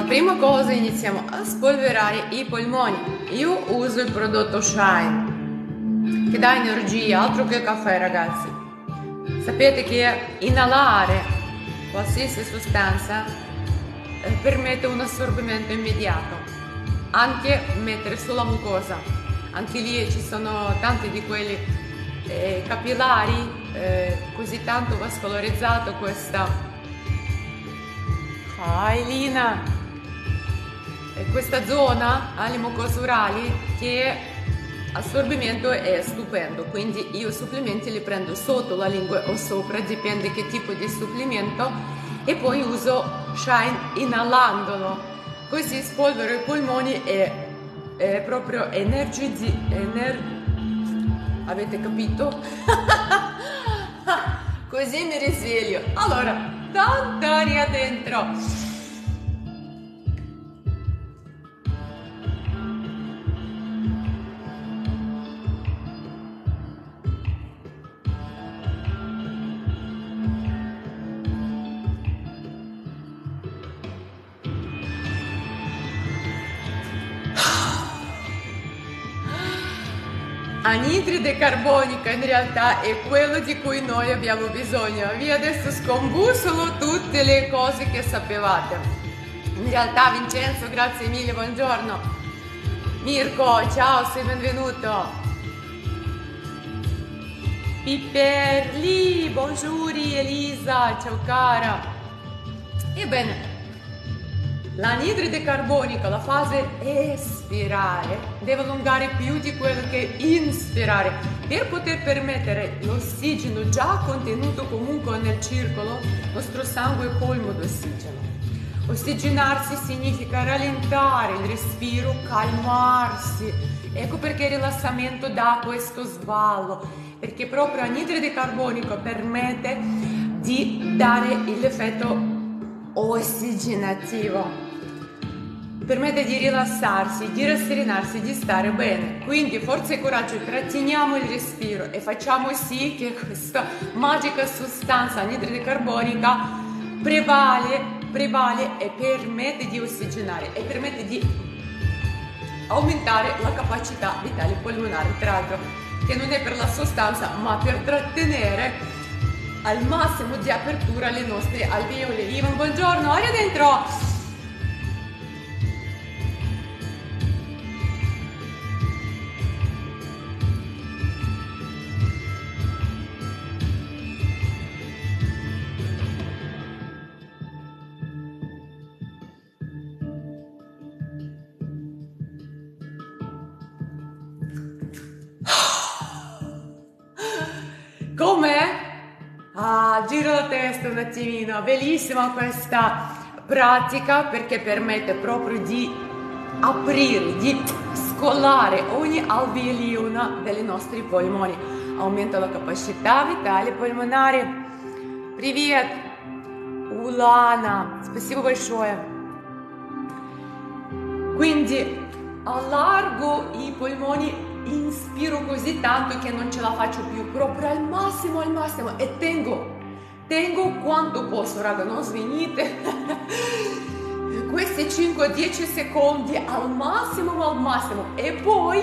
La prima cosa iniziamo a spolverare i polmoni. Io uso il prodotto Shine che dà energia, altro che caffè ragazzi. Sapete che inalare qualsiasi sostanza eh, permette un assorbimento immediato, anche mettere sulla mucosa anche lì ci sono tanti di quelli eh, capillari, eh, così tanto vascolarizzato questa Hi Lina! E questa zona alle mucose che assorbimento è stupendo, quindi io supplementi li prendo sotto la lingua o sopra, dipende che tipo di supplemento e poi uso Shine inalandolo, così spolvero i polmoni e è proprio energizzi, ener... avete capito? Così mi risveglio. Allora, tanta aria dentro. Anidride carbonica in realtà è quello di cui noi abbiamo bisogno. Vi adesso scombussolo tutte le cose che sapevate. In realtà Vincenzo, grazie mille, buongiorno. Mirko, ciao, sei benvenuto. Piperli, buongiorno Elisa, ciao cara. Ebbene, L'anidride carbonica, la fase espirare, deve allungare più di quello che inspirare per poter permettere l'ossigeno già contenuto comunque nel circolo, il nostro sangue è colmo d'ossigeno. Ossigenarsi significa rallentare il respiro, calmarsi. Ecco perché il rilassamento dà questo sballo, perché proprio l'anidride carbonica permette di dare l'effetto ossigenativo permette di rilassarsi, di rasserenarsi, di stare bene. Quindi forza e coraggio, tratteniamo il respiro e facciamo sì che questa magica sostanza anidride carbonica prevale, prevale e permette di ossigenare e permette di aumentare la capacità vitale polmonare, tra l'altro che non è per la sostanza ma per trattenere al massimo di apertura le nostre alveoli. Ivan, buongiorno, aria dentro! attimino, bellissima questa pratica perché permette proprio di aprire, di scollare ogni alveolina dei nostri polmoni, aumenta la capacità vitale polmonare. Привет, Улана, спасибо большое. Quindi allargo i polmoni inspiro così tanto che non ce la faccio più, proprio al massimo, al massimo e tengo tengo quanto posso, raga, non svenite. Questi 5-10 secondi al massimo, al massimo. E poi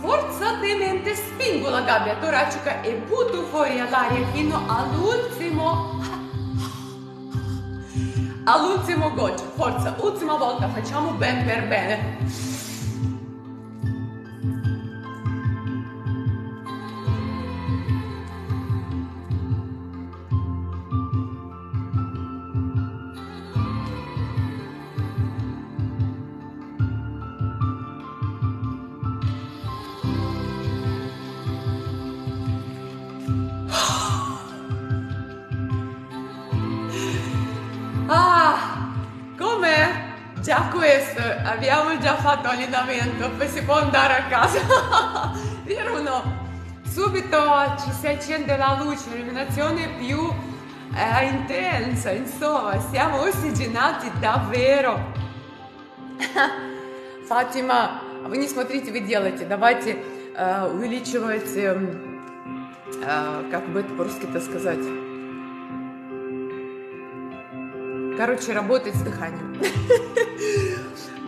forzatamente spingo la gabbia toracica e butto fuori all'aria fino all'ultimo all'ultimo goccio. Forza, ultima volta, facciamo ben per bene. Abbiamo già fatto allenamento, si può andare a casa. Vero no? Subito ci si accende la luce, l'illuminazione più eh, intensa, insomma, siamo ossigenati davvero. Фатима, вы не смотрите, вы делаете. Давайте э, увеличивать, как бы это по-русски-то сказать, короче, работать с дыханием.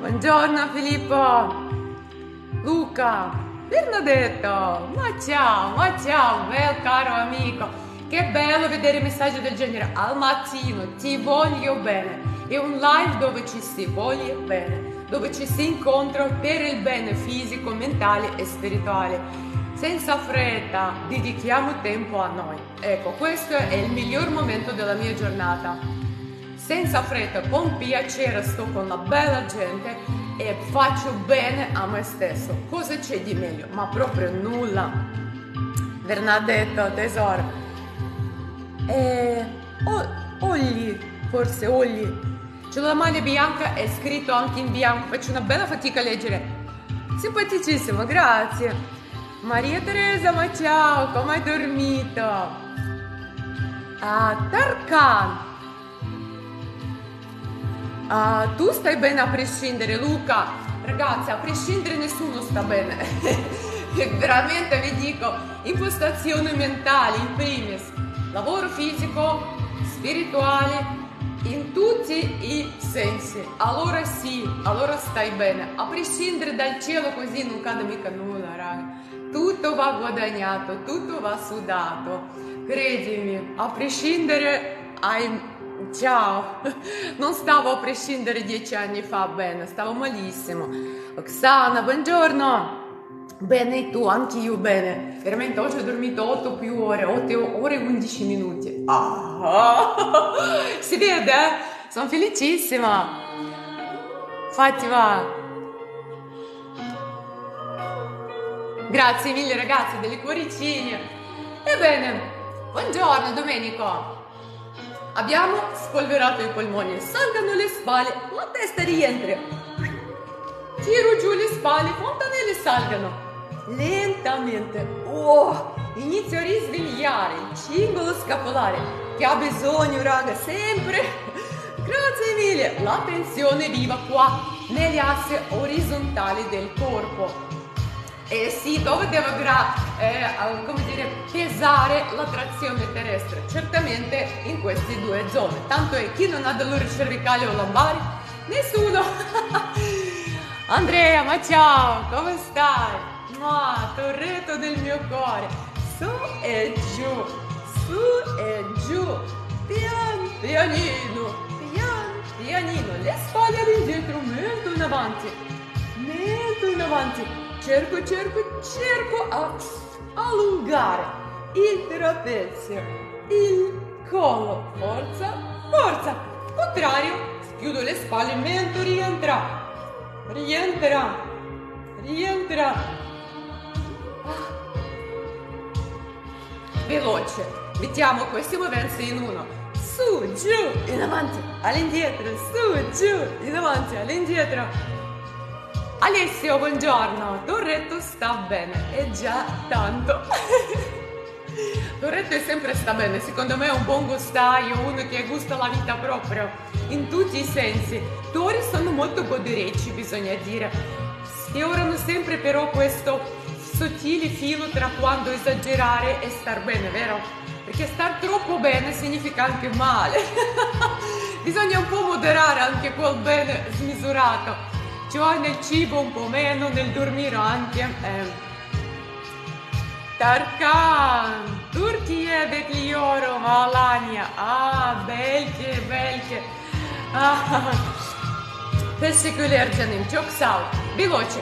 Buongiorno Filippo, Luca, Bernadetto, ma ciao, ma ciao, bel caro amico. Che bello vedere messaggi del genere al mattino, ti voglio bene. È un live dove ci si voglia bene, dove ci si incontra per il bene fisico, mentale e spirituale. Senza fretta, dedichiamo tempo a noi. Ecco, questo è il miglior momento della mia giornata. Senza fretta, con piacere sto con la bella gente e faccio bene a me stesso. Cosa c'è di meglio? Ma proprio nulla. Bernadetto, tesoro. E... Oh, Olli, forse Olli. C'è la maglia bianca, è scritto anche in bianco, faccio una bella fatica a leggere. Simpaticissimo, grazie. Maria Teresa, ma ciao, come hai dormito? Ah, Tarkan. Ah, tu stai bene a prescindere, Luca. Ragazzi, a prescindere nessuno sta bene. Veramente vi dico, impostazioni mentali in primis lavoro fisico, spirituale, in tutti i sensi. Allora sì, allora stai bene. A prescindere dal cielo così non cade mica nulla, raga. Tutto va guadagnato, tutto va sudato. Credimi, a prescindere hai... Ciao, non stavo a prescindere dieci anni fa bene, stavo malissimo. Oksana, buongiorno. Bene, tu, anche io bene. Veramente oggi ho dormito 8 più ore, 8 ore e 11 minuti. Ah, si vede? Sono felicissima. Fatima. Grazie mille ragazzi delle cuoricine. Ebbene, buongiorno Domenico. Abbiamo spolverato i polmoni, salgano le spalle, la testa rientra. Tiro giù le spalle, fontanelle salgano lentamente. Oh, inizio a risvegliare il cingolo scapolare che ha bisogno, raga, sempre. Grazie mille. La tensione viva qua, negli assi orizzontali del corpo. E sì, dove deve eh, come dire, pesare la trazione terrestre? Certamente in queste due zone. Tanto è chi non ha dolore cervicale o lombari? Nessuno. Andrea, ma ciao, come stai? ma torretto del mio cuore, su e giù, su e giù, pian pianino, pian pianino, le spalle all'indietro, mento in avanti, mento in avanti, cerco, cerco, cerco a allungare il trapezio, il collo, forza, forza, contrario, chiudo le spalle, mento rientra, rientra, rientra, veloce. Mettiamo queste movenze in uno. Su, giù, in avanti, all'indietro, su, giù, in avanti, all'indietro. Alessio, buongiorno. Torretto sta bene, è già tanto. Torretto è sempre sta bene, secondo me è un buon gustaio, uno che gusta la vita proprio, in tutti i sensi. Tori sono molto godereci, bisogna dire. Sfiorano sempre però questo sottile filo tra quando esagerare e star bene, vero? Perché star troppo bene significa anche male. Bisogna un po' moderare anche quel bene smisurato. Cioè nel cibo un po' meno, nel dormire anche. Eh. Tarkan, Turchia bekliyorum Alanya. Ah, belki, belki. Ah, teşekkürler canım, çok sağ ol. Veloce,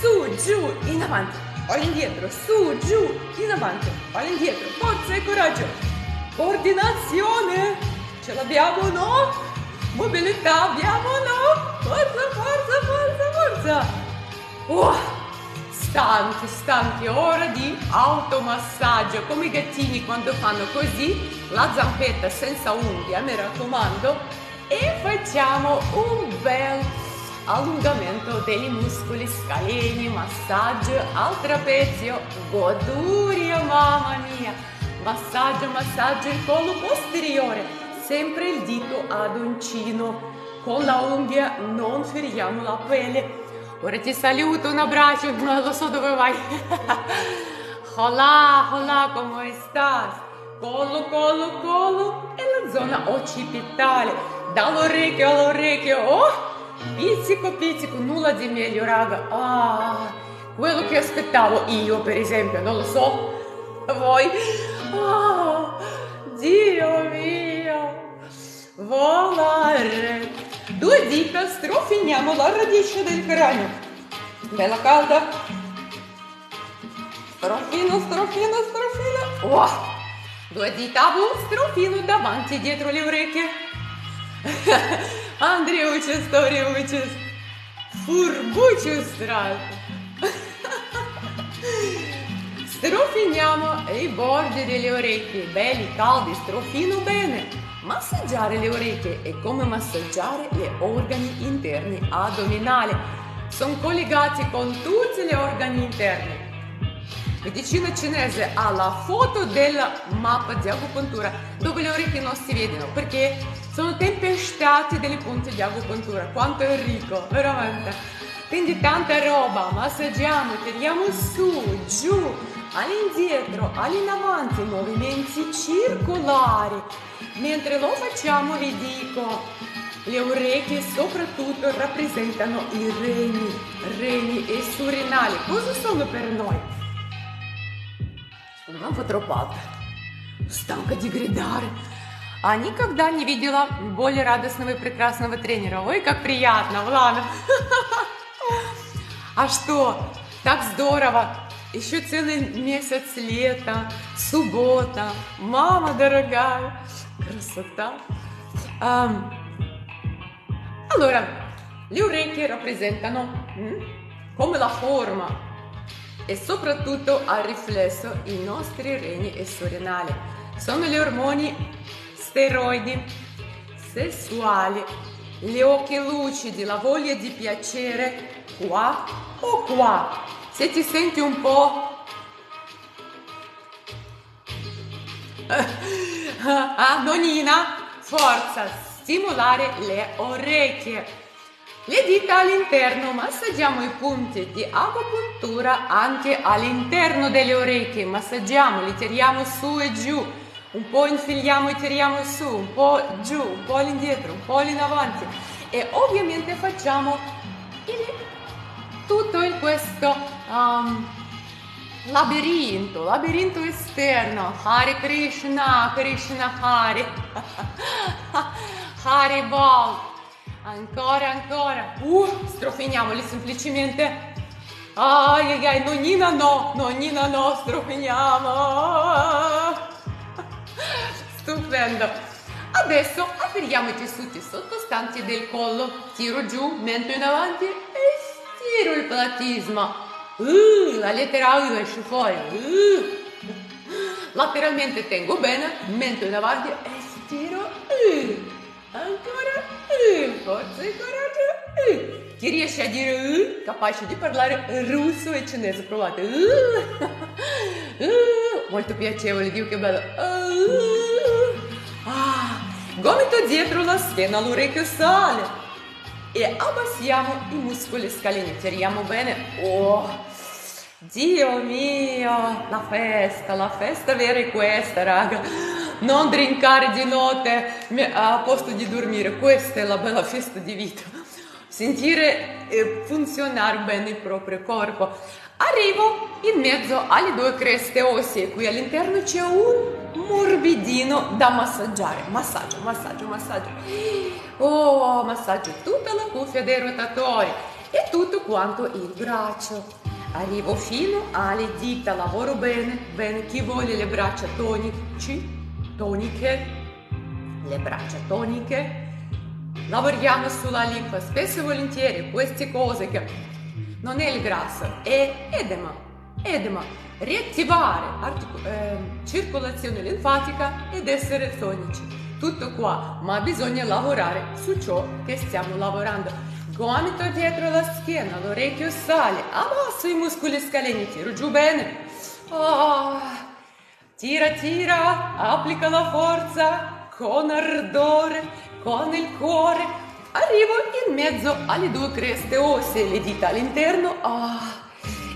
su, giù, in avanti all'indietro, su, giù, in avanti, all'indietro, forza e coraggio, coordinazione, ce l'abbiamo no? Mobilità abbiamo no? Forza, forza, forza, forza. Uh, stanchi, stanchi, ora di automassaggio, come i gattini quando fanno così, la zampetta senza unghie, mi raccomando, e facciamo un bel allungamento dei muscoli scaleni, massaggio al trapezio, goduria mamma mia, massaggio, massaggio il collo posteriore, sempre il dito ad uncino, con la unghia non feriamo la pelle, Ora ti saluto, un abbraccio, non lo so dove vai. Hola, hola, come stai? Collo, collo, collo e la zona occipitale, dall'orecchio all'orecchio, oh, pizzico, pizzico, nulla di meglio, raga. Ah, quello che aspettavo io, per esempio, non lo so, voi. Oh, Dio mio, volare. Due dita, strofiniamo la radice del cranio. Bella calda. Strofino, strofino, strofino. Wow. Due dita, strofino davanti e dietro le orecchie. Andriucius, Storiucius, Furbucius, tra Strofiniamo i bordi delle orecchie, belli caldi, strofino bene. Massaggiare le orecchie è come massaggiare gli organi interni addominali. Sono collegati con tutti gli organi interni. Medicina cinese ha la foto della mappa di agopuntura dove le orecchie non si vedono perché sono tempestate delle punte di agopuntura. Quanto è ricco, veramente. Quindi tanta roba, massaggiamo, tiriamo su, giù, all'indietro, all'inavanti, movimenti circolari. Mentre lo facciamo vi dico, le orecchie soprattutto rappresentano i reni, reni e surrenali. Cosa sono per noi? Fa troppo Станка gridare. А никогда не видела более радостного и прекрасного тренера. Ой, как приятно, Влада. А что? Так здорово! Еще целый месяц лета, суббота, мама дорогая, красота. Um, allora, le orecchie rappresentano mm, come la forma e soprattutto al riflesso i nostri reni e surrenali. Sono gli ormoni steroidi sessuali, gli occhi lucidi, la voglia di piacere qua o qua se ti senti un po'... ah, nonnina, forza, stimolare le orecchie. Le dita all'interno, massaggiamo i punti di agopuntura anche all'interno delle orecchie, massaggiamo, li tiriamo su e giù, un po' infiliamo e tiriamo su, un po' giù, un po' all'indietro, un po' in avanti. E ovviamente facciamo tutto in questo um, labirinto, labirinto esterno. Hare Krishna, Krishna Hare. Hare Bol. Ancora, ancora. Uh, strofiniamoli semplicemente. Ai ai ai, nonnina no, nonnina no, strofiniamo. Stupendo. Adesso apriamo i tessuti sottostanti del collo. Tiro giù, mento in avanti e tiro il platisma. Uh, la lettera U esce fuori. Uh. Lateralmente tengo bene, mento in avanti e stiro. Uh. Ancora. Uh. Forza e coraggio. Uh. Chi riesce a dire uh, capace di parlare russo e cinese, provate. Uh. Uh. Molto piacevole, Dio che bello. Uh. Ah. Gomito dietro la schiena, l'orecchio sale e abbassiamo i muscoli scaleni, tiriamo bene. Oh, Dio mio, la festa, la festa vera è questa, raga. Non drinkare di notte a posto di dormire, questa è la bella festa di vita. Sentire e funzionare bene il proprio corpo. Arrivo in mezzo alle due creste ossee, qui all'interno c'è un morbidino da massaggiare. Massaggio, massaggio, massaggio. Oh, massaggio tutta la cuffia dei rotatori e tutto quanto il braccio. Arrivo fino alle dita, lavoro bene, bene. Chi vuole le braccia tonici, toniche, le braccia toniche. Lavoriamo sulla linfa, spesso e volentieri queste cose che non è il grasso, è edema, edema riattivare artic- eh, circolazione linfatica ed essere tonici. Tutto qua, ma bisogna lavorare su ciò che stiamo lavorando. Gomito dietro la schiena, l'orecchio sale, abbasso i muscoli scaleni, tiro giù bene. Oh, tira, tira, applica la forza con ardore, con il cuore. Arrivo in mezzo alle due creste ossee, le dita all'interno, ah,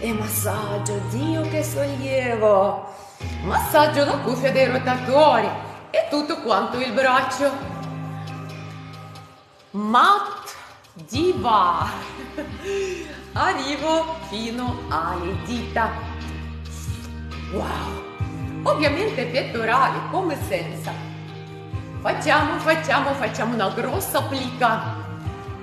e massaggio, Dio che sollievo, massaggio la cuffia dei rotatori e tutto quanto il braccio. Mat diva, arrivo fino alle dita. Wow! Ovviamente pettorali come senza. Facciamo, facciamo, facciamo una grossa plica.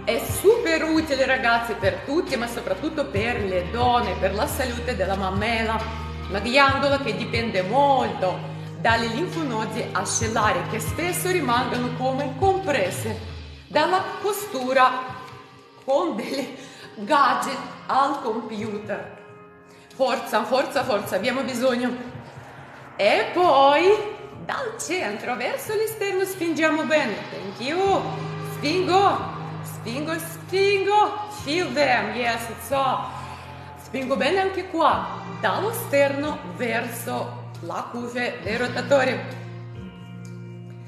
È super utile ragazzi per tutti, ma soprattutto per le donne, per la salute della mammella, una ghiandola che dipende molto dalle linfonodi ascellari che spesso rimangono come compresse dalla postura con delle gadget al computer. Forza, forza, forza, abbiamo bisogno e poi dal centro verso l'esterno spingiamo bene. Thank you. Spingo, spingo, spingo. Feel them. Yes, it's so. Spingo bene anche qua, dallo sterno verso la cuffia dei rotatori.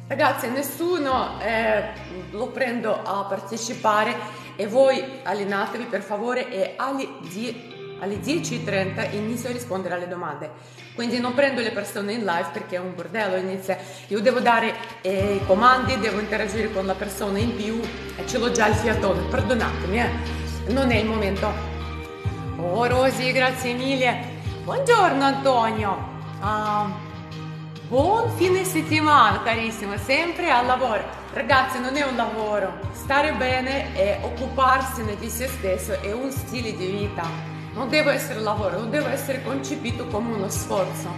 Ragazzi, nessuno eh, lo prendo a partecipare e voi allenatevi per favore e alle 10 alle 10.30 inizio a rispondere alle domande. Quindi non prendo le persone in live perché è un bordello, inizia. Io devo dare eh, i comandi, devo interagire con la persona in più e ce l'ho già il fiatone, perdonatemi, eh. non è il momento. Oh Rosy, grazie mille. Buongiorno Antonio. Uh, buon fine settimana carissimo, sempre al lavoro. Ragazzi, non è un lavoro, stare bene e occuparsene di se stesso è un stile di vita non deve essere lavoro, non deve essere concepito come uno sforzo.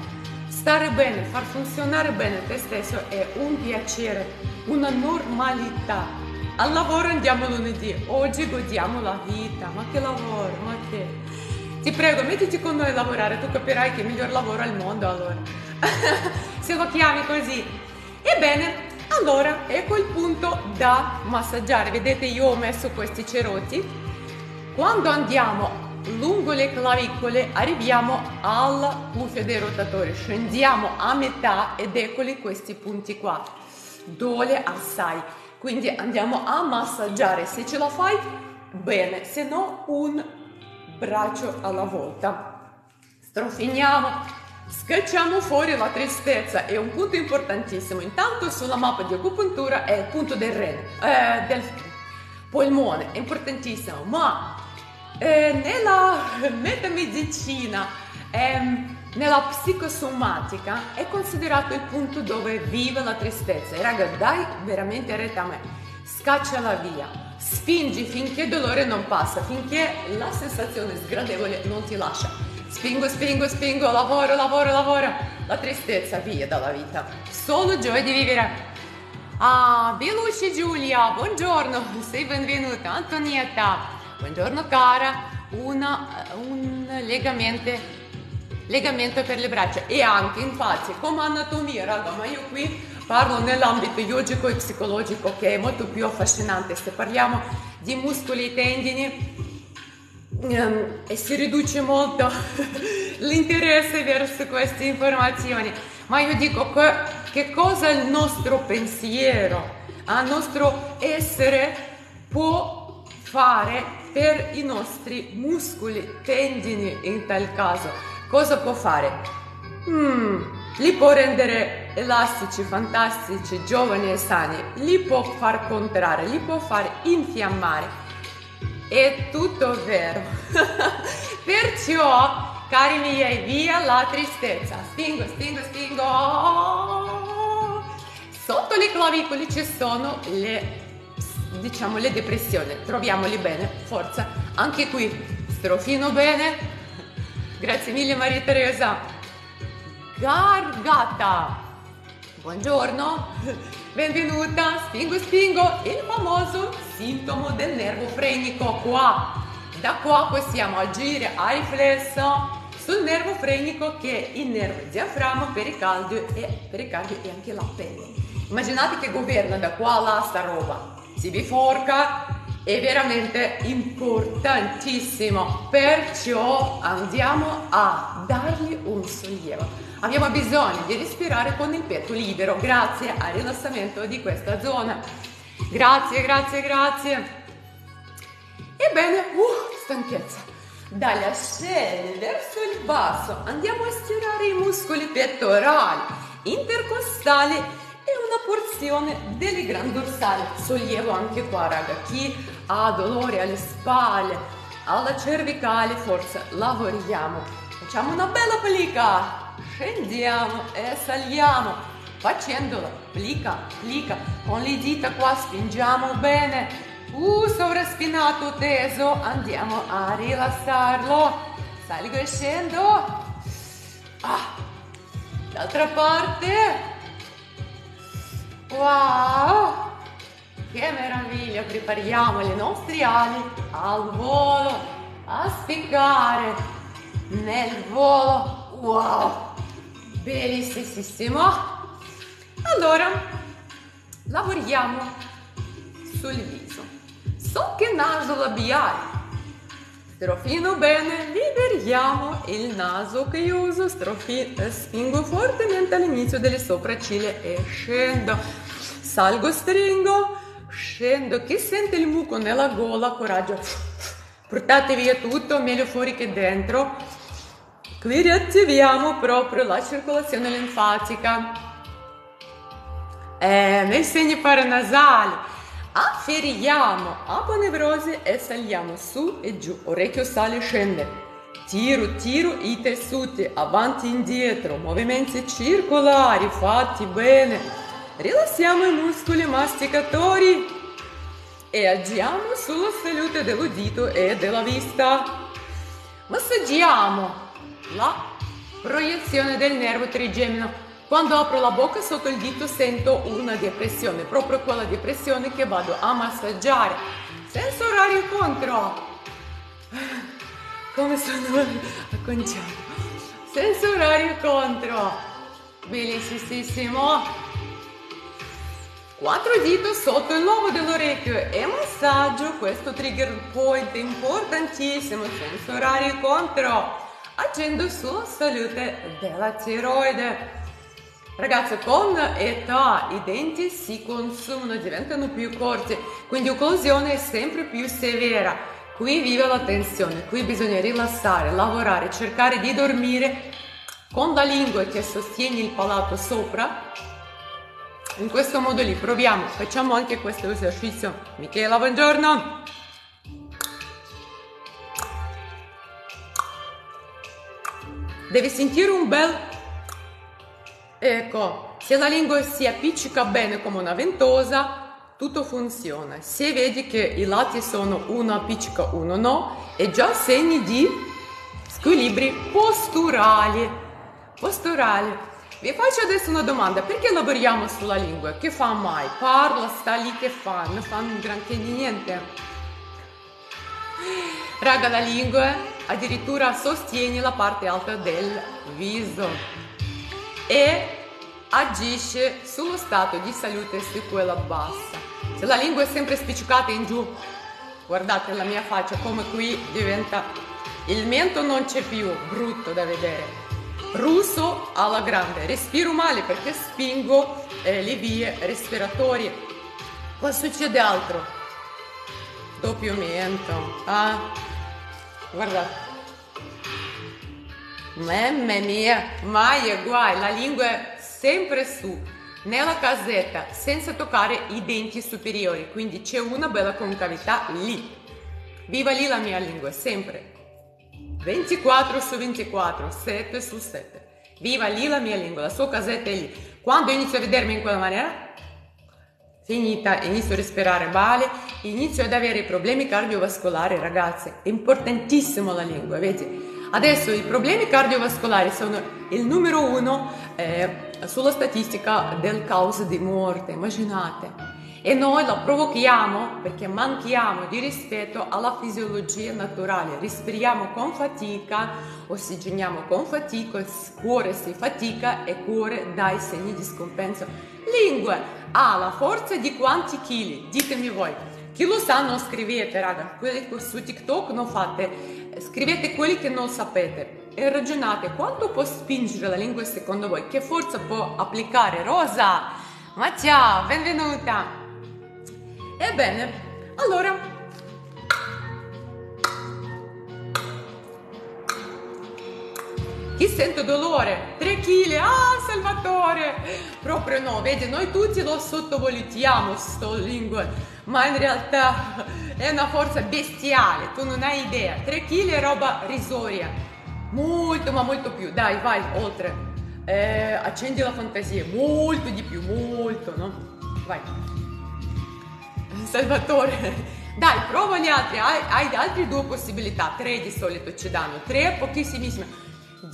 Stare bene, far funzionare bene te stesso è un piacere, una normalità. Al lavoro andiamo lunedì, oggi godiamo la vita, ma che lavoro, ma che... Ti prego, mettiti con noi a lavorare, tu capirai che è il miglior lavoro al mondo allora. Se lo chiami così. Ebbene, allora ecco il punto da massaggiare. Vedete, io ho messo questi cerotti. Quando andiamo lungo le clavicole arriviamo alla cuffia dei rotatori, scendiamo a metà ed eccoli questi punti qua, dole assai, quindi andiamo a massaggiare, se ce la fai bene, se no un braccio alla volta, strofiniamo, Scacciamo fuori la tristezza, è un punto importantissimo. Intanto sulla mappa di acupuntura è il punto del rene, eh, del polmone, è importantissimo, ma eh, nella metamedicina e nella psicosomatica è considerato il punto dove vive la tristezza. E raga, dai veramente retta a me, scacciala via, spingi finché il dolore non passa, finché la sensazione sgradevole non ti lascia. Spingo, spingo, spingo, lavoro, lavoro, lavoro. La tristezza via dalla vita. Solo gioia di vivere. Ah, Belushi Giulia, buongiorno, sei benvenuta. Antonietta, Buongiorno cara, una, un legamento, per le braccia e anche infatti come anatomia, raga, ma io qui parlo nell'ambito yogico e psicologico che è molto più affascinante. Se parliamo di muscoli e tendini um, e si riduce molto l'interesse verso queste informazioni. Ma io dico che, che cosa il nostro pensiero, il nostro essere può fare per i nostri muscoli, tendini in tal caso. Cosa può fare? Mm, li può rendere elastici, fantastici, giovani e sani, li può far contrarre, li può far infiammare. È tutto vero. Perciò, cari miei, via la tristezza. Spingo, spingo, spingo. Sotto le clavicole ci sono le diciamo le depressioni, troviamoli bene, forza, anche qui strofino bene, grazie mille Maria Teresa, Gargata, buongiorno, benvenuta, spingo spingo, il famoso sintomo del nervo frenico qua, da qua possiamo agire a riflesso sul nervo frenico che è il nervo diaframma, pericardio e, pericardio e anche la pelle. Immaginate che governa da qua là sta roba si biforca è veramente importantissimo perciò andiamo a dargli un sollievo abbiamo bisogno di respirare con il petto libero grazie al rilassamento di questa zona Grazie, grazie, grazie. Ebbene, uh, stanchezza. Dalle ascelle verso il basso andiamo a stirare i muscoli pettorali, intercostali e una porzione delle grandi dorsali. Sollievo anche qua, raga. Chi ha dolore alle spalle, alla cervicale, forza, lavoriamo. Facciamo una bella plica. Scendiamo e saliamo. Facendola, plica, plica. Con le dita qua spingiamo bene Uh, sovraspinato teso, andiamo a rilassarlo. Salgo e scendo. Ah, d'altra parte. Wow, che meraviglia, prepariamo le nostre ali al volo, a spiccare nel volo. Wow, bellissimo. Allora, lavoriamo sul viso. So che naso labiale. Strofino bene, liberiamo il naso che io uso, strofi, spingo fortemente all'inizio delle sopracciglia e scendo. Salgo, stringo, scendo. Chi sente il muco nella gola, coraggio. Portate via tutto, meglio fuori che dentro. Qui riattiviamo proprio la circolazione linfatica. Eh, nei segni paranasali Afferiamo aponeurosi e saliamo su e giù, orecchio sale e scende. Tiro, tiro i tessuti avanti e indietro, movimenti circolari fatti bene. Rilassiamo i muscoli masticatori e agiamo sulla salute dell'udito e della vista. Massaggiamo la proiezione del nervo trigemino quando apro la bocca sotto il dito sento una depressione, proprio quella depressione che vado a massaggiare. Senso orario contro. Come sono acconciato. Senso orario contro. Bellissimo. Quattro dita sotto il lobo dell'orecchio e massaggio questo trigger point importantissimo, senso orario contro, agendo sulla salute della tiroide. Ragazzi, con età i denti si consumano, diventano più corti, quindi occlusione è sempre più severa. Qui vive la tensione, qui bisogna rilassare, lavorare, cercare di dormire con la lingua che sostiene il palato sopra. In questo modo lì proviamo, facciamo anche questo esercizio. Michela, buongiorno! Devi sentire un bel Ecco, se la lingua si appiccica bene come una ventosa, tutto funziona. Se vedi che i lati sono uno appiccica, uno no, è già segni di squilibri posturali. Posturali. Vi faccio adesso una domanda, perché lavoriamo sulla lingua? Che fa mai? Parla, sta lì che fa, non fa granché di niente. Raga, la lingua addirittura sostiene la parte alta del viso e agisce sullo stato di salute su quella bassa. Se la lingua è sempre spiccata in giù, guardate la mia faccia come qui diventa, il mento non c'è più, brutto da vedere. Russo alla grande, respiro male perché spingo eh, le vie respiratorie. Qua succede altro. Doppio mento. Ah, guardate. Mamma mia, mai è guai, la lingua è sempre su, nella casetta, senza toccare i denti superiori, quindi c'è una bella concavità lì. Viva lì la mia lingua, sempre. 24 su 24, 7 su 7. Viva lì la mia lingua, la sua casetta è lì. Quando inizio a vedermi in quella maniera, finita, inizio a respirare male, inizio ad avere problemi cardiovascolari, ragazzi. È importantissimo la lingua, vedi? Adesso i problemi cardiovascolari sono il numero uno eh, sulla statistica del causa di morte, immaginate. E noi la provochiamo perché manchiamo di rispetto alla fisiologia naturale. Respiriamo con fatica, ossigeniamo con fatica, il cuore si fatica e il cuore dà i segni di scompenso. Lingua ha la forza di quanti chili? Ditemi voi. Chi lo sa non scrivete, raga, quelli su TikTok non fate, scrivete quelli che non sapete e ragionate quanto può spingere la lingua secondo voi, che forza può applicare. Rosa, ma ciao, benvenuta! Ebbene, allora Chi sente dolore? 3 kg, ah Salvatore! Proprio no, vedi, noi tutti lo sottovalutiamo sto lingua, ma in realtà è una forza bestiale, tu non hai idea. 3 kg è roba risoria, molto ma molto più, dai vai, oltre. Eh, accendi la fantasia, molto di più, molto, no? Vai. Salvatore, dai, prova gli altri, hai, hai altre due possibilità, tre di solito ci danno, tre pochissimissime.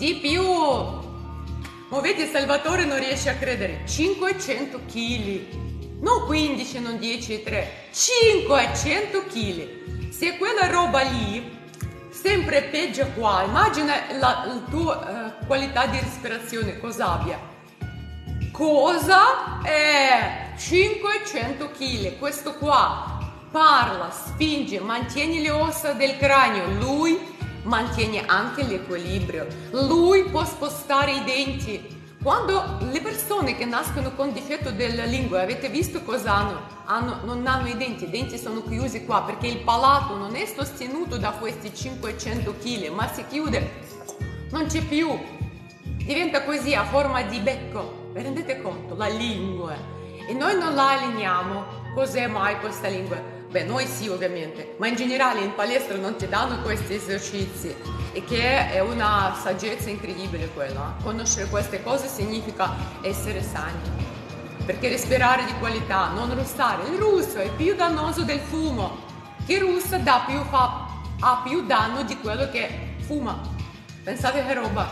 Di più! Ma vedi, Salvatore non riesce a credere. 500 kg. Non 15, non 10 3. 500 kg. Se quella roba lì sempre peggio qua, immagina la, la tua uh, qualità di respirazione cosa abbia. Cosa è 500 kg? Questo qua parla, spinge, mantiene le ossa del cranio. Lui mantiene anche l'equilibrio. Lui può spostare i denti. Quando le persone che nascono con difetto della lingua, avete visto cosa hanno? hanno? Non hanno i denti, i denti sono chiusi qua perché il palato non è sostenuto da questi 500 kg, ma si chiude, non c'è più. Diventa così a forma di becco. Vi rendete conto? La lingua. E noi non la alleniamo. Cos'è mai questa lingua? Beh, noi sì ovviamente, ma in generale in palestra non ti danno questi esercizi e che è una saggezza incredibile quella. Conoscere queste cose significa essere sani, perché respirare di qualità, non russare. Il russo è più dannoso del fumo. Chi russa più fa, ha più danno di quello che fuma. Pensate che roba.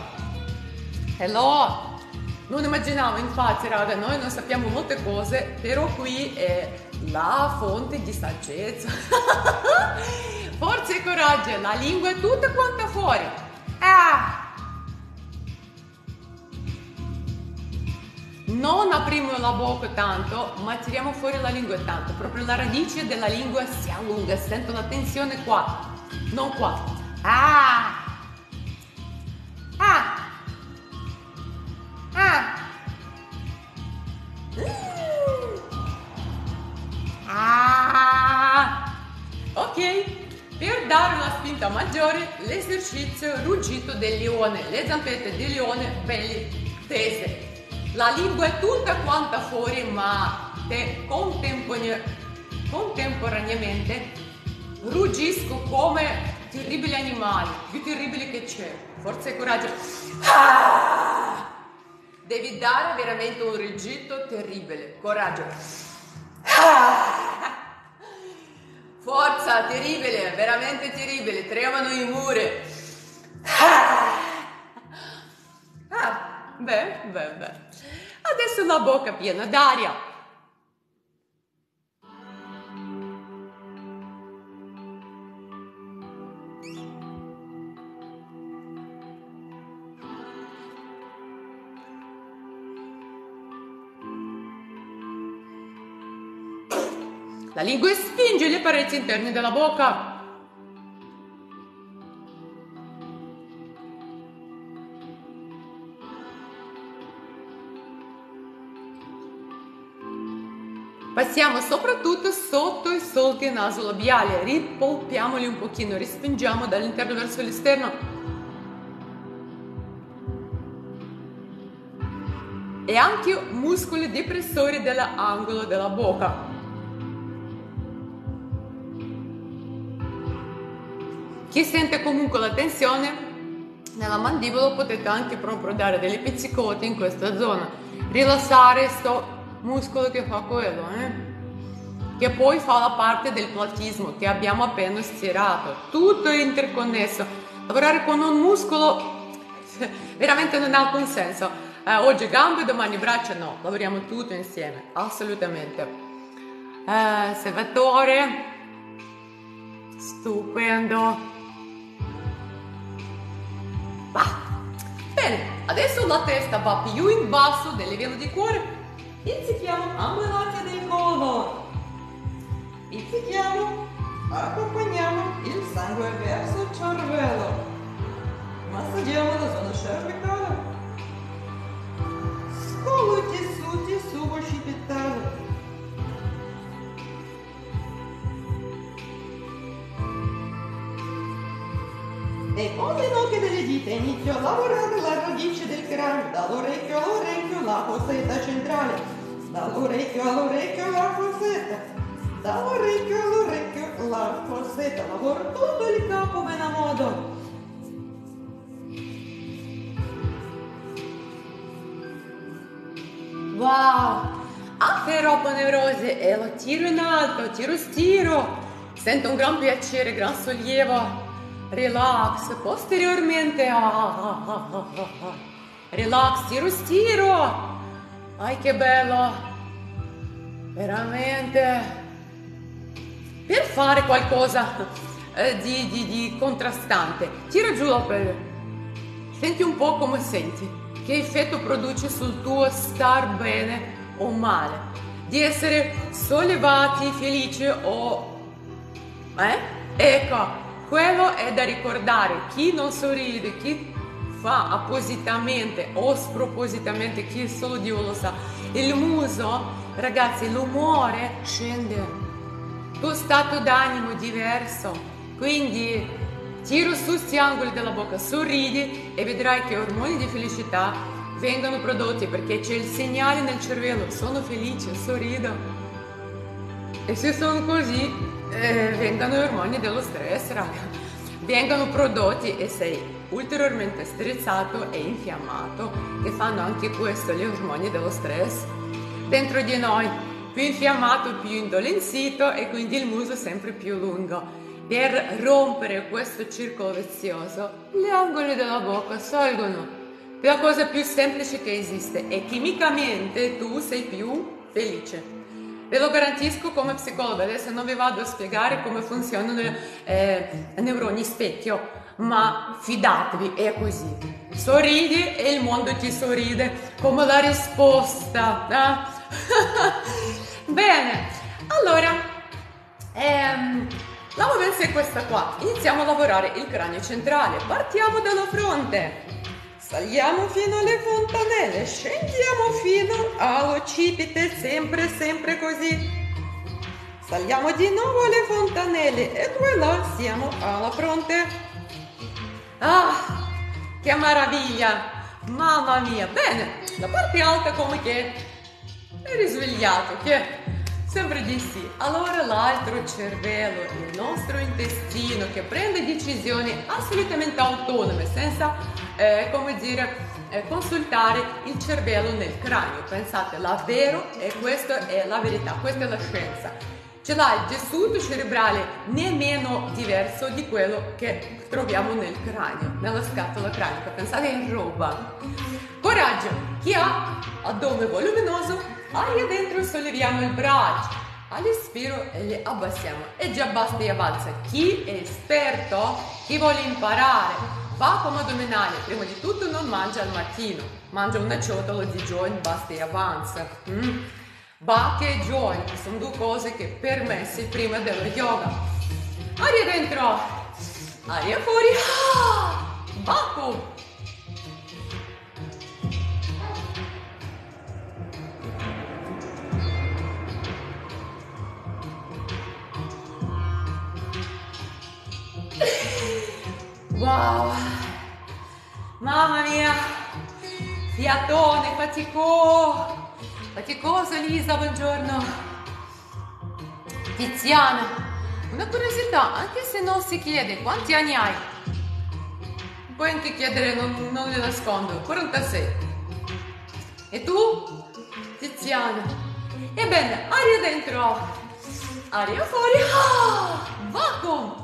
Hello! Non immaginavo, infatti, raga, noi non sappiamo molte cose, però qui è la fonte di saggezza. Forza e coraggio, la lingua è tutta quanta fuori. Ah! Non apriamo la bocca tanto, ma tiriamo fuori la lingua tanto. Proprio la radice della lingua si allunga, sento la tensione qua, non qua. Ah! Ah! Ah! Ah! Ok, per dare una spinta maggiore l'esercizio ruggito del leone, le zampette del leone belle tese. La lingua è tutta quanta fuori ma te contemporaneamente ruggisco come terribili animali, più terribili che c'è. Forza e coraggio. Ah! Devi dare veramente un ruggito terribile. Coraggio. Forza, terribile, veramente terribile, tremano i muri. Ah, beh, beh, beh. Adesso la bocca piena d'aria. La lingua spinge le pareti interne della bocca. Passiamo soprattutto sotto i solchi nasolabiali, ripolpiamoli un pochino, respingiamo dall'interno verso l'esterno. E anche muscoli depressori dell'angolo della bocca. Chi sente comunque la tensione nella mandibola potete anche proprio dare delle pizzicotti in questa zona, rilassare questo muscolo che fa quello, eh? che poi fa la parte del platismo che abbiamo appena stirato, tutto è interconnesso. Lavorare con un muscolo veramente non ha alcun senso. Eh, oggi gambe, domani braccia, no, lavoriamo tutto insieme, assolutamente. Eh, Salvatore, stupendo. Bene, adesso la testa va più in basso del livello di cuore. Pizzichiamo ambo lati del collo. Pizzichiamo, accompagniamo il sangue verso il cervello. Massaggiamo la zona cervicale. Scolo i tessuti suboccipitali. E le nocche delle dita inizio a lavorare la radice del cranio, dall'orecchio all'orecchio la fossetta centrale, dall'orecchio all'orecchio la fossetta, dall'orecchio all'orecchio la fossetta, lavoro tutto il capo bene a modo. Wow! Afferro neurose e lo tiro in alto, tiro stiro. Sento un gran piacere, gran sollievo. Relax posteriormente. Relax, tiro stiro. Ai che bello. Veramente. Per fare qualcosa di, di, di contrastante, tira giù la pelle. Senti un po' come senti che effetto produce sul tuo star bene o male, di essere sollevati, felici o... Eh? Ecco, quello è da ricordare. Chi non sorride, chi fa appositamente o spropositamente, chi solo Dio lo sa, il muso, ragazzi, l'umore scende. Tuo stato d'animo diverso. Quindi Tiro su questi angoli della bocca, sorridi e vedrai che ormoni di felicità vengono prodotti perché c'è il segnale nel cervello, sono felice, sorrido. E se sono così, eh, vengono ormoni dello stress, raga. Vengono prodotti e sei ulteriormente stressato e infiammato, che fanno anche questo gli ormoni dello stress. Dentro di noi, più infiammato, più indolenzito e quindi il muso sempre più lungo. Per rompere questo circolo vizioso, gli angoli della bocca salgono. È la cosa più semplice che esiste e chimicamente tu sei più felice. Ve lo garantisco come psicologa, adesso non vi vado a spiegare come funzionano eh, i neuroni specchio, ma fidatevi, è così. Sorridi e il mondo ti sorride come la risposta. Eh? Bene, allora, ehm, la movenza è questa qua. Iniziamo a lavorare il cranio centrale. Partiamo dalla fronte. Saliamo fino alle fontanelle, scendiamo fino all'occipite, sempre, sempre così. Saliamo di nuovo alle fontanelle e poi siamo alla fronte. Ah, che meraviglia! Mamma mia! Bene, la parte alta come che è risvegliato, che Sempre di sì. Allora l'altro cervello, il nostro intestino che prende decisioni assolutamente autonome, senza, eh, come dire, eh, consultare il cervello nel cranio. Pensate, la vero e questa è la verità, questa è la scienza. Ce l'ha il tessuto cerebrale nemmeno diverso di quello che troviamo nel cranio, nella scatola cranica. Pensate in roba. Coraggio, chi ha addome voluminoso aria dentro solleviamo il braccio, all'espiro e li abbassiamo e già basta e avanza. Chi è esperto, chi vuole imparare, va come addominale, prima di tutto non mangia al mattino, mangia una ciotola di joint, basta e avanza. Mm. Bacche e joint sono due cose che permesse prima dello yoga. Aria dentro, aria fuori, ah! Bacco, Wow! Mamma mia! Fiatone, faticoso! Faticoso Elisa, buongiorno! Tiziana, una curiosità, anche se non si chiede quanti anni hai? Puoi anche chiedere, non, non le nascondo, 46. E tu? Tiziana. Ebbene, aria dentro, aria fuori, ah, vacuum!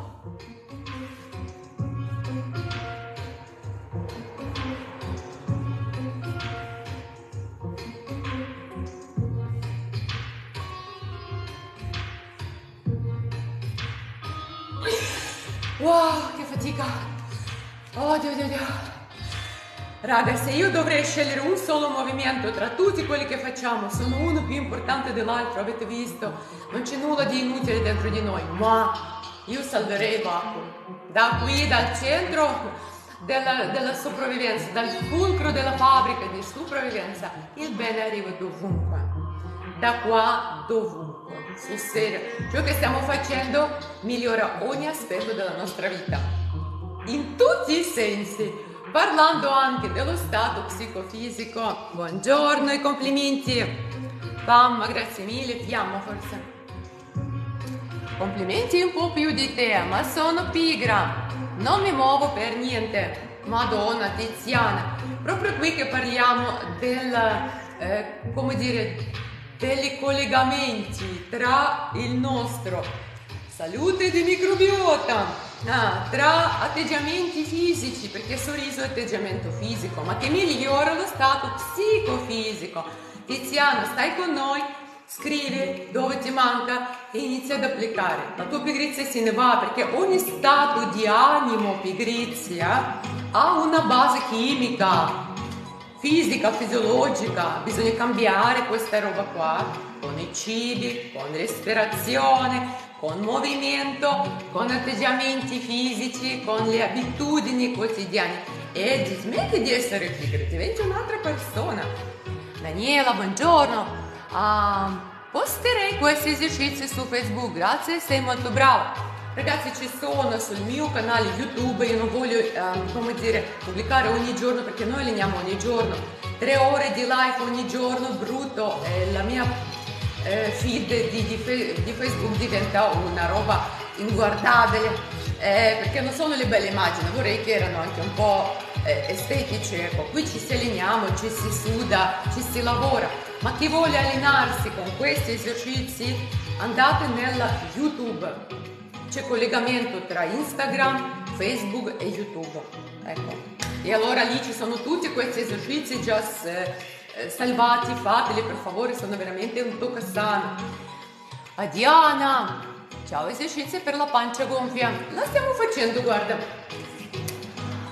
Wow, che fatica! Oh, Dio, Dio, Dio! Raga, se io dovrei scegliere un solo movimento tra tutti quelli che facciamo, sono uno più importante dell'altro, avete visto? Non c'è nulla di inutile dentro di noi, ma io salverei il vacuum. Da qui, dal centro della, della sopravvivenza, dal fulcro della fabbrica di sopravvivenza, il bene arriva dovunque. Da qua, dovunque sul serio. Ciò che stiamo facendo migliora ogni aspetto della nostra vita. In tutti i sensi, parlando anche dello stato psicofisico. Buongiorno e complimenti. Mamma, grazie mille, ti amo forse. Complimenti un po' più di te, ma sono pigra. Non mi muovo per niente. Madonna, Tiziana. Proprio qui che parliamo del, eh, come dire, dei collegamenti tra il nostro salute di microbiota Ah, tra atteggiamenti fisici, perché sorriso è atteggiamento fisico, ma che migliora lo stato psicofisico. Tiziano, stai con noi, scrivi dove ti manca e inizia ad applicare. La tua pigrizia se ne va perché ogni stato di animo pigrizia ha una base chimica, fisica, fisiologica. Bisogna cambiare questa roba qua con i cibi, con respirazione, con movimento, con atteggiamenti fisici, con le abitudini quotidiane e smetti di essere pigra, diventi un'altra persona. Daniela, buongiorno. Uh, posterei questi esercizi su Facebook, grazie, sei molto brava. Ragazzi ci sono sul mio canale YouTube, io non voglio um, come dire, pubblicare ogni giorno perché noi alleniamo ogni giorno, tre ore di live ogni giorno, brutto, è la mia eh, feed di, di, di, Facebook diventa una roba inguardabile eh, perché non sono le belle immagini, vorrei che erano anche un po' eh, estetici, ecco, qui ci si alleniamo, ci si suda, ci si lavora, ma chi vuole allenarsi con questi esercizi andate nella YouTube, c'è collegamento tra Instagram, Facebook e YouTube, ecco. E allora lì ci sono tutti questi esercizi già eh, salvati, fateli per favore, sono veramente un toccasano. A Diana, ciao esercizi per la pancia gonfia, la stiamo facendo, guarda.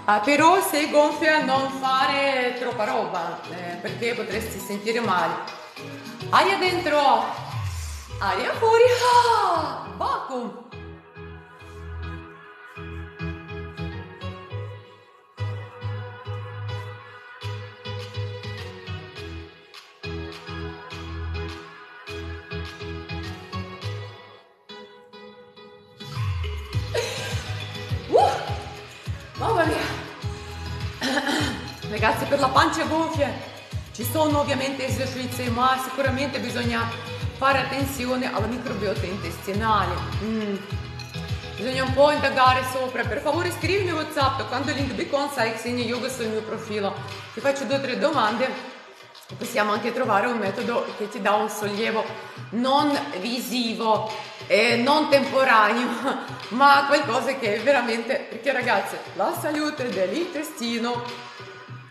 Ah, però se gonfia non fare troppa roba, eh, perché potresti sentire male. Aria dentro, aria fuori, ah, vacuum. Per la pancia gonfia ci sono ovviamente esercizi, ma sicuramente bisogna fare attenzione alla microbiota intestinale. Mm. Bisogna un po' indagare sopra. Per favore scrivimi WhatsApp quando link Bicon sai Xenia Yoga sul mio profilo. Ti faccio due o tre domande possiamo anche trovare un metodo che ti dà un sollievo non visivo e non temporaneo, ma qualcosa che veramente, perché ragazzi, la salute dell'intestino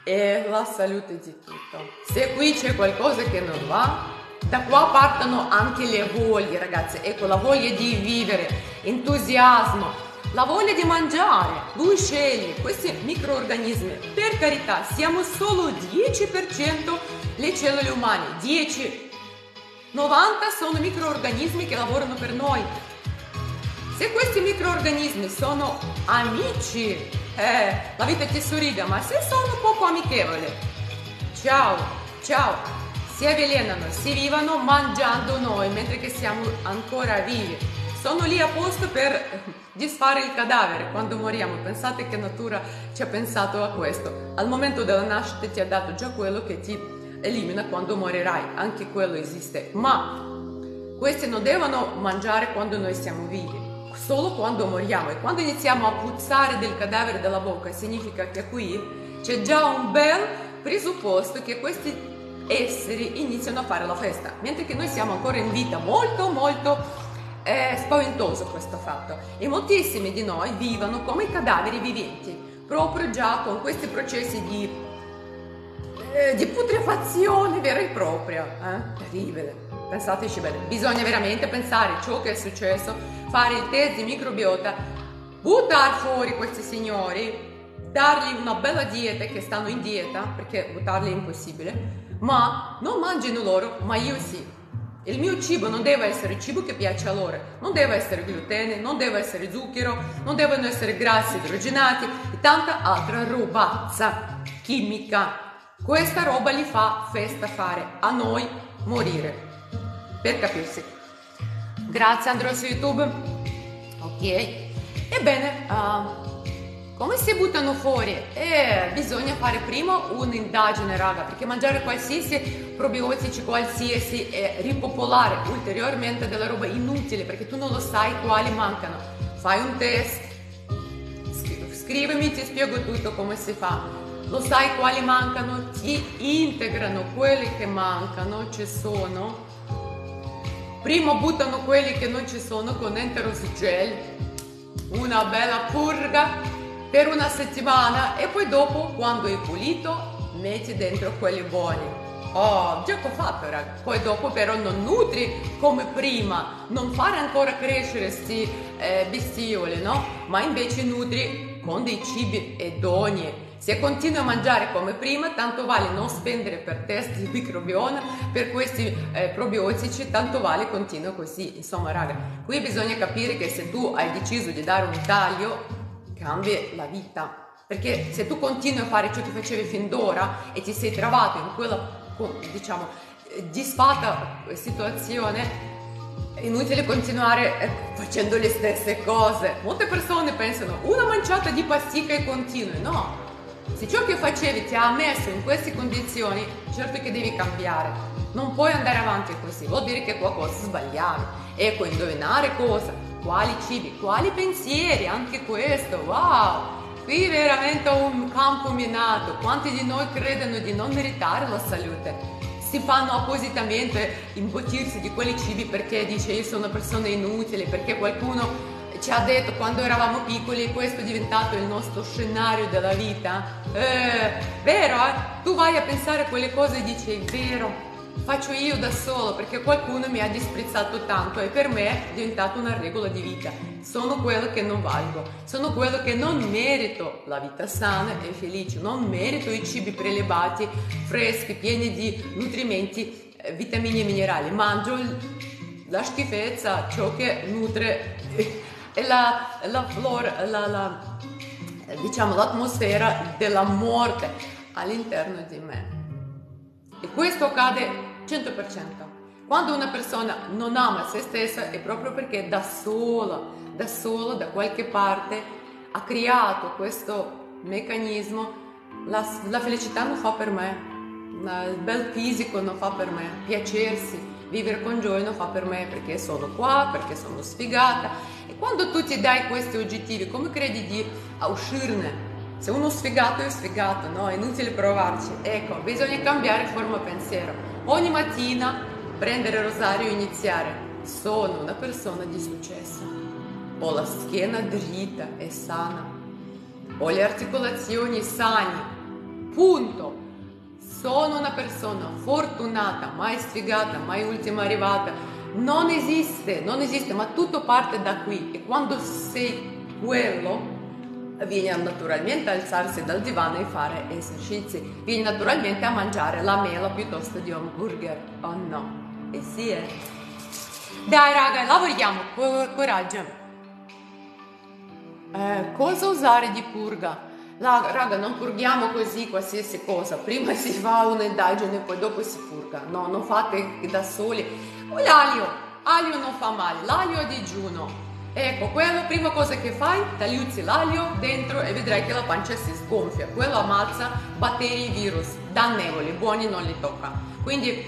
è la salute di tutto. Se qui c'è qualcosa che non va, da qua partono anche le voglie, ragazzi. Ecco, la voglia di vivere, entusiasmo, la voglia di mangiare. Lui sceglie questi microorganismi. Per carità, siamo solo 10% le cellule umane, 10 90 sono microorganismi che lavorano per noi. Se questi microorganismi sono amici, eh, la vita ti sorride, ma se sono poco amichevoli, ciao, ciao, si avvelenano, si vivono mangiando noi mentre che siamo ancora vivi. Sono lì apposta per disfare il cadavere quando moriamo. Pensate che natura ci ha pensato a questo. Al momento della nascita ti ha dato già quello che ti elimina quando morirai, anche quello esiste, ma questi non devono mangiare quando noi siamo vivi, solo quando moriamo e quando iniziamo a puzzare del cadavere dalla bocca significa che qui c'è già un bel presupposto che questi esseri iniziano a fare la festa, mentre che noi siamo ancora in vita, molto molto eh, spaventoso questo fatto e moltissimi di noi vivono come cadaveri viventi, proprio già con questi processi di eh, di putrefazione vera e propria, eh? terribile. Pensateci bene, bisogna veramente pensare ciò che è successo, fare il test di microbiota, buttare fuori questi signori, dargli una bella dieta che stanno in dieta, perché buttarli è impossibile, ma non mangino loro, ma io sì. Il mio cibo non deve essere cibo che piace a loro, non deve essere glutine, non deve essere zucchero, non devono essere grassi idrogenati e tanta altra robazza chimica questa roba li fa festa fare, a noi morire. Per capirsi. Grazie andrò su YouTube. Ok. Ebbene, uh, Come si buttano fuori? Eh, bisogna fare prima un'indagine, raga, perché mangiare qualsiasi probiotici, qualsiasi, e ripopolare ulteriormente della roba inutile, perché tu non lo sai quali mancano. Fai un test, scrivimi, ti spiego tutto come si fa. Lo sai quali mancano, ti integrano quelli che mancano, ci sono. Prima buttano quelli che non ci sono con Enteros Gel, una bella purga per una settimana e poi dopo quando è pulito metti dentro quelli buoni. Oh, gioco fatto raga. Poi dopo però non nutri come prima, non fare ancora crescere questi eh, bestioli, no? Ma invece nutri con dei cibi idonei. Se continui a mangiare come prima, tanto vale non spendere per test di microbiota, per questi eh, probiotici, tanto vale continua così. Insomma, raga, qui bisogna capire che se tu hai deciso di dare un taglio, cambia la vita. Perché se tu continui a fare ciò che facevi fin d'ora e ti sei trovato in quella, diciamo, disfatta situazione, è inutile continuare eh, facendo le stesse cose. Molte persone pensano una manciata di pasticca e continui. No, se ciò che facevi ti ha messo in queste condizioni, certo che devi cambiare. Non puoi andare avanti così, vuol dire che qualcosa sbagliavi. Ecco, indovinare cosa, quali cibi, quali pensieri, anche questo, wow! Qui veramente un campo minato, quanti di noi credono di non meritare la salute? Si fanno appositamente imbottirsi di quei cibi perché dice io sono una persona inutile, perché qualcuno ci ha detto quando eravamo piccoli questo è diventato il nostro scenario della vita. Eh, vero, eh? Tu vai a pensare a quelle cose e dici è vero, faccio io da solo perché qualcuno mi ha disprezzato tanto e per me è diventata una regola di vita. Sono quello che non valgo, sono quello che non merito la vita sana e felice, non merito i cibi prelevati, freschi, pieni di nutrimenti, eh, vitamine e minerali. Mangio la schifezza, ciò che nutre la, la flora, la, la, diciamo l'atmosfera della morte all'interno di me. E questo accade 100%. Quando una persona non ama se stessa è proprio perché da sola, da sola, da qualche parte ha creato questo meccanismo, la, la felicità non fa per me, il bel fisico non fa per me, piacersi, vivere con gioia non fa per me perché sono qua, perché sono sfigata. Quando tu ti dai questi oggettivi, come credi di uscirne? Se uno sfigato è sfigato, no? È inutile provarci. Ecco, bisogna cambiare forma pensiero. Ogni mattina prendere il rosario e iniziare. Sono una persona di successo. Ho la schiena dritta e sana. Ho le articolazioni sane. Punto. Sono una persona fortunata, mai sfigata, mai ultima arrivata. Non esiste, non esiste, ma tutto parte da qui. E quando sei quello, viene naturalmente a alzarsi dal divano e fare esercizi, viene naturalmente a mangiare la mela piuttosto di hamburger. Oh no, e sì, eh. Dai raga, lavoriamo, coraggio. Eh, cosa usare di purga? La, raga, non purghiamo così qualsiasi cosa, prima si fa un'indagine, poi dopo si purga. No, non fate da soli. O l'aglio, aglio non fa male, l'aglio è digiuno Ecco, quella prima cosa che fai, tagliuzzi l'aglio dentro e vedrai che la pancia si sgonfia. Quello ammazza batteri virus, dannevoli, buoni non li tocca. Quindi,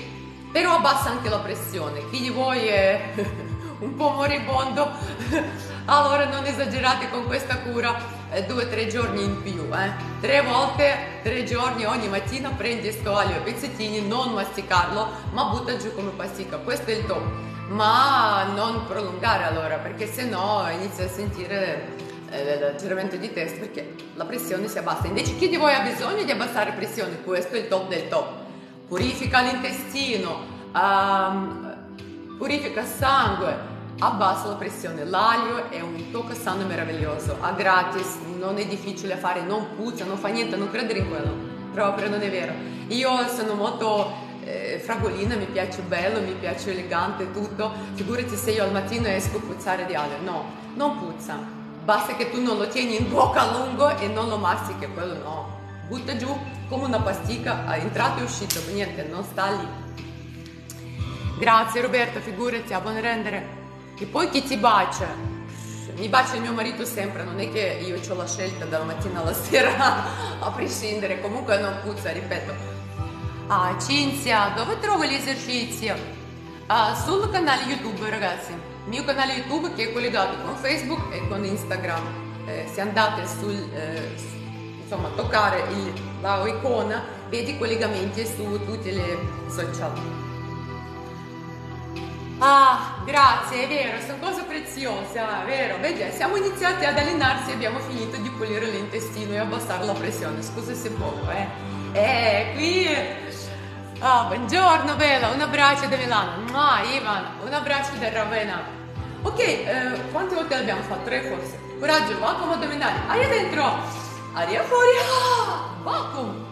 però abbassa anche la pressione. Chi di voi è un po' moribondo, allora non esagerate con questa cura due o tre giorni in più. Eh. Tre volte, tre giorni ogni mattina prendi sto aglio a pezzettini, non masticarlo, ma butta giù come pastica. Questo è il top ma non prolungare allora perché se no inizia a sentire eh, giramento di testa perché la pressione si abbassa. Invece chi di voi ha bisogno di abbassare pressione? Questo è il top del top. Purifica l'intestino, um, purifica il sangue, abbassa la pressione. L'aglio è un tocco sangue meraviglioso, a gratis, non è difficile fare, non puzza, non fa niente, non credere in quello. Proprio non è vero. Io sono molto eh, fragolina, mi piace bello, mi piace elegante tutto, figurati se io al mattino esco a puzzare di aglio, no, non puzza, basta che tu non lo tieni in bocca a lungo e non lo mastichi, quello no, butta giù come una pasticca, entrato e uscito, niente, non sta lì. Grazie Roberto, figurati, a buon rendere. E poi chi ti bacia? mi bacia il mio marito sempre, non è che io ho la scelta dalla mattina alla sera a prescindere, comunque non puzza, ripeto. Ah, Cinzia, dove trovo l'esercizio? Ah, sul canale YouTube, ragazzi. Il mio canale YouTube che è collegato con Facebook e con Instagram. Eh, se andate sul, eh, insomma, toccare il, la icona, vedi collegamenti su tutti i social. Ah, grazie, è vero, sono cose preziose, ah, è vero. Vedi, siamo iniziati ad allenarsi e abbiamo finito di pulire l'intestino e abbassare la pressione. Scusa se poco, eh. Eh, qui... Ah, buongiorno Bella, un abbraccio da Milano. Ah, Ivan, un abbraccio da Ravenna. Ok, eh, quante volte l'abbiamo fatto? Tre forse. Coraggio, vacuum addominale. Aria dentro, aria fuori. Ah, vacuum.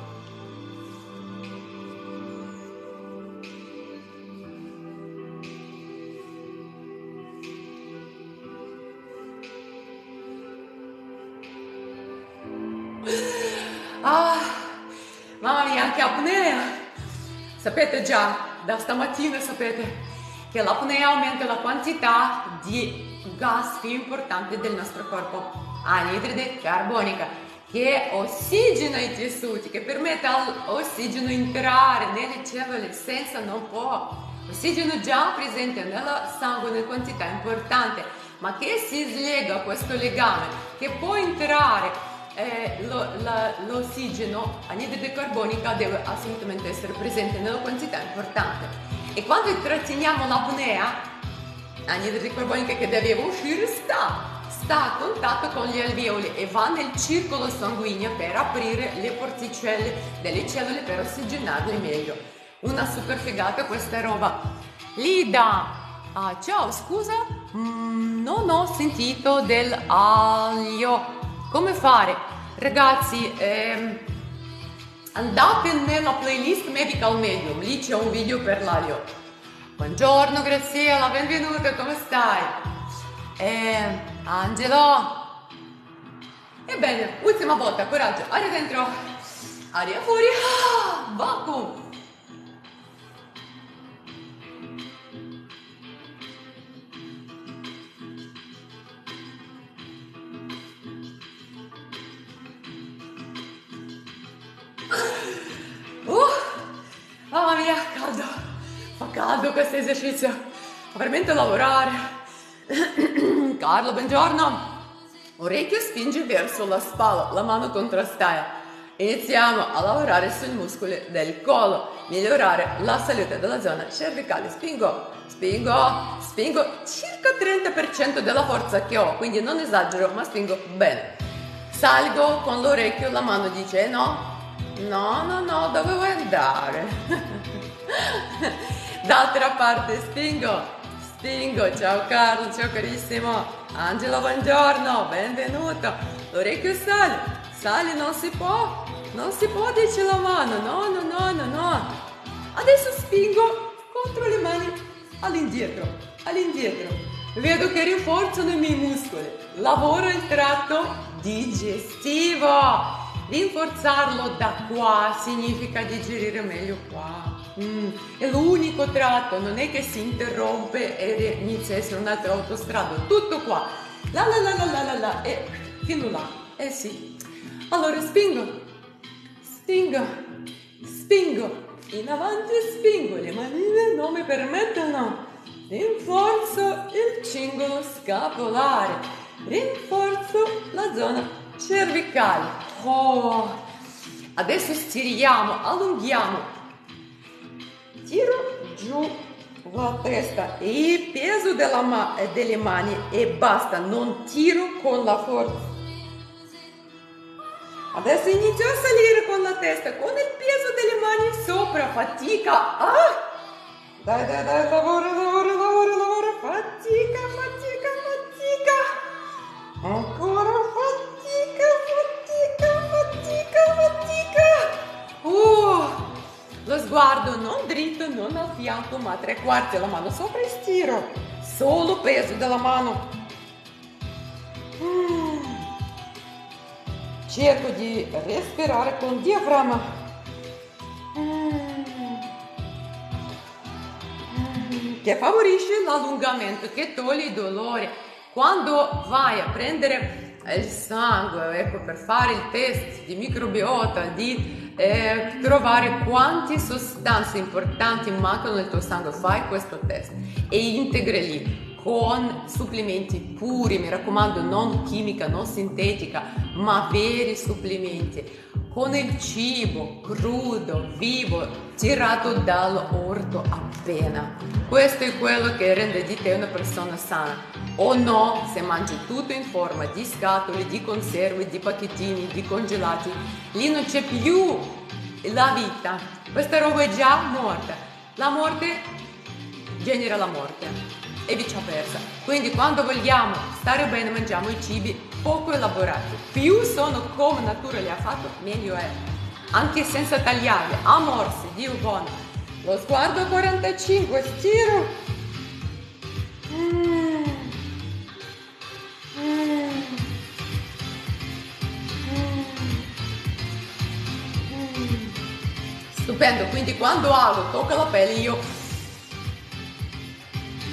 Ah, mamma mia, anche apnea. Sapete già, da stamattina sapete che l'apnea aumenta la quantità di gas più importante del nostro corpo, anidride carbonica, che ossigena i tessuti, che permette all'ossigeno entrare nelle cellule senza non può. Ossigeno già presente nel sangue in quantità importante, ma che si slega questo legame, che può entrare eh, lo, la, l'ossigeno, anidride carbonica, deve assolutamente essere presente nella quantità importante. E quando tratteniamo l'apnea, anidride carbonica che deve uscire sta, sta a contatto con gli alveoli e va nel circolo sanguigno per aprire le porticelle delle cellule per ossigenarle meglio. Una super figata questa roba. Lida! Ah, ciao, scusa, mm, non ho sentito del aglio. Come fare? Ragazzi, ehm, andate nella playlist Medical Medium, lì c'è un video per l'aglio. Buongiorno Graziella, benvenuta, come stai? Eh, Angelo? Ebbene, ultima volta, coraggio, aria dentro, aria fuori, ah, vacuum. Mamma mia, caldo! Fa caldo questo esercizio! Fa veramente lavorare! Carlo, buongiorno! Orecchio spingi verso la spalla, la mano contrastaia. Iniziamo a lavorare sui muscoli del collo, migliorare la salute della zona cervicale. Spingo, spingo, spingo circa 30% della forza che ho, quindi non esagero, ma spingo bene. Salgo con l'orecchio, la mano dice no, No, no, no, dove vuoi andare? D'altra parte spingo, spingo, ciao Carlo, ciao carissimo. Angelo, buongiorno, benvenuto. L'orecchio sale, sale, non si può, non si può dice la mano, no, no, no, no, no. Adesso spingo contro le mani all'indietro, all'indietro. Vedo che rinforzano i miei muscoli. Lavoro il tratto digestivo rinforzarlo da qua significa digerire meglio qua. Mm, è l'unico tratto, non è che si interrompe e inizia a essere un'altra autostrada, tutto qua. La la la la la la la e fino là. Eh sì. Allora spingo, spingo, spingo, in avanti spingo, le manine non mi permettono. Rinforzo il cingolo scapolare, rinforzo la zona cervicale. Oh, adesso stiriamo, allunghiamo. Tiro giù la testa e il peso ma delle mani e basta, non tiro con la forza. Adesso inizio a salire con la testa, con il peso delle mani sopra, fatica. Ah! Dai, dai, dai, lavora, lavora, lavora, lavora, fatica, fatica, fatica. Ancora fatica. Uh, lo sguardo non dritto, non al fianco, ma a tre quarti la mano sopra e stiro. Solo peso della mano. Mm. Cerco di respirare con diaframma. Mm. Mm. Che favorisce l'allungamento, che toglie il dolore quando vai a prendere il sangue, ecco, per fare il test di microbiota, di eh, trovare quante sostanze importanti mancano nel tuo sangue, fai questo test e integri lì con supplementi puri, mi raccomando, non chimica, non sintetica, ma veri supplementi, con il cibo crudo, vivo, tirato dall'orto appena. Questo è quello che rende di te una persona sana. O no, se mangi tutto in forma di scatole, di conserve, di pacchettini, di congelati, lì non c'è più la vita. Questa roba è già morta. La morte genera la morte e viceversa. Quindi quando vogliamo stare bene mangiamo i cibi poco elaborati. Più sono come natura li ha fatto, meglio è. Anche senza tagliarli, a morsi, Dio buono. Lo sguardo 45, stiro. Stupendo, quindi quando ago tocca la pelle io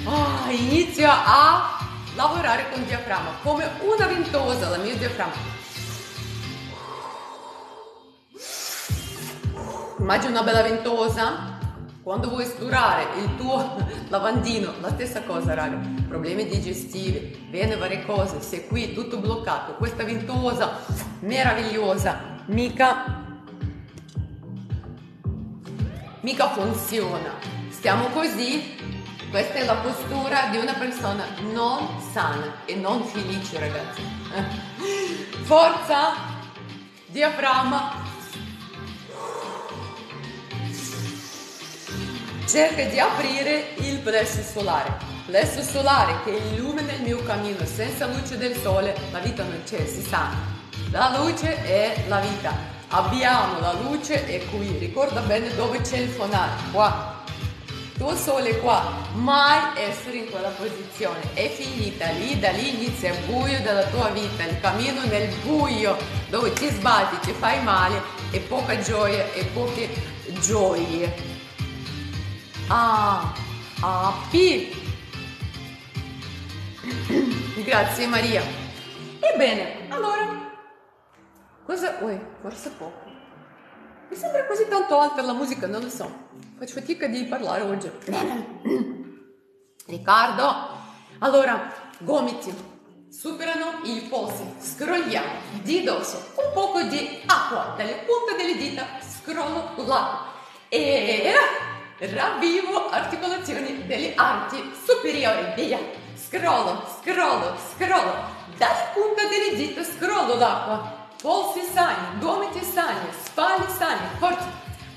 oh, inizio a lavorare con il diaframma, come una ventosa la mia diaframma. Immagina una bella ventosa. Quando vuoi sturare il tuo lavandino, la stessa cosa, raga. Problemi digestivi, bene varie cose. Se qui tutto bloccato, questa ventosa meravigliosa mica mica funziona. Stiamo così questa è la postura di una persona non sana e non felice, ragazzi. Forza, diaframma. Cerca di aprire il plesso solare. Plesso solare che illumina il mio cammino. Senza luce del sole la vita non c'è, si sa. La luce è la vita. Abbiamo la luce e qui. Ricorda bene dove c'è il fonare. Qua tuo sole qua, mai essere in quella posizione, è finita lì, da lì inizia il buio della tua vita, il cammino nel buio dove ti sbatti, ti fai male e poca gioia e poche gioie. Ah, ah, P. Grazie Maria. Ebbene, allora, cosa... Uè, forse poco. Mi sembra così tanto alta la musica, non lo so. Faccio fatica di parlare oggi. Riccardo. Allora, gomiti superano i polsi. Scrolliamo di dosso un po' di acqua dalle punte delle dita. Scrollo l'acqua. E ravvivo articolazioni delle arti superiori. Via. Scrollo, scrollo, scrollo. Dalle punte delle dita scrollo l'acqua polsi sani, gomiti sani, spalle sani, forza,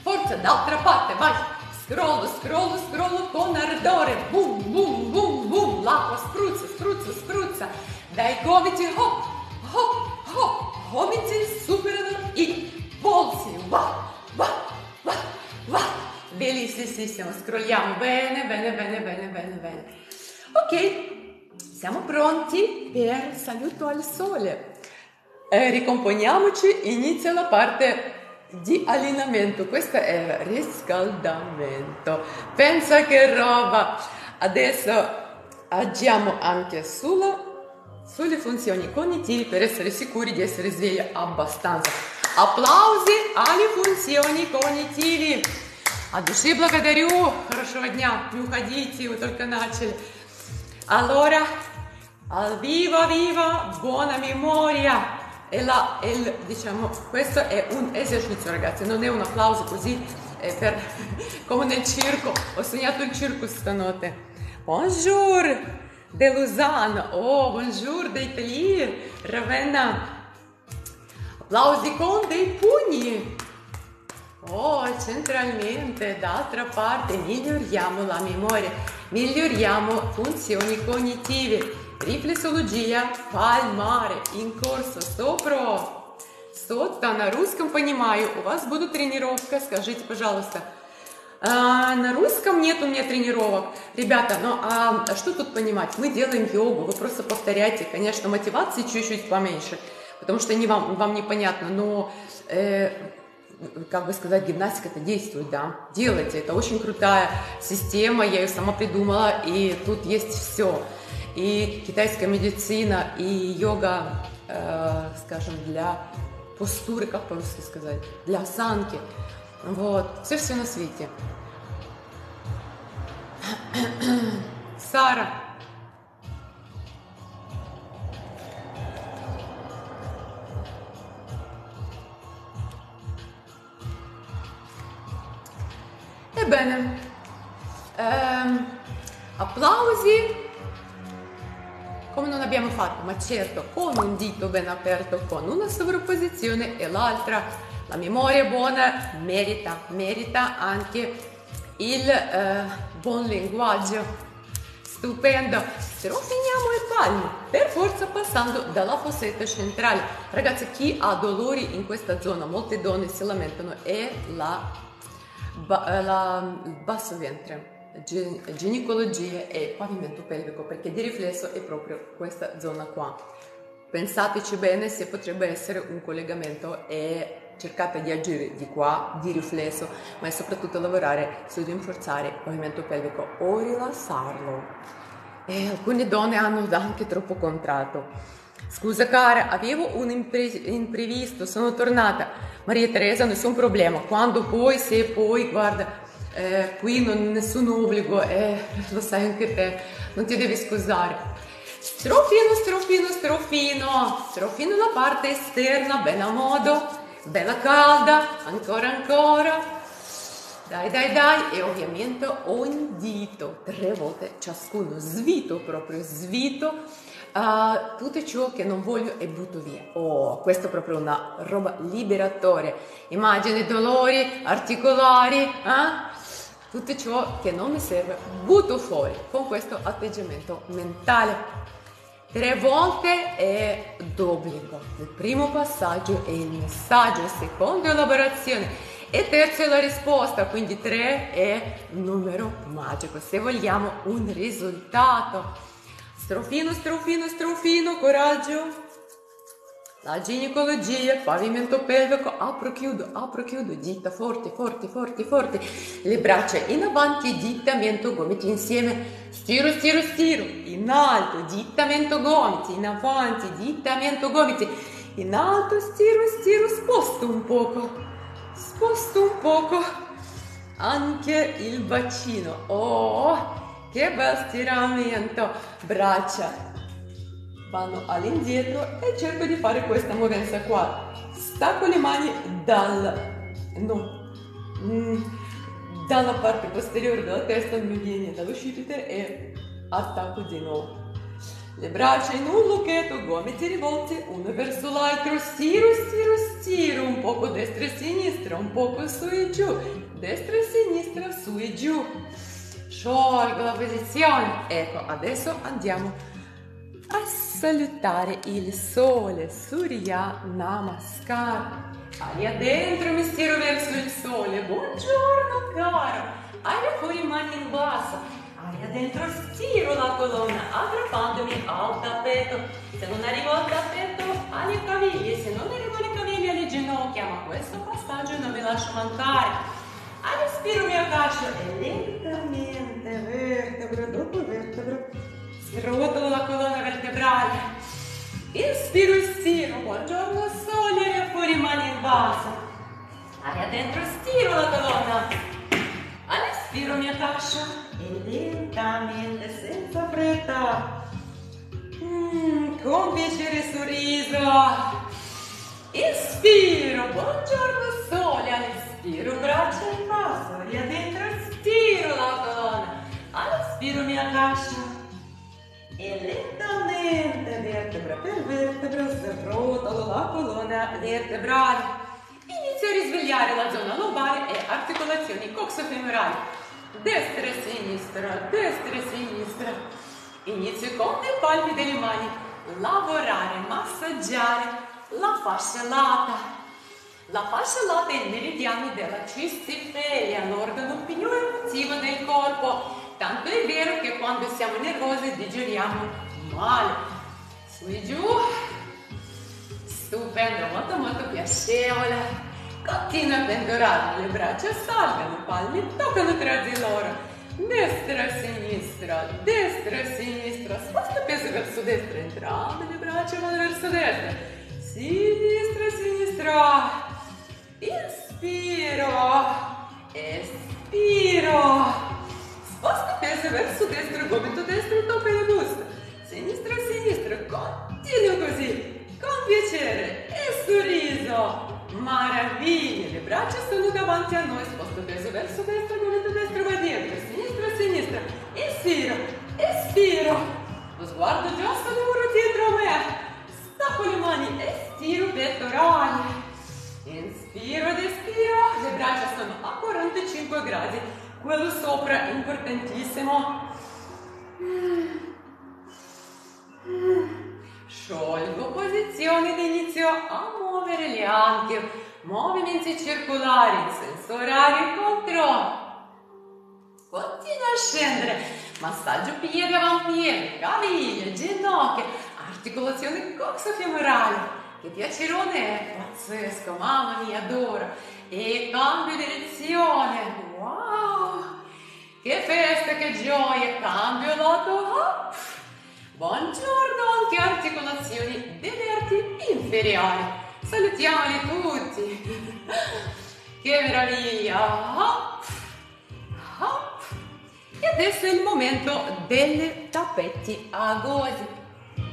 forza, d'altra parte, vai, scrollo, scrollo, scrollo con ardore, boom, boom, boom, boom, l'acqua spruzza, spruzza, spruzza, dai gomiti, hop, hop, hop, gomiti superano i polsi, va, va, va, va, bellissimo, scrolliamo bene, bene, bene, bene, bene, bene, ok, siamo pronti per saluto al sole. Eh, ricomponiamoci, inizia la parte di allenamento, questo è il riscaldamento. Pensa che roba! Adesso agiamo anche sulla, sulle funzioni cognitive per essere sicuri di essere svegli abbastanza. Applausi alle funzioni cognitive. От души благодарю. Хорошего дня. Не уходите, вы только начали. Allora, al vivo, vivo, buona memoria. E la, il, diciamo, questo è un esercizio ragazzi, non è un applauso così eh, per, come nel circo, ho sognato il circo stanotte. Bonjour de Lausanne, oh bonjour de Italia, Ravenna. Applausi con dei pugni. Oh, centralmente, d'altra parte, miglioriamo la memoria, miglioriamo funzioni cognitive. Рефлексология пальмары, инкорсо, сопро. Сота, на русском понимаю, у вас будут тренировка, скажите, пожалуйста. А, на русском нет у меня тренировок. Ребята, ну а что тут понимать? Мы делаем йогу, вы просто повторяйте. Конечно, мотивации чуть-чуть поменьше, потому что не вам, вам непонятно, но э, как бы сказать, гимнастика-то действует, да, делайте, это очень крутая система, я ее сама придумала, и тут есть все, и китайская медицина, и йога, э, скажем, для постуры, как по-русски сказать, для осанки, вот, все-все на свете. Сара, Ebbene, ehm, applausi come non abbiamo fatto, ma certo con un dito ben aperto, con una sovrapposizione e l'altra. La memoria buona merita, merita anche il eh, buon linguaggio. Stupendo! Strofiniamo i palmi, per forza passando dalla fossetta centrale. Ragazzi, chi ha dolori in questa zona, molte donne si lamentano, è la ba- la, basso ventre, ginecologia e pavimento pelvico, perché di riflesso è proprio questa zona qua. Pensateci bene se potrebbe essere un collegamento e cercate di agire di qua, di riflesso, ma soprattutto lavorare su rinforzare il pavimento pelvico o rilassarlo. E alcune donne hanno anche troppo contratto. Scusa cara, avevo un impre- imprevisto, sono tornata. Maria Teresa, nessun problema. Quando poi, se poi, guarda, eh, qui non nessun obbligo, eh, lo sai anche te, non ti devi scusare. Strofino, strofino, strofino, strofino la parte esterna, bene a modo, bella calda, ancora, ancora. Dai, dai, dai, e ovviamente ogni dito, tre volte ciascuno, svito proprio, svito Uh, tutto ciò che non voglio e butto via. Oh, questa è proprio una roba liberatoria. Immagini dolori articolari, eh? Tutto ciò che non mi serve, butto fuori con questo atteggiamento mentale. Tre volte è d'obbligo. Il primo passaggio è il messaggio, il secondo è l'elaborazione e terzo è la risposta, quindi tre è il numero magico se vogliamo un risultato. Strofino, strofino, strofino, coraggio. La ginecologia, pavimento pelvico, apro, chiudo, apro, chiudo, dita forte, forte, forte, forte. Le braccia in avanti, dittamento, gomiti insieme. Stiro, stiro, stiro. In alto, dittamento, gomiti. In avanti, dittamento, gomiti. In alto, stiro, stiro, sposto un poco. Sposto un poco. Anche il bacino. Oh! Che bel stiramento! Braccia vanno all'indietro e cerco di fare questa movenza qua. Stacco le mani dal, no, mm, dalla parte posteriore della testa, mi viene dallo scipite e attacco di nuovo. Le braccia in un lucchetto, gomiti rivolti uno verso l'altro, stiro, stiro, stiro, un poco destra e sinistra, un poco su e giù, destra e sinistra, su e giù sciolgo la posizione. Ecco, adesso andiamo a salutare il sole, Surya Namaskar. Aria dentro, mi stiro verso il sole. Buongiorno caro. Aria fuori, mani in basso. Aria dentro, stiro la colonna, aggrappandomi al tappeto. Se non arrivo al tappeto, alle caviglie. Se non arrivo alle caviglie, alle ginocchia. Ma questo passaggio non mi lascio mancare. Respiro mi aggascio e lentamente, vertebra dopo vertebra, srotola la colonna vertebrale. Inspiro e stiro, buongiorno sole, aria fuori, mani in basso. Aria dentro, stiro la colonna. All'espiro mi aggascio e lentamente, senza fretta, mm, con piacere sorriso. Inspiro, buongiorno sole, all'espiro braccia in basso, via dentro, stiro la colonna. All'espiro mi accascio. E lentamente, vertebra per vertebra, srotolo la colonna vertebrale. Inizio a risvegliare la zona lombare e articolazioni coxofemorali. Destra e sinistra, destra e sinistra. Inizio con le palme delle mani. Lavorare, massaggiare la fascia lata la fascia lata è il meridiano della cistifelia, l'organo più emotivo del corpo. Tanto è vero che quando siamo nervosi digeriamo male. Su e giù. Stupendo, molto molto piacevole. Continua a pendurare le braccia, salgano, palli, toccano tra di loro. Destra, sinistra, destra, sinistra. Sposta peso verso destra, entrambe le braccia vanno verso destra. Sinistra, sinistra. Inspiro. Espiro. Sposta peso verso destra, gomito destro, tocca le busta. Sinistra, sinistra, continua così. Con piacere e sorriso. Maraviglia, le braccia sono davanti a noi, sposto peso verso destra, gomito destro va dietro, sinistra, sinistra, inspiro, espiro, lo sguardo giusto duro dietro a me, stacco le mani, estiro pettorali, inspiro ed espiro, le braccia sono a 45 gradi, quello sopra importantissimo. Sciolgo posizione ed inizio a muovere le anche, movimenti circolari in senso orario contro. Continua a scendere, massaggio piede avampiede, caviglie, ginocchia, articolazione coxofemorale. Che piacerone è, pazzesco, mamma mia, adoro. E cambio direzione, wow! Che festa, che gioia, cambio lato, hop! Buongiorno anche articolazioni delle arti inferiori. Salutiamoli tutti. Che meraviglia. E adesso è il momento delle tappeti agosi.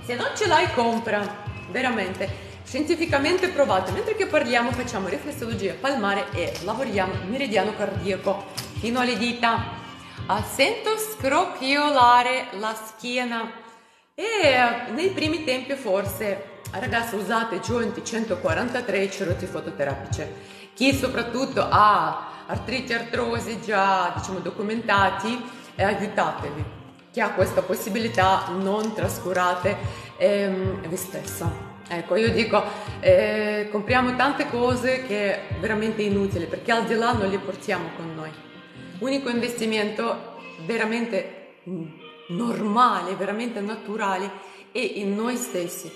Se non ce l'hai compra, veramente. Scientificamente provato, mentre che parliamo facciamo riflessologia palmare e lavoriamo meridiano cardiaco fino alle dita. Sento scrocchiolare la schiena e nei primi tempi forse, ragazzi, usate joint 143 cerotti fototerapici. Chi soprattutto ha artriti artrosi già, diciamo, documentati, eh, aiutatevi. Chi ha questa possibilità, non trascurate ehm, vi stessa. Ecco, io dico, eh, compriamo tante cose che è veramente inutili perché al di là non le portiamo con noi. Unico investimento veramente normale, veramente naturale è in noi stessi.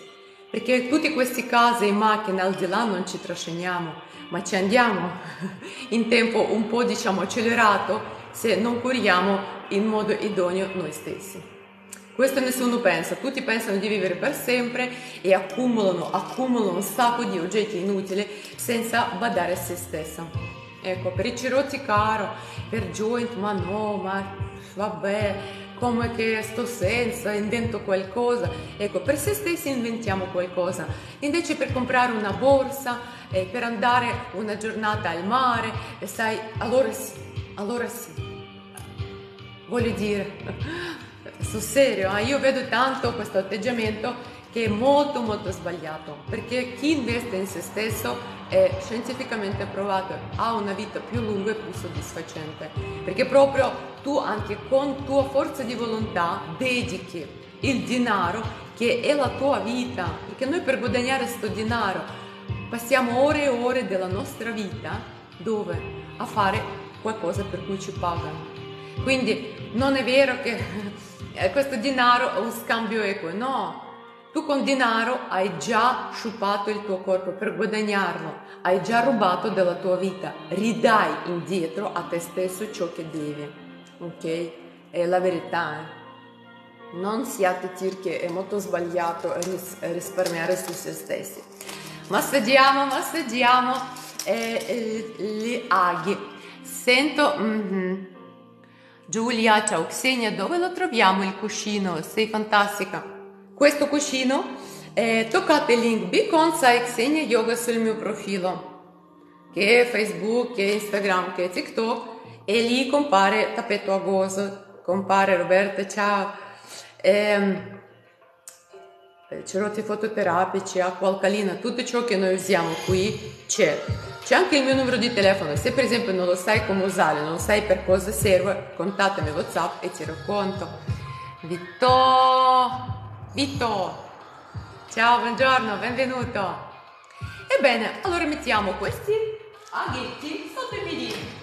Perché tutti questi casi in macchina al di là non ci trasciniamo, ma ci andiamo in tempo un po' diciamo accelerato se non curiamo in modo idoneo noi stessi. Questo nessuno pensa, tutti pensano di vivere per sempre e accumulano, accumulano un sacco di oggetti inutili senza badare a se stessa. Ecco, per i cerotti caro, per joint, ma no, ma vabbè, come che sto senza, invento qualcosa. Ecco, per se stessi inventiamo qualcosa. Invece per comprare una borsa, eh, per andare una giornata al mare, e sai, allora sì, allora sì. Voglio dire, sul serio, eh, io vedo tanto questo atteggiamento che è molto molto sbagliato, perché chi investe in se stesso è scientificamente provato, ha una vita più lunga e più soddisfacente, perché proprio tu anche con tua forza di volontà dedichi il denaro che è la tua vita, perché noi per guadagnare questo denaro passiamo ore e ore della nostra vita dove? A fare qualcosa per cui ci pagano. Quindi non è vero che questo denaro è un scambio equo, no, tu con denaro hai già sciupato il tuo corpo per guadagnarlo, hai già rubato della tua vita, ridai indietro a te stesso ciò che devi, ok? È la verità, eh? Non siate tirchi, è molto sbagliato ris- risparmiare su se stessi. Massaggiamo, massaggiamo eh, eh, le aghi. Sento... Mm-hmm. Giulia, ciao Xenia, dove lo troviamo il cuscino? Sei fantastica questo cuscino, eh, toccate il link Biconza e Xenia Yoga sul mio profilo, che è Facebook, che è Instagram, che è TikTok, e lì compare tappeto agoso, compare Roberta, ciao, ehm, cerotti fototerapici, acqua alcalina, tutto ciò che noi usiamo qui c'è. C'è anche il mio numero di telefono, se per esempio non lo sai come usare, non sai per cosa serve, contattami WhatsApp e ti racconto. Vittorio! Vito! Ciao, buongiorno, benvenuto! Ebbene, allora mettiamo questi aghetti sotto i piedini.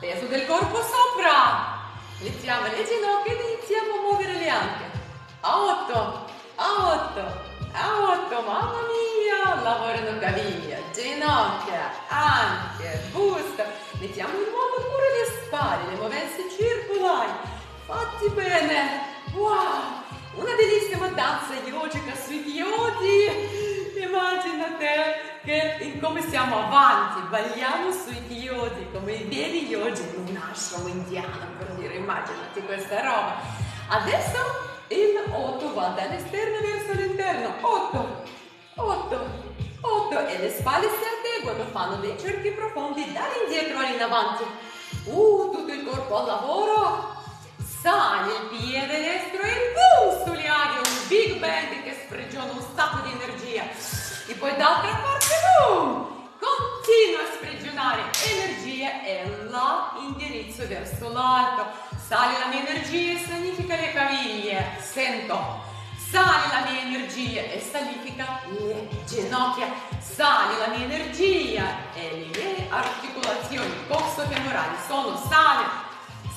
Peso del corpo sopra. Mettiamo le ginocchia e iniziamo a muovere le anche. A 8, a 8, a 8, mamma mia, lavorano caviglia. Ginocchia, anche, busto. Mettiamo in moto pure le spalle, le movenze circolari. Fatti bene. Wow! Una bellissima danza yogica sui chiodi. Immagina te che come siamo avanti, balliamo sui chiodi come i veri yogi in un ashram indiano, per dire, immaginati questa roba. Adesso il 8 va dall'esterno verso l'interno, 8, 8, 8 e le spalle si adeguano, fanno dei cerchi profondi dall'indietro all'inavanti. Uh, tutto il corpo al lavoro, sale il piede destro e boom, sulle ali un big bang che sprigiona un sacco di energia. E poi d'altra parte boom, continua a sprigionare energia e la indirizzo verso l'alto. Sale la mia energia e sanifica le caviglie sento sale la mia energia e sanifica le ginocchia. Sale la mia energia e le articolazioni. Posto femorali sono sale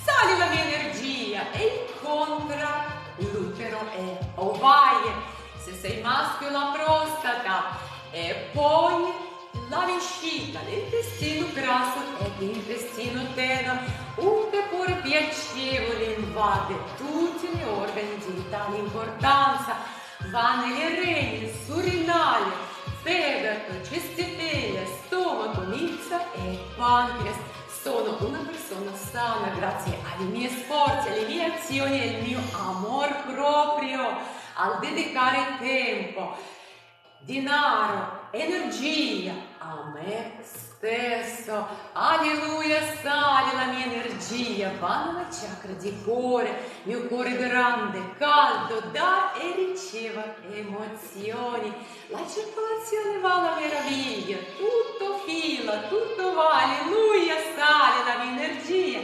sale la mia energia e incontra l'utero e ovaie. Se sei maschio la prostata e poi la vescica, l'intestino grasso e l'intestino tenero, un tepore piacevole invade tutti gli organi di vitale importanza, va nelle reni, surinale, fegato, cestipele, stomaco, milza e pancreas. Sono una persona sana grazie ai miei sforzi, alle mie azioni e al mio amor proprio. Al dedicare tempo, denaro, energia a me stesso. Alleluia, sale la mia energia, va nella chakra di cuore, mio cuore grande, caldo, dà e riceva emozioni. La circolazione va alla meraviglia, tutto fila, tutto va, alleluia, sale la mia energia,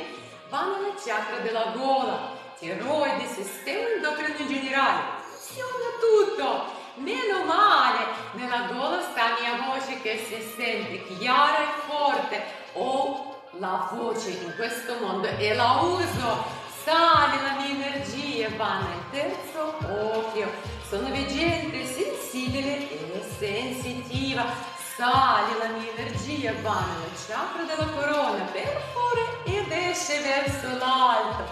va nella chakra della gola, tiroide, sistema endocrino in generale. Funziona tutto. Meno male, nella gola sta mia voce che si sente chiara e forte. Ho la voce in questo mondo e la uso. Sale la mia energia, va nel terzo occhio. Sono veggente, sensibile e sensitiva. Sale la mia energia, va nel chakra della corona per fuori ed esce verso l'alto.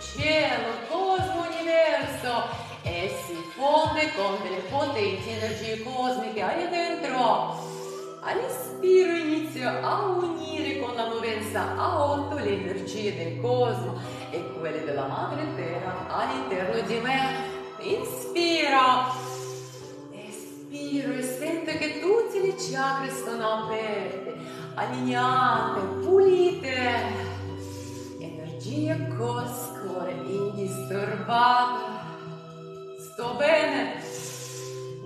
Cielo, cosmo, universo e si fonde con delle potenti energie cosmiche ahí dentro. All'ispiro inizio a unire con la movenza a 8 le energie del cosmo e quelle della madre terra all'interno di me. Inspiro, espiro e sento che tutti i chakra sono aperti, allineate, pulite. Energia coscore indisturbata Sto bene?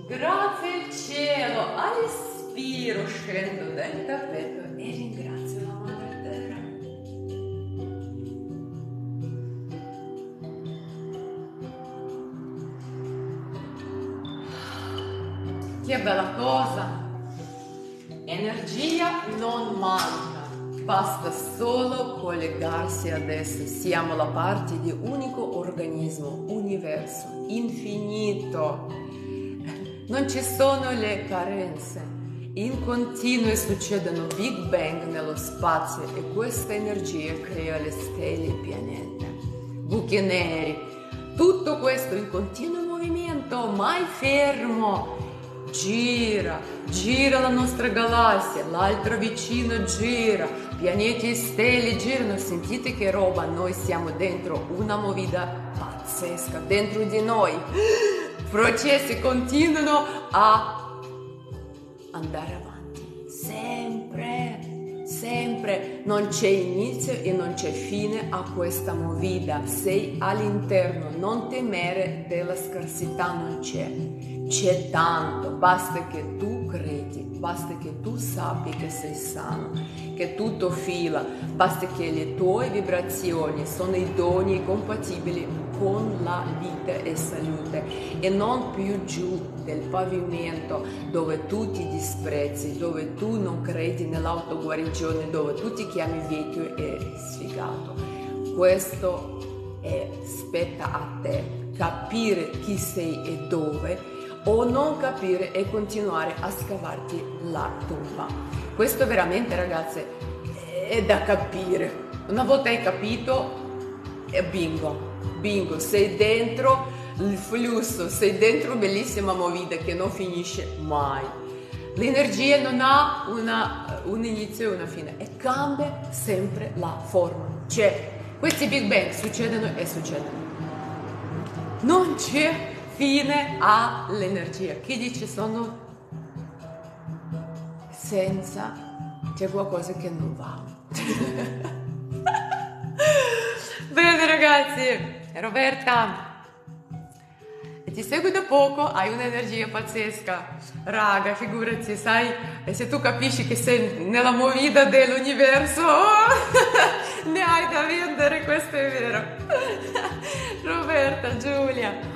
Grazie al cielo, all'ispiro scendo dal tappeto e ringrazio la Madre Terra. Che bella cosa! Energia non manca. Basta solo collegarsi ad essa. Siamo la parte di unico organismo, universo, infinito. Non ci sono le carenze. In continuo succedono Big Bang nello spazio e questa energia crea le stelle i pianeti, buchi neri. Tutto questo in continuo movimento, mai fermo gira, gira la nostra galassia, l'altro vicino gira, pianeti e stelle girano, sentite che roba, noi siamo dentro una movida pazzesca, dentro di noi. Processi continuano a andare avanti, sempre, sempre. Non c'è inizio e non c'è fine a questa movida. Sei all'interno, non temere della scarsità, non c'è c'è tanto, basta che tu credi, basta che tu sappi che sei sano, che tutto fila, basta che le tue vibrazioni sono idonee e compatibili con la vita e salute e non più giù del pavimento dove tu ti disprezzi, dove tu non credi nell'autoguarigione, dove tu ti chiami vecchio e sfigato. Questo è, spetta a te capire chi sei e dove o non capire e continuare a scavarti la tomba. Questo veramente ragazze è da capire. Una volta hai capito, è bingo, bingo, sei dentro il flusso, sei dentro bellissima movida che non finisce mai. L'energia non ha una, un inizio e una fine e cambia sempre la forma. Cioè, questi Big Bang succedono e succedono. Non c'è fine all'energia. Chi dice sono senza, c'è qualcosa che non va. Bene ragazzi, Roberta, ti segui da poco, hai un'energia pazzesca. Raga, figurati, sai, e se tu capisci che sei nella movida dell'universo, oh, ne hai da vendere, questo è vero. Roberta, Giulia,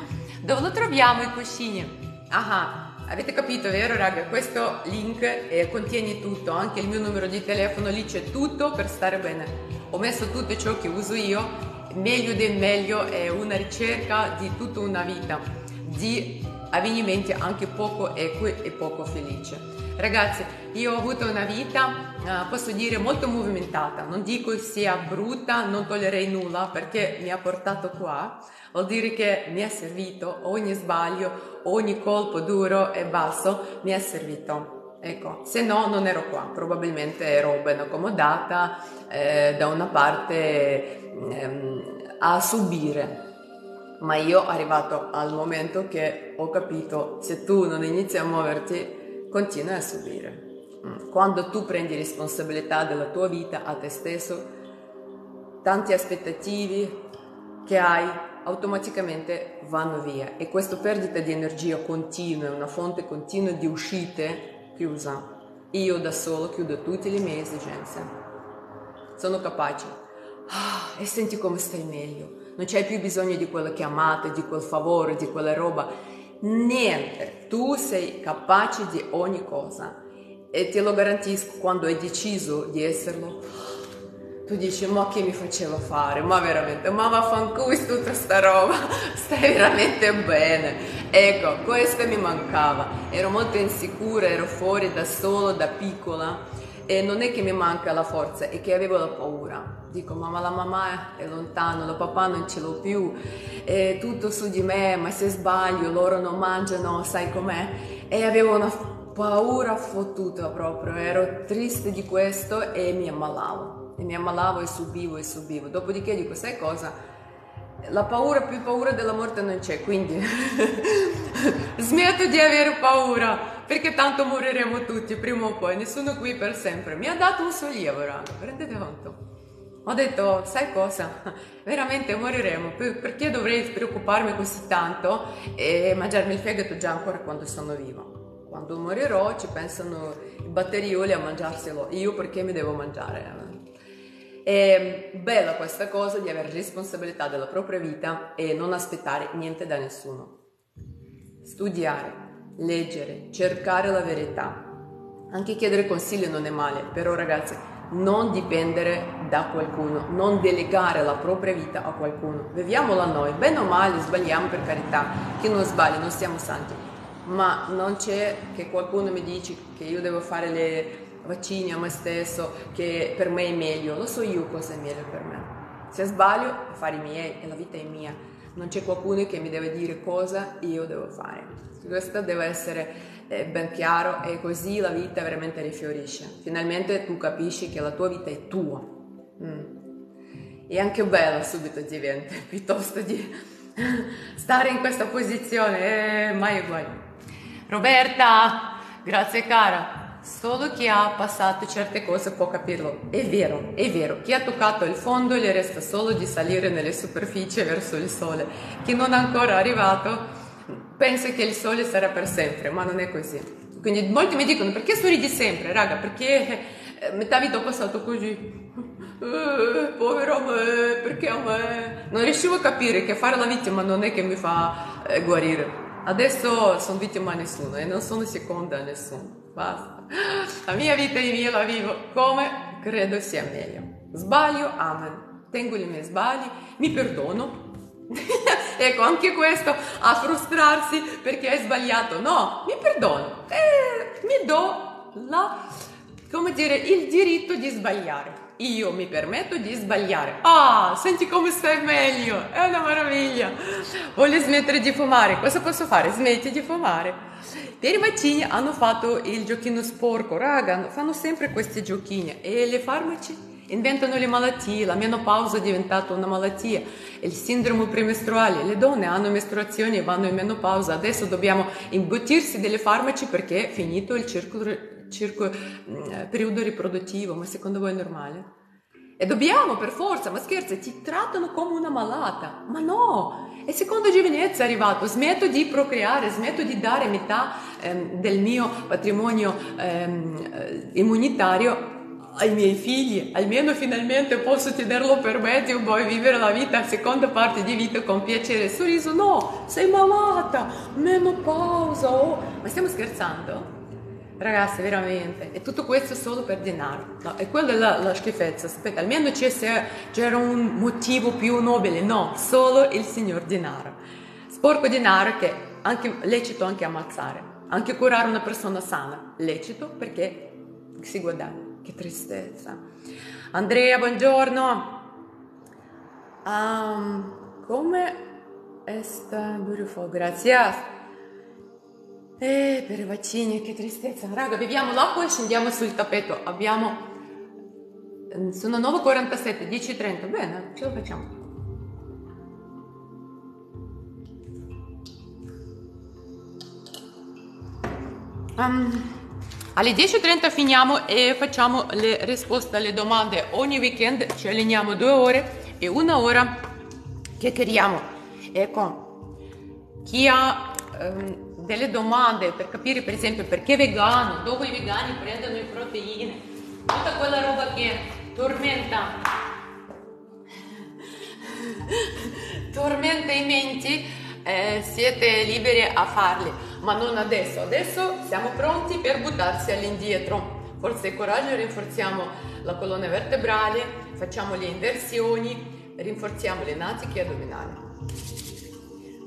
dove lo troviamo i cuscini? Ah, avete capito, vero raga? Questo link eh, contiene tutto, anche il mio numero di telefono, lì c'è tutto per stare bene. Ho messo tutto ciò che uso io, meglio del meglio, è una ricerca di tutta una vita di avvenimenti anche poco equi e poco felici. Ragazzi, io ho avuto una vita, uh, posso dire, molto movimentata. Non dico sia brutta, non toglierei nulla perché mi ha portato qua. Vuol dire che mi è servito ogni sbaglio, ogni colpo duro e basso mi è servito. Ecco, se no non ero qua, probabilmente ero ben accomodata eh, da una parte ehm, a subire ma io arrivato al momento che ho capito se tu non inizi a muoverti continui a subire. Mm. Quando tu prendi responsabilità della tua vita a te stesso, tanti aspettative che hai automaticamente vanno via e questa perdita di energia continua, una fonte continua di uscite chiusa. Io da solo chiudo tutte le mie esigenze. Sono capace. Ah, e senti come stai meglio non c'hai più bisogno di quella chiamata, di quel favore, di quella roba, niente, tu sei capace di ogni cosa e te lo garantisco quando hai deciso di esserlo. Tu dici, ma che mi faceva fare? Ma veramente, ma vaffanculo tutta sta roba, stai veramente bene. Ecco, questo mi mancava. Ero molto insicura, ero fuori da solo, da piccola e non è che mi manca la forza, è che avevo la paura. Dico, ma la mamma è lontano, il papà non ce l'ho più, è tutto su di me, ma se sbaglio loro non mangiano, sai com'è? E avevo una paura fottuta proprio, ero triste di questo e mi ammalavo. E mi ammalavo e subivo e subivo. Dopodiché dico, sai cosa? la paura più paura della morte non c'è, quindi smetto di avere paura, perché tanto moriremo tutti prima o poi, nessuno qui per sempre. Mi ha dato un sollievo, raga, prendete conto. Ho detto, sai cosa? Veramente moriremo, perché dovrei preoccuparmi così tanto e mangiarmi il fegato già ancora quando sono viva? Quando morirò ci pensano i batterioli a mangiarselo, io perché mi devo mangiare? È bella questa cosa di avere responsabilità della propria vita e non aspettare niente da nessuno. Studiare, leggere, cercare la verità. Anche chiedere consigli non è male, però ragazzi, non dipendere da qualcuno, non delegare la propria vita a qualcuno. Viviamola noi, bene o male, sbagliamo per carità, chi non sbaglia, non siamo santi, ma non c'è che qualcuno mi dice che io devo fare le vaccini a me stesso, che per me è meglio, lo so io cosa è meglio per me. Se sbaglio, affari miei e la vita è mia, non c'è qualcuno che mi deve dire cosa io devo fare. Questo deve essere eh, ben chiaro e così la vita veramente rifiorisce. Finalmente tu capisci che la tua vita è tua. Mm. E anche bella subito diventa, piuttosto di stare in questa posizione, eh, mai uguale. Roberta, grazie cara. Solo chi ha passato certe cose può capirlo. È vero, è vero. Chi ha toccato il fondo gli resta solo di salire nelle superfici verso il sole. Chi non è ancora arrivato pensa che il sole sarà per sempre, ma non è così. Quindi molti mi dicono perché sorridi sempre, raga? Perché eh, metà vita ho passato così. Eh, povero me, perché a me? Non riuscivo a capire che fare la vittima non è che mi fa eh, guarire. Adesso sono vittima a nessuno e non sono seconda a nessuno. Basta. La mia vita è mia, la vivo come credo sia meglio. Sbaglio, amen. Tengo i miei sbagli, mi perdono, ecco, anche questo a frustrarsi perché hai sbagliato. No, mi perdono. Eh, mi do la, come dire, il diritto di sbagliare. Io mi permetto di sbagliare. Ah, senti come stai meglio. È una meraviglia. Voglio smettere di fumare. Cosa posso fare? Smetti di fumare. Per i vaccini hanno fatto il giochino sporco. Raga, fanno sempre questi giochini. E le farmaci? Inventano le malattie, la menopausa è diventata una malattia, il sindrome premestruale, le donne hanno mestruazioni e vanno in menopausa, adesso dobbiamo imbottirsi delle farmaci perché è finito il circolo, circo, mm, periodo riproduttivo, ma secondo voi è normale? E dobbiamo per forza, ma scherza, ti trattano come una malata, ma no, e secondo giovinezza è arrivato, smetto di procreare, smetto di dare metà ehm, del mio patrimonio ehm, eh, immunitario ai miei figli, almeno finalmente posso tenerlo per me e vuoi vivere la vita, seconda parte di vita con piacere sorriso. No, sei malata, menopausa, oh. ma stiamo scherzando? Ragazzi, veramente, e tutto questo solo per denaro. No, e quella è la, la schifezza. Aspetta, almeno c'era un motivo più nobile. No, solo il signor denaro. Sporco denaro che anche lecito anche ammazzare, anche curare una persona sana. Lecito perché si guadagna. Che tristezza. Andrea, buongiorno. Um, come sta beautiful, grazie. Eh, per i vaccini, che tristezza. Raga, beviamo l'acqua e scendiamo sul tappeto. Abbiamo... Sono 9.47, 10.30. Bene, ce lo facciamo. Um, alle 10.30 finiamo e facciamo le risposte alle domande. Ogni weekend ci alleniamo due ore e una ora chiacchieriamo. Ecco, chi ha um, delle domande per capire per esempio perché vegano, dove i vegani prendono le proteine, tutta quella roba che tormenta, tormenta i menti, eh, siete liberi a farli ma non adesso. Adesso siamo pronti per buttarsi all'indietro. Forza e coraggio, rinforziamo la colonna vertebrale, facciamo le inversioni, rinforziamo le natiche addominali.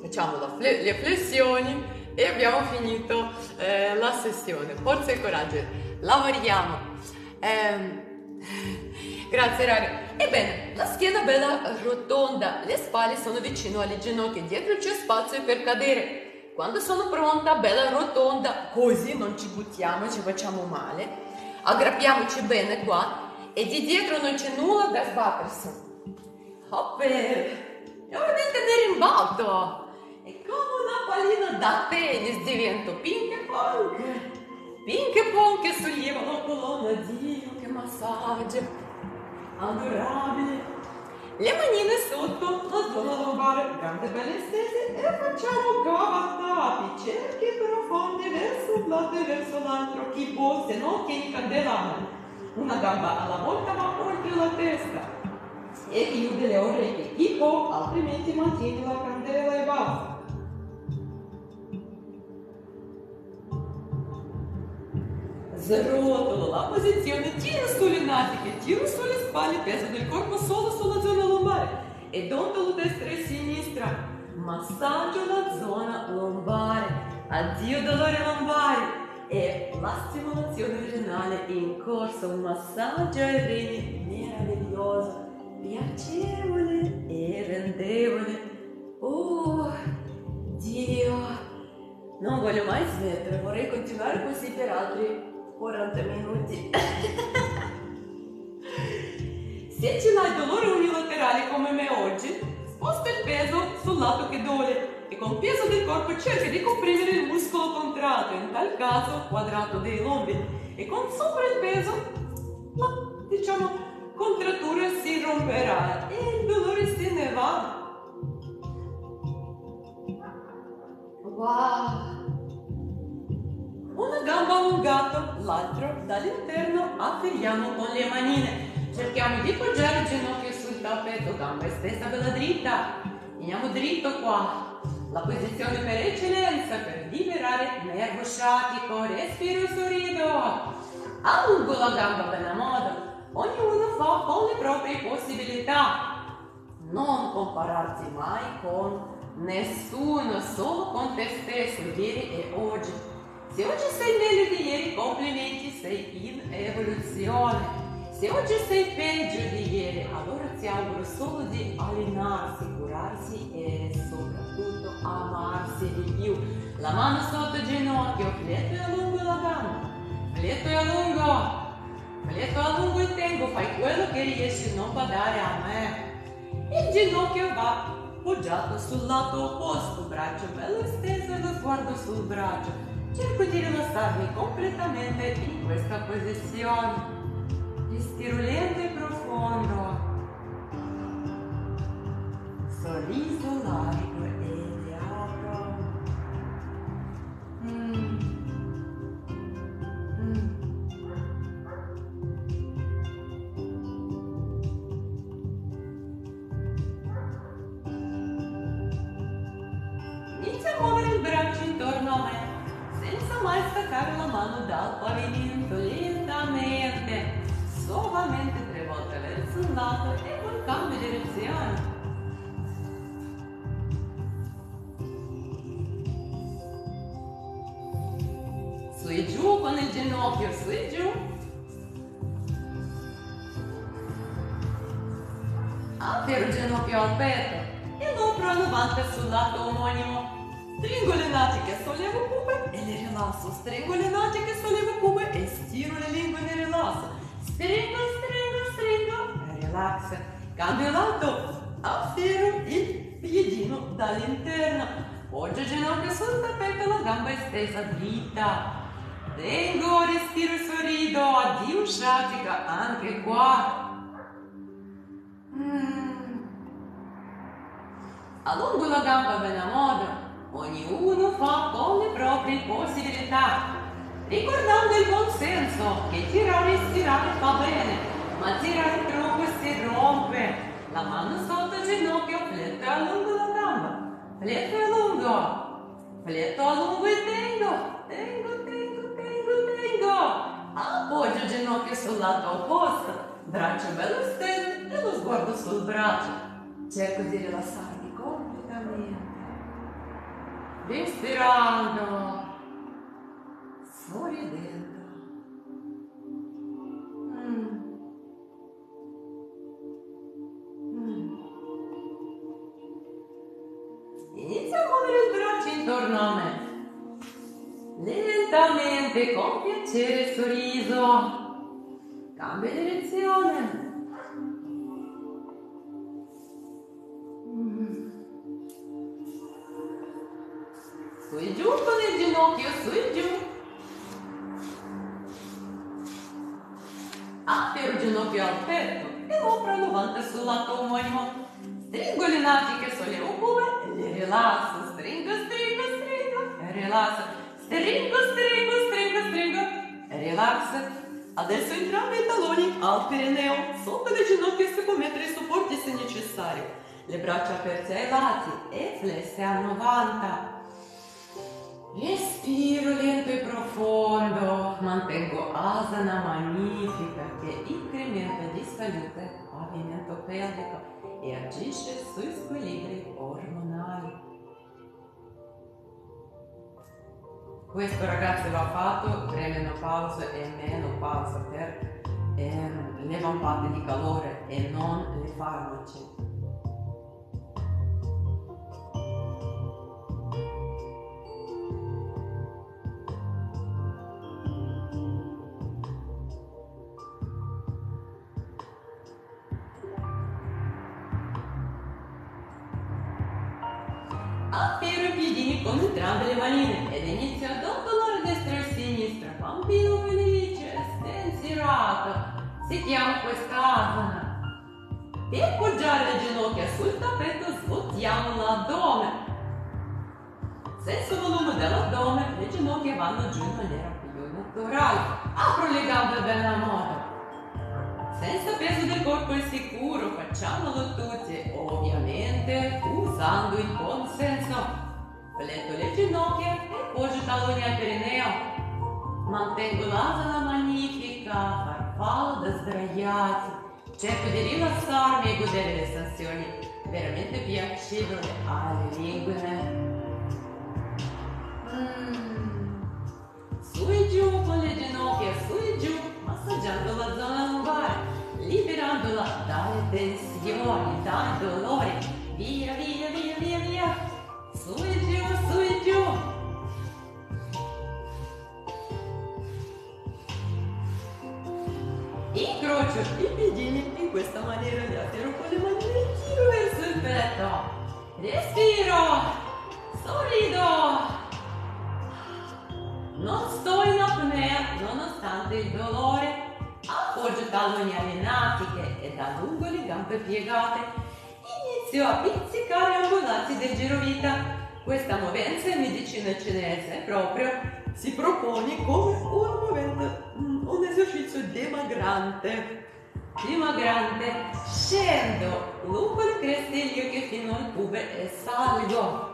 Facciamo le flessioni e abbiamo finito eh, la sessione. Forza e coraggio, lavoriamo. Eh, Grazie raga. Ebbene, la schiena bella rotonda, le spalle sono vicino alle ginocchia, dietro c'è spazio per cadere. Quando sono pronta, bella rotonda, così non ci buttiamo ci facciamo male. Aggrappiamoci bene qua e di dietro non c'è nulla da sbattersi. Hopper! E ora tenere in balto. E come una pallina da tennis divento pink e punk. Pink e punk solleva la colonna, Dio che massaggio. Adorabile le manine sotto, la zona lombare, gambe belle stese e facciamo cavattati, cerchi profondi verso un lato e verso l'altro, chi può, se no tieni candela una gamba alla volta ma oltre la testa e chiude le orecchie, chi può, altrimenti mantieni la candela e basta. La posizione, tiro sulle natiche, tiro sulle spalle, peso del corpo solo sulla zona lombare e dondolo destra e sinistra. Massaggio la zona lombare, addio dolore lombare e la stimolazione renale in corso, massaggio ai reni meraviglioso, piacevole e rendevole. Oh, Dio! Non voglio mai smettere, vorrei continuare così per altri 40 minuti. Se ce l'hai dolore unilaterale come me oggi, sposta il peso sul lato che dole e con il peso del corpo cerca di comprimere il muscolo contratto, in tal caso quadrato dei lombi, e con sopra il peso la, diciamo, contrattura si romperà e il dolore se ne va. Wow! Una gamba allungata, l'altro dall'interno afferriamo con le manine. Cerchiamo di poggiare il ginocchio sul tappeto, gamba estesa bella dritta. Andiamo dritto qua. La posizione per eccellenza per liberare nervo sciatico. Respiro e sorrido. Allungo la gamba bene a modo. Ognuno fa con le proprie possibilità. non compararti mai con nessuno, solo con te stesso, ieri e oggi. Se oggi sei meglio di ieri, complimenti, sei in evoluzione. Se oggi sei peggio di ieri, allora ti auguro solo di allenarsi, curarsi e soprattutto amarsi di più. La mano sotto il ginocchio, fletto e allungo la gamba, fletto e allungo, fletto e allungo il tempo, fai quello che riesci, non badare a me. Il ginocchio va poggiato sul lato opposto, braccio bello esteso e lo sguardo sul braccio. Cerco di rilassarmi completamente in questa posizione. Respiro lento e profondo. Sorriso largo petto e lo apro avanti sul lato omonimo. Le natiche, sollevo pube e le rilasso. Le natiche, sollevo pube e stiro le lingue e le rilasso. Stringo, stringo, stringo relax. Cambio lato, affiro il piedino dall'interno. Poggio il ginocchio sul tappeto, la gamba estesa dritta. Tengo, respiro e sorrido. Addio sciatica, anche qua. Allungo la gamba bene a modo, ognuno fa con le proprie possibilità, ricordando il buon senso che tirare e stirare fa bene, ma tirare troppo si rompe. La mano sotto il ginocchio, fletto allungo la gamba, fletto allungo, fletto allungo e tengo, tengo, tengo, tengo, tengo. Appoggio il ginocchio sul lato opposto, braccio bello steso e lo sguardo sul braccio. Cerco di rilassarmi completamente. Respirando, sorridendo. Mm. Mm. Inizia a muovere il braccio intorno a me. Lentamente, con piacere, sorriso. Cambia direzione. Su e giù con il ginocchio, su e giù. Apro il ginocchio al petto e apro avanti sul lato omonimo. Stringo le natiche, sollevo pure e le rilasso. Stringo, stringo, stringo e rilasso. Stringo, stringo, stringo, stringo e relax. Adesso entrambi i talloni al perineo, sotto le ginocchia si mettere i supporti se necessario. Le braccia aperte ai lati e flesse a 90. Respiro lento e profondo, mantengo asana magnifica che incrementa di salute, pavimento pelvico e agisce sui squilibri ormonali. Questo ragazzi va fatto premenopausa e menopausa per ehm, le vampate di calore e non le farmaci. Affiro i piedini con entrambe le manine ed inizio a dondolare destra e sinistra. Bambino felice, stensirato. Si chiama quest'asana. Per poggiare le ginocchia sul tappeto svuotiamo l'addome. Senza volume dell'addome, le ginocchia vanno giù in maniera più naturale. Apro le gambe bene a. Senza peso del corpo è sicuro, facciamolo tutti, ovviamente usando il buon senso. Fletto le ginocchia e poggio i talloni al perineo. Mantengo l'asana magnifica, farfalla da sdraiati. Cerco di rilassarmi e godere le sensazioni veramente piacevole alle lingue. Mm. Su e giù con le ginocchia, su e giù, massaggiando la zona lombare, liberandola dalle tensioni, dai dolori. Via, via, via, via, via. Su e giù, su e giù. Incrocio i piedini in questa maniera, li afferro con le mani e giro verso il petto. Respiro. Sorrido. Non sto in apnea nonostante il dolore. Appoggio talloni alle natiche e da lungo le gambe piegate. Inizio a pizzicare ambulati del girovita. Questa movenza in medicina cinese proprio si propone come un movimento, un esercizio dimagrante. Dimagrante, scendo lungo il cresteglio fino al pube e salgo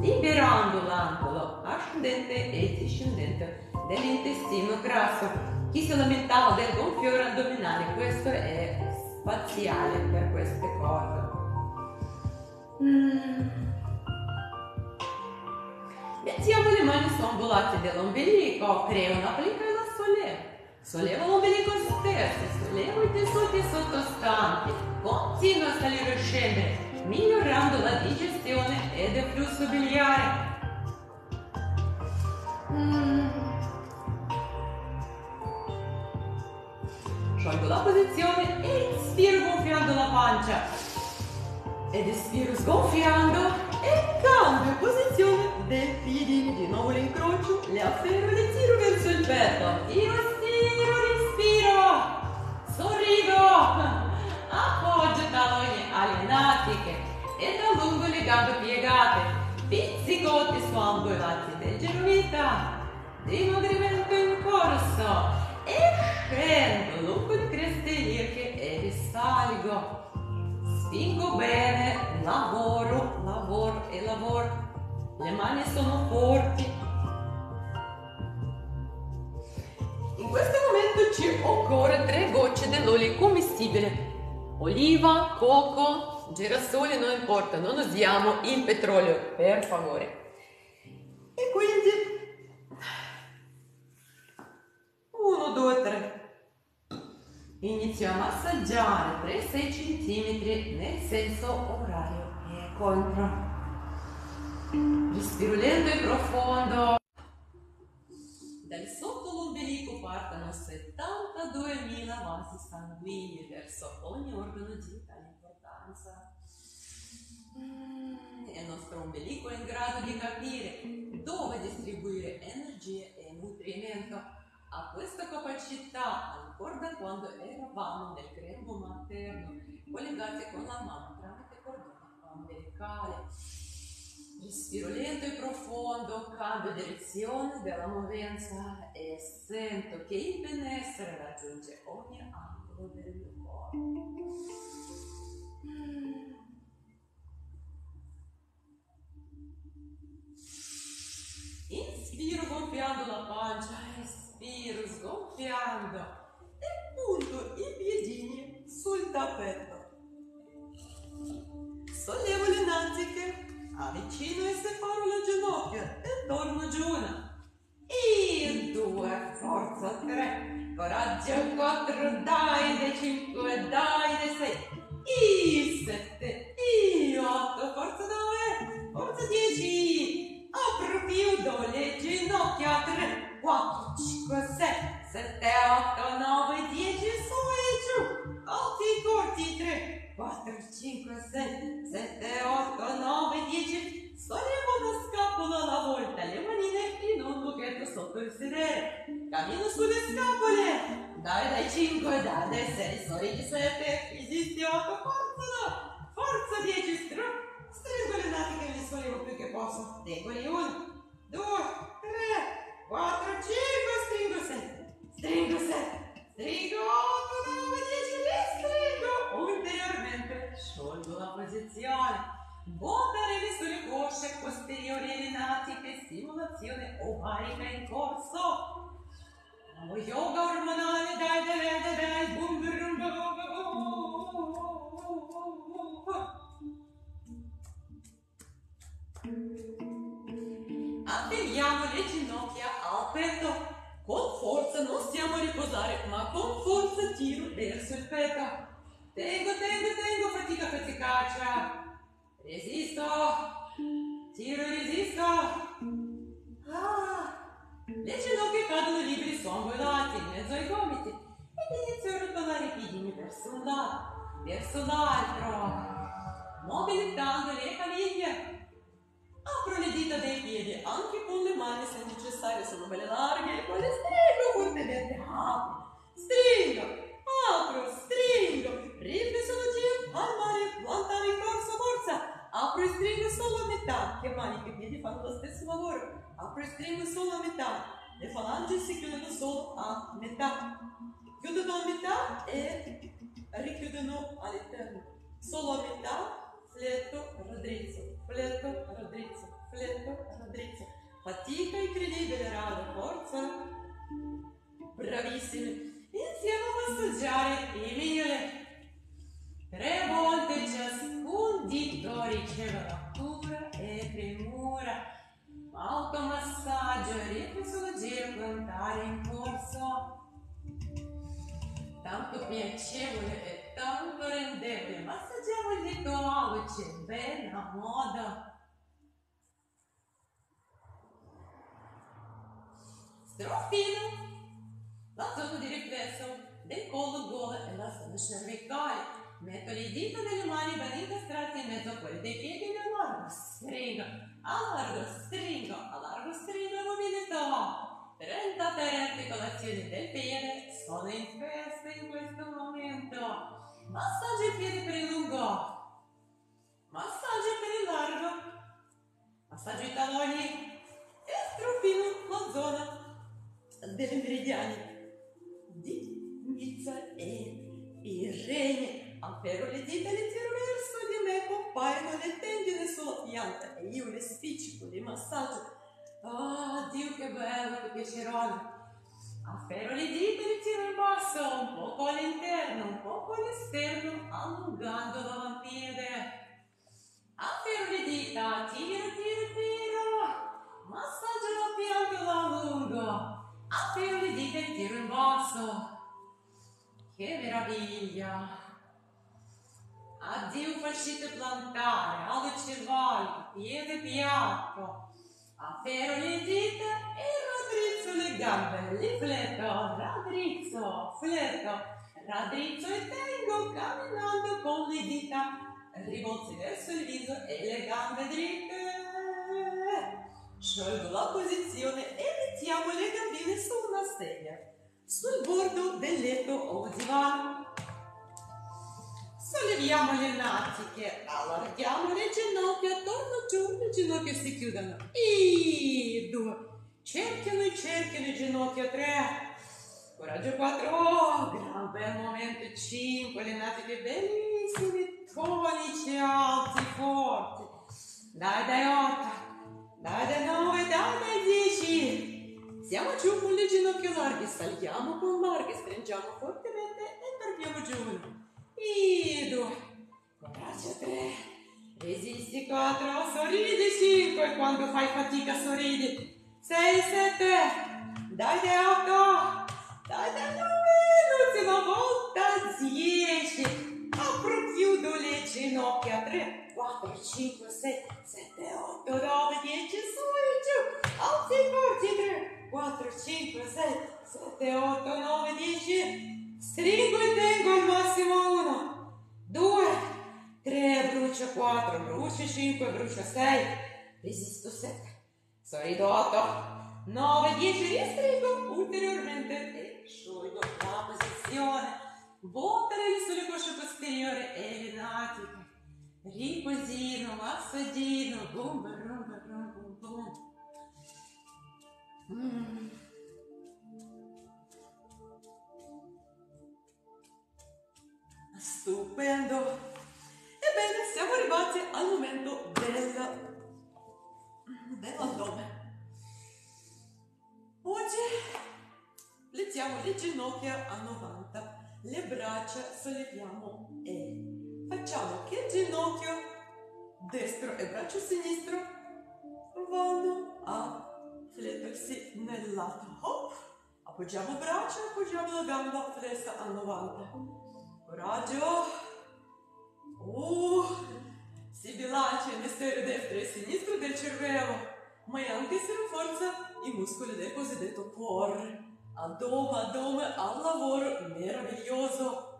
liberando l'angolo ascendente e discendente dell'intestino grasso. Chi si lamentava del gonfiore addominale, questo è spaziale per queste cose. Mm. Mettiamo le mani stombolate dell'ombelico, creo una plica e la sollevo. Sollevo l'ombelico stesso, sollevo i tessuti sottostanti, continuo a salire e scendere migliorando la digestione ed il flusso biliare. Mm. Sciolgo la posizione e inspiro gonfiando la pancia. Ed espiro sgonfiando e cambio posizione dei piedini. Di nuovo l'incrocio, le afferro e le tiro verso il petto. Tiro, stiro, respiro. Sorrido appoggio talloni alle natiche e da lungo le gambe piegate, pizzicotti su ambo i lati del genovita, dimagrimento in corso e scendo lungo il cresteliche e risalgo. Spingo bene, lavoro, lavoro e lavoro. Le mani sono forti. In questo momento ci occorre tre gocce dell'olio commestibile oliva, coco, girasole, non importa, non usiamo il petrolio, per favore. E quindi 1, 2, 3. Inizio a massaggiare 3-6 cm nel senso orario e contro. Respiro lento e profondo. Dal sotto l'ombelico partono 72.000 vasi sanguigni verso ogni organo di vitale importanza. Mm, il nostro ombelico è in grado di capire dove distribuire energie e nutrimento. Ha questa capacità ancora da quando eravamo nel grembo materno, collegati con la mamma tramite cordone ombelicale. Respiro lento e profondo, cambio direzione della movenza e sento che il benessere raggiunge ogni angolo del mio corpo. Inspiro gonfiando la pancia, espiro sgonfiando e punto i piedini sul tappeto. Sollevo le natiche avvicino e separo le ginocchia e torno giù una. E due, forza tre, coraggio quattro, dai dei cinque, dai dei sei, i sette, i otto, forza nove, forza dieci, apro chiudo le ginocchia tre, quattro, cinque, sei, sette, otto, nove, dieci, su e giù, alti corti tre, 4, 5, 6, 7, 8, 9, 10. Sollevo la scapola alla volta, le manine in un lucchetto sotto il sedere. Cammino sulle scapole. Dai, dai 5, dai, dai 6, sorridi 7, esisti 8, forza, forza 10, str stringo le natiche e le sollevo più che posso. Deboli 1, 2, 3, 4, 5, stringo 7, stringo 7, Ridotto da 9 10 destretto ulteriormente sciolgo la posizione. Votare sulle cosce posteriori allenati per stimolazione ovarica in corso. Nuovo yoga ormonale, dai dai dai dai, boom boom boom Attiriamo le ginocchia al petto. Con forza, non stiamo a riposare, ma con forza tiro verso il petto. Tengo, tengo, tengo, fatica, faticaccia. Resisto. Tiro e resisto. Ah. Le ginocchia cadono liberi su ambo i lati, in mezzo ai gomiti. Ed inizio a rotolare i piedini verso un lato, verso l'altro. Mobilitando le caviglie. Apro le dita dei piedi, anche con le mani se necessario, sono belle larghe, e poi le stringo fortemente. Apro, stringo, apro, stringo, riflessologia, palmare, plantare in corso, forza. Apro e stringo solo a metà, che mani che piedi fanno lo stesso lavoro. Apro e stringo solo a metà, le falangi si chiudono solo a metà. Chiudono a metà e richiudono all'interno. Solo a metà fletto, raddrizzo, fletto. Fatica incredibile, raga, forza. Bravissimi. Insieme a massaggiare i mille. Tre volte ciascun dito riceve la cura e premura. Automassaggio e riflessologia plantare in corso. Tanto piacevole e tanto rendevole. Massaggiamo il dito alluce, bella moda. Strofino. La zona di riflesso del collo gola e la zona cervicale. Metto le dita delle mani ben incastrate in mezzo a quelle dei piedi e allargo, stringo, allargo, stringo, allargo, stringo, mobilità. 33 articolazioni del piede sono in festa in questo momento. Massaggio il piede per il lungo, massaggio per il largo, massaggio i taloni e strofino la zona delle meridiani di Nizza e il regno. Afferro le dita e le tiro verso di me, compaiono le tendine sulla pianta e io le spiccico di massaggio. Oh, Dio che bello, che piacerone! Afferro le dita e le tiro in basso, un poco all'interno, un poco all'esterno, allungando l'avampiede. Afferro le dita, tiro, tiro, tiro, massaggio la pianta, la allungo. Afferro le dita e tiro in basso. Che meraviglia! Addio fascite plantare, alluce valgo, piede piatto. Afferro le dita e raddrizzo le gambe, le fletto, raddrizzo, fletto, raddrizzo e tengo camminando con le dita rivolti verso il viso e le gambe dritte. Sciolgo la posizione e mettiamo le gambine su una sedia, sul bordo del letto o divano. Solleviamo le natiche, allarghiamo le ginocchia, torno giù, le ginocchia si chiudono. E due, cerchiano e cerchiano ginocchia, tre, coraggio quattro, oh, gran bel momento, cinque, le natiche bellissime, tonici, alti, forti. Dai, dai, otto, dai, dai, nove, dai, dai, dieci. Siamo giù con le ginocchia larghe, saliamo con larghe, stringiamo fortemente e torniamo giù. E due, coraggio tre, resisti quattro, sorridi cinque, quando fai fatica sorridi, sei, sette, dai dai otto, dai dai nove, l'ultima volta, dieci, chiudo le ginocchia, tre, quattro, cinque, sei, sette, otto, nove, dieci, su e giù, alzi forti, tre, quattro, cinque, sei, sette, otto, nove, dieci, Stringo e tengo al massimo uno, due, tre, brucia quattro, brucia cinque, brucia sei, resisto sette, sorrido otto, nove, dieci, ristringo ulteriormente. E sciolgo la posizione. E le natiche. Riposino, massaggino, boom, boom, boom, boom, boom. Mm. Stupendo! Ebbene, siamo arrivati al momento del, dell'addome. Oggi lettiamo le ginocchia a 90, le braccia solleviamo e facciamo che il ginocchio destro e braccio sinistro vanno a flettersi nel lato. Hop. Appoggiamo braccio, appoggiamo la gamba flessa a 90. Coraggio. Uh. Si bilancia il mistero destro e sinistro del cervello, ma anche si rafforza i muscoli del cosiddetto core. Addome, addome, al lavoro meraviglioso.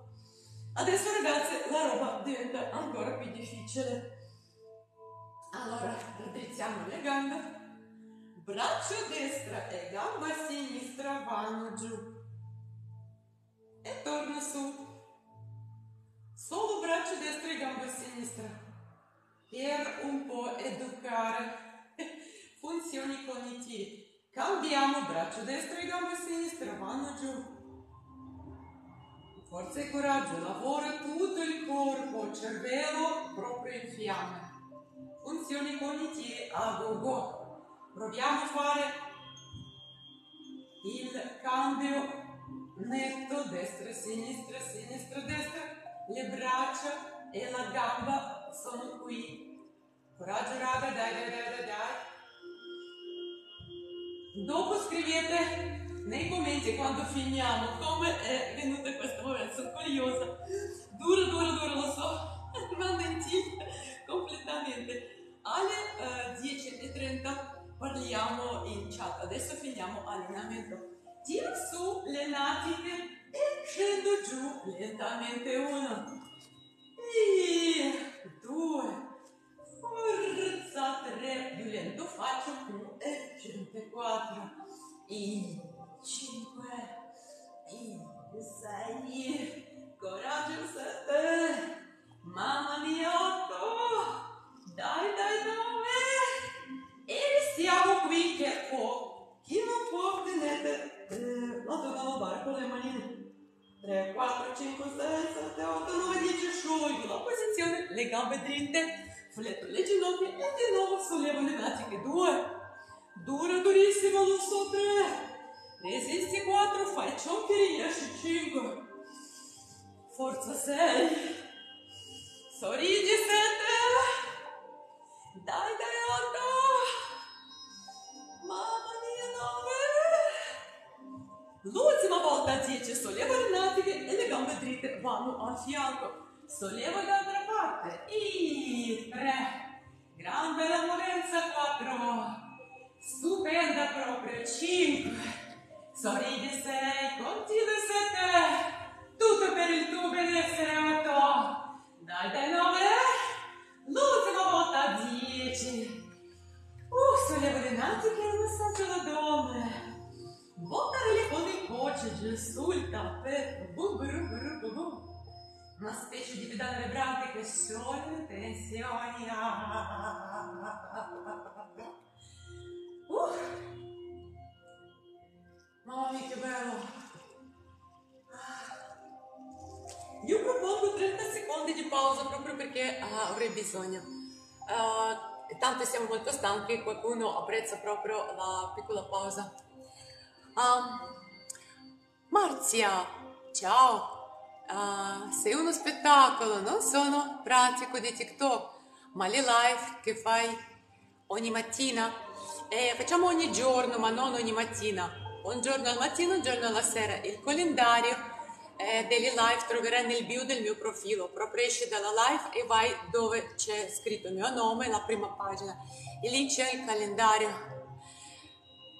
Adesso ragazze la roba diventa ancora più difficile. Allora, raddrizziamo le gambe. Braccio destra e gamba sinistra vanno giù. E torno su. Solo braccio destro e gamba sinistra. Per un po' educare funzioni cognitive. Cambiamo braccio destro e gamba sinistra, vanno giù. Forza e coraggio, lavora tutto il corpo, cervello proprio in fiamme funzioni cognitive a go go. Proviamo a fare il cambio netto destra, sinistra, sinistra, destra. Le braccia e la gamba sono qui. Coraggio raga, dai, dai, dai, dai, dai. Dopo scrivete nei commenti quando finiamo come è venuta questa momento, sono curiosa. Duro, duro, duro, lo so, non mentite completamente alle uh, eh, 10.30 parliamo in chat. Adesso finiamo allenamento. Tiro su le natiche e scendo giù lentamente. Uno, e due, forza, tre, più lento faccio più e scende quattro, e cinque, e sei, coraggio sette, mamma mia otto, dai, dai, dai. E siamo qui che può. Chi non può, vedete, eh, la dobbiamo fare con le manine. 3, 4, 5, 6, 7, 8, 9, 10, sciogli la posizione, le gambe dritte, fletto le ginocchia e di nuovo sollevo le natiche. 2, duro, durissimo, lo so, 3, resisti 4, fai ciò che riesci, 5, forza 6, sorrigi 7, dai, dai, Otto! Mamma mia, nove! L'ultima volta 10, solleva le natiche e le gambe dritte vanno a fianco. Solleva dall'altra parte. E 3. Gran bella morenza, 4. Stupenda proprio, 5. Sorridi 6, continua 7. Tutto per il tuo benessere, 8. Dai, dai, 9. L'ultima volta 10. Uh, sollevo le natiche e massaggio l'addome. Buttare le con il coach giù sul tappeto. Bum, brum, brum, bum, bum. Una specie di pedale vibrante che scioglie tensioni. Uh. Mamma mia che bello! Io propongo 30 secondi di pausa proprio perché uh, avrei bisogno. Uh, tanto siamo molto stanchi, qualcuno apprezza proprio la piccola pausa. Um, Marzia, ciao! Uh, sei uno spettacolo, non sono pratico di TikTok, ma le live che fai ogni mattina e facciamo ogni giorno, ma non ogni mattina. Un giorno al mattino, un giorno alla sera. Il calendario eh, delle live troverai nel bio del mio profilo, proprio esci dalla live e vai dove c'è scritto il mio nome, la prima pagina e lì c'è il calendario.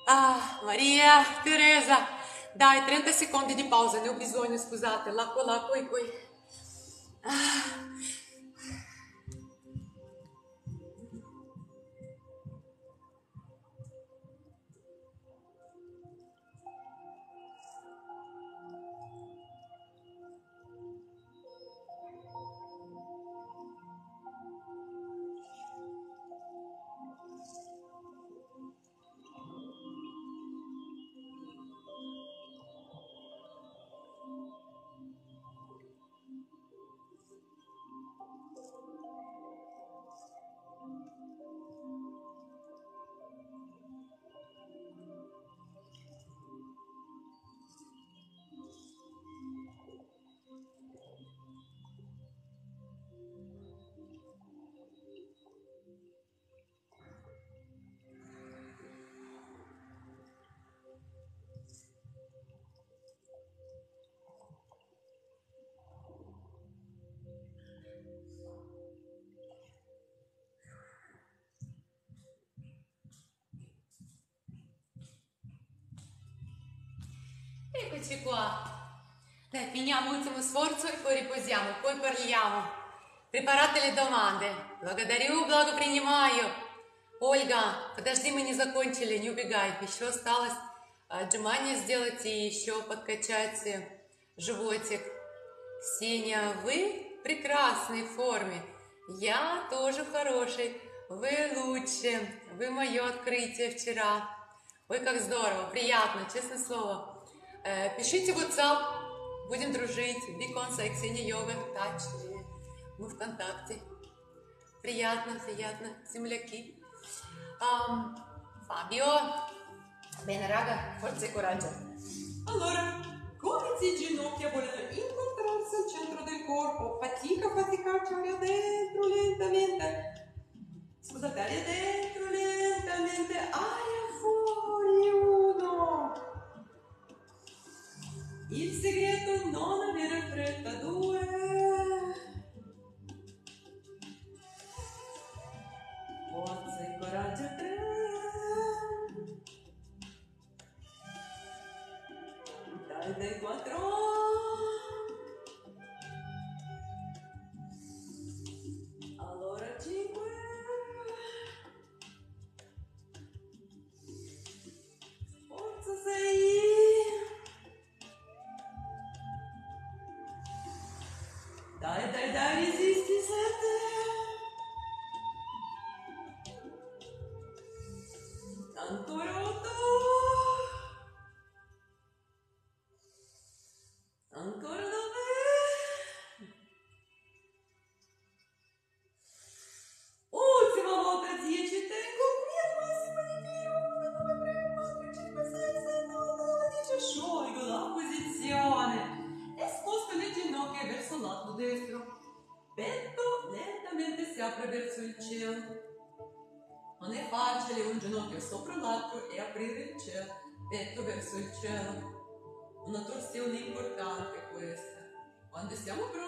Ah, Maria, Teresa, dai 30 secondi di pausa, ne ho bisogno, scusate, l'acqua, l'acqua e qui. Ah. qua. Teniamo ultimo sforzo e poi riposiamo, poi parliamo. Preparate le domande. Благодарю, благо. Ольга, подожди, мы не закончили, не убегай. Еще осталось а, отжимание сделать и еще подкачать э, животик. Ксения, вы в прекрасной форме. Я тоже хороший. Вы лучше. Вы мое открытие вчера. Вы как здорово, приятно, честное слово. Пишите в WhatsApp, будем дружить. Биконса и Ксения Йога Тачли. Мы ВКонтакте. Приятно, приятно, земляки. Фабио, Benraga, forza e coraggio. Allora, come si ginocchia vogliono incontrarsi al centro del corpo, fatica a faticarci aria dentro lentamente. Scusate, aria dentro lentamente, aria Il segreto non avere fretta. Due. Forza e coraggio. Tre. Dai, dai, quattro. мысли, а мы берем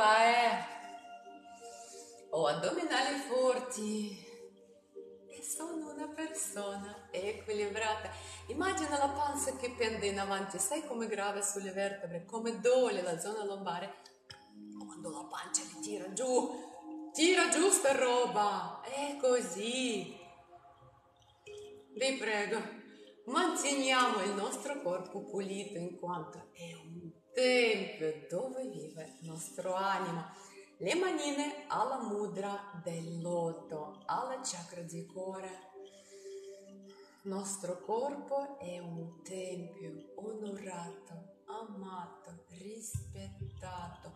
roba è. Ho addominali forti e sono una persona equilibrata. Immagina la panza che pende in avanti, sai come grave sulle vertebre, come dole la zona lombare. Quando la pancia li tira giù, tira giù sta roba. È così. Vi prego, manteniamo il nostro corpo pulito in quanto è un tempio dove vive il nostro animo. Le manine alla mudra del loto, alla chakra di cuore. Il nostro corpo è un tempio onorato, amato, rispettato,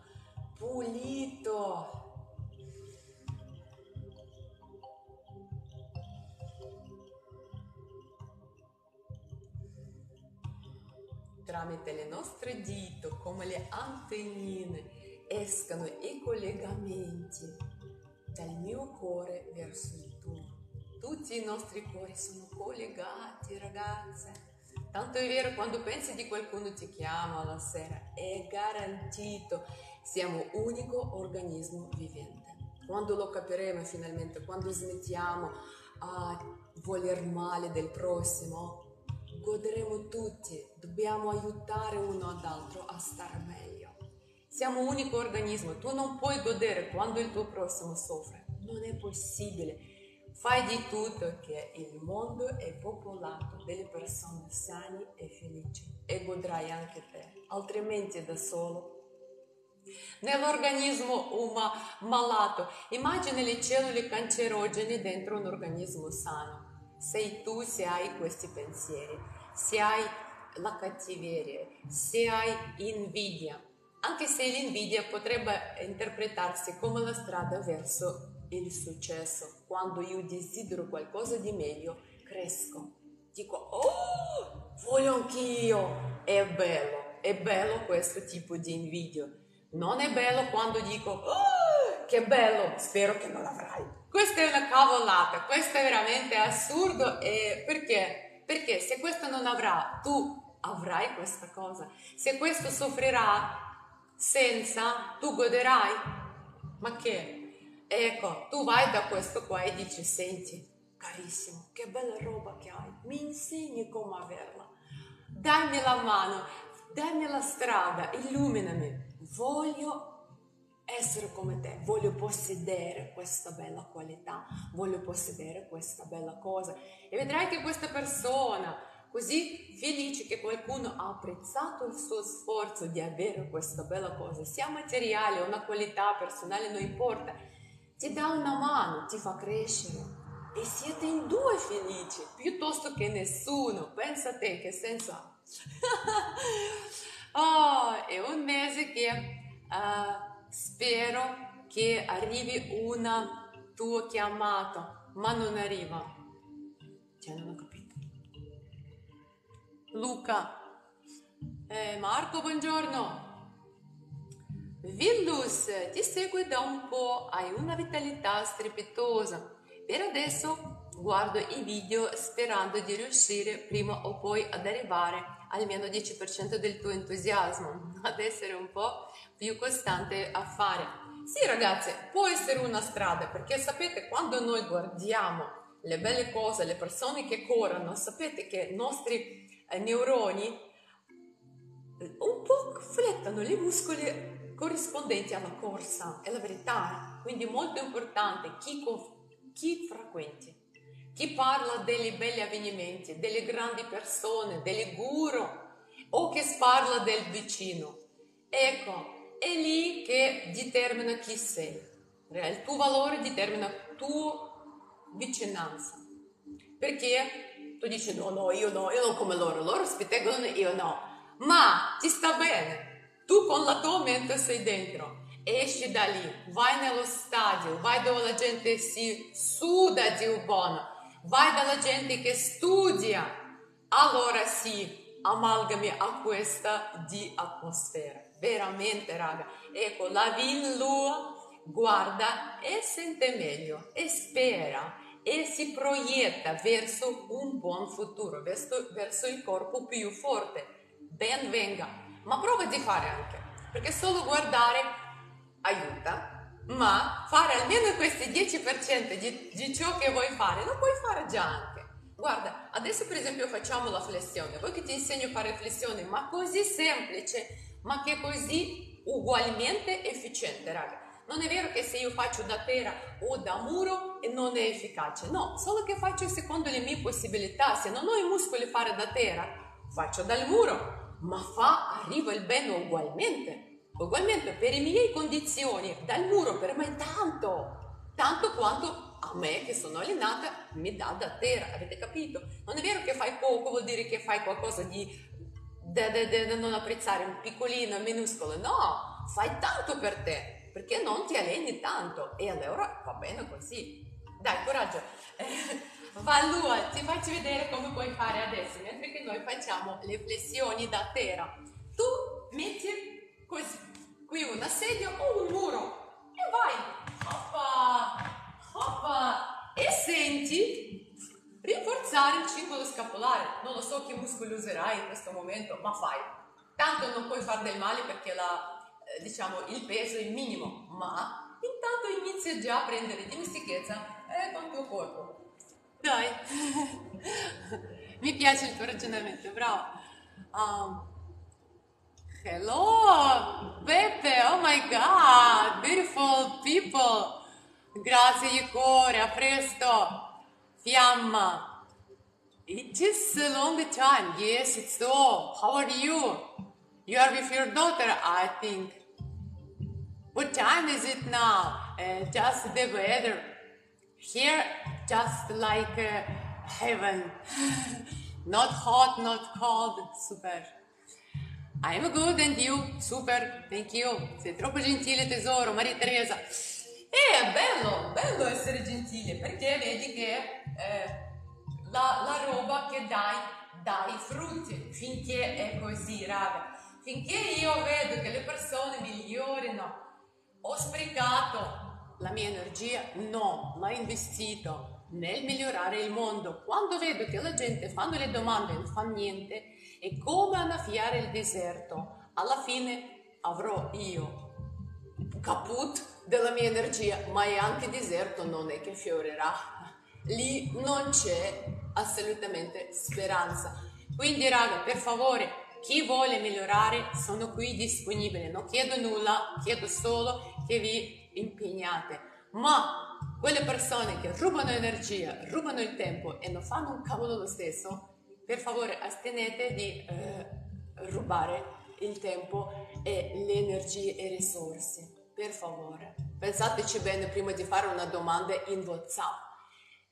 pulito. Tramite le nostre dita, come le antennine, escano i collegamenti dal mio cuore verso il tuo. Tutti i nostri cuori sono collegati, ragazze. Tanto è vero, quando pensi di qualcuno ti chiama la sera, è garantito. Siamo unico organismo vivente. Quando lo capiremo finalmente, quando smettiamo a voler male del prossimo, goderemo tutti, dobbiamo aiutare uno ad altro a stare meglio. Siamo un unico organismo, tu non puoi godere quando il tuo prossimo soffre, non è possibile. Fai di tutto che il mondo è popolato delle persone sane e felici e godrai anche te, altrimenti da solo. Nell'organismo malato, immagina le cellule cancerogene dentro un organismo sano. Sei tu se hai questi pensieri, se hai la cattiveria, se hai invidia, anche se l'invidia potrebbe interpretarsi come la strada verso il successo. Quando io desidero qualcosa di meglio, cresco. Dico, oh, voglio anch'io. È bello, è bello questo tipo di invidia. Non è bello quando dico, oh, che bello, spero che non l'avrai. Questa è una cavolata, questo è veramente assurdo e perché? Perché se questo non avrà, tu avrai questa cosa. Se questo soffrirà senza, tu goderai. Ma che? Ecco, tu vai da questo qua e dici, senti, carissimo, che bella roba che hai, mi insegni come averla. Dammi la mano, dammi la strada, illuminami. Voglio essere come te, voglio possedere questa bella qualità, voglio possedere questa bella cosa. E vedrai che questa persona, così felice che qualcuno ha apprezzato il suo sforzo di avere questa bella cosa, sia materiale una qualità personale, non importa, ti dà una mano, ti fa crescere. E siete in due felici, piuttosto che nessuno. Pensa a te che senso ha. oh, è un mese che uh, spero che arrivi una tua chiamata, ma non arriva. Cioè, non ho capito. Luca. Eh, Marco, buongiorno. Villus, ti segue da un po', hai una vitalità strepitosa. Per adesso guardo i video sperando di riuscire prima o poi ad arrivare almeno 10% del tuo entusiasmo, ad essere un po' più costante a fare. Sì ragazze, può essere una strada perché sapete quando noi guardiamo le belle cose, le persone che corrono, sapete che i nostri eh, neuroni eh, un po' flettano i muscoli corrispondenti alla corsa, è la verità. Quindi molto importante chi, chi frequenti, chi parla dei belli avvenimenti, delle grandi persone, delle guru o che parla del vicino. Ecco, è lì che determina chi sei. Il tuo valore determina la tua vicinanza. Perché tu dici no, no, io no, io non come loro, loro spettegolano, io no. Ma ti sta bene, tu con la tua mente sei dentro, esci da lì, vai nello stadio, vai dove la gente si suda di buono, vai dalla gente che studia, allora sì, amalgami a questa di atmosfera. Veramente, raga. Ecco, la Vinlu guarda e sente meglio e spera e si proietta verso un buon futuro, verso, verso il corpo più forte. Ben venga, ma prova di fare anche, perché solo guardare aiuta, ma fare almeno questi 10% di, di ciò che vuoi fare, lo puoi fare già anche. Guarda, adesso per esempio facciamo la flessione, voi che ti insegno a fare flessione, ma così semplice, ma che così ugualmente efficiente, raga. Non è vero che se io faccio da terra o da muro non è efficace, no, solo che faccio secondo le mie possibilità. Se non ho i muscoli fare da terra, faccio dal muro, ma fa, arriva il bene ugualmente. Ugualmente per le mie condizioni, dal muro per me tanto, tanto quanto a me che sono allenata mi dà da terra, avete capito? Non è vero che fai poco, vuol dire che fai qualcosa di da, da, da non apprezzare, un piccolino, minuscolo, no, fai tanto per te perché non ti alleni tanto e allora va bene così. Dai, coraggio. Valua, ti faccio vedere come puoi fare adesso, mentre che noi facciamo le flessioni da terra. Tu metti così, qui una sedia o un muro e vai. Hoppa, hoppa. E senti rinforzare il cingolo scapolare. Non lo so che muscoli userai in questo momento, ma fai. Tanto non puoi fare del male perché la eh, diciamo, il peso è minimo, ma intanto inizia già a prendere dimestichezza eh, con il tuo corpo. Dai, mi piace il tuo ragionamento, bravo. Um, hello, Pepe, oh my god, beautiful people. Grazie di cuore, a presto. Fiamma. It is a long time. Yes, it's so. How are you? You are with your daughter, I think. What time is it now? Uh, just the weather. Here, just like uh, heaven. not hot, not cold. Super. I'm good and you? Super, thank you. Sei troppo gentile tesoro, Maria Teresa. E è bello, bello essere gentile perché vedi che eh, la, la roba che dai, dai frutti finché è così, raga finché io vedo che le persone migliorino, ho sprecato la mia energia? No, ma investito nel migliorare il mondo. Quando vedo che la gente fanno le domande e non fa niente, è come annaffiare il deserto. Alla fine avrò io caput della mia energia, ma è anche deserto, non è che fiorerà. Lì non c'è assolutamente speranza. Quindi raga, per favore, chi vuole migliorare sono qui disponibile, non chiedo nulla, chiedo solo che vi impegnate. Ma quelle persone che rubano energia, rubano il tempo e non fanno un cavolo lo stesso, per favore astenete di eh, rubare il tempo e le energie e risorse. Per favore, pensateci bene prima di fare una domanda in WhatsApp.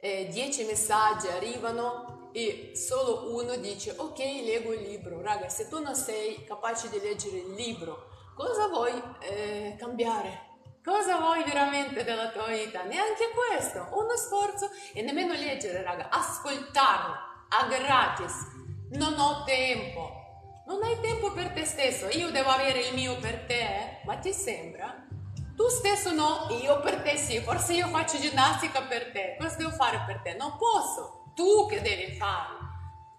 Eh, dieci messaggi arrivano e solo uno dice ok leggo il libro. Raga se tu non sei capace di leggere il libro cosa vuoi eh, cambiare? Cosa vuoi veramente della tua vita? Neanche questo uno sforzo e nemmeno leggere raga ascoltarlo a gratis. Non ho tempo. Non hai tempo per te stesso. Io devo avere il mio per te ma ti sembra? Tu stesso no, io per te sì, forse io faccio ginnastica per te, cosa devo fare per te? Non posso, tu che devi fare.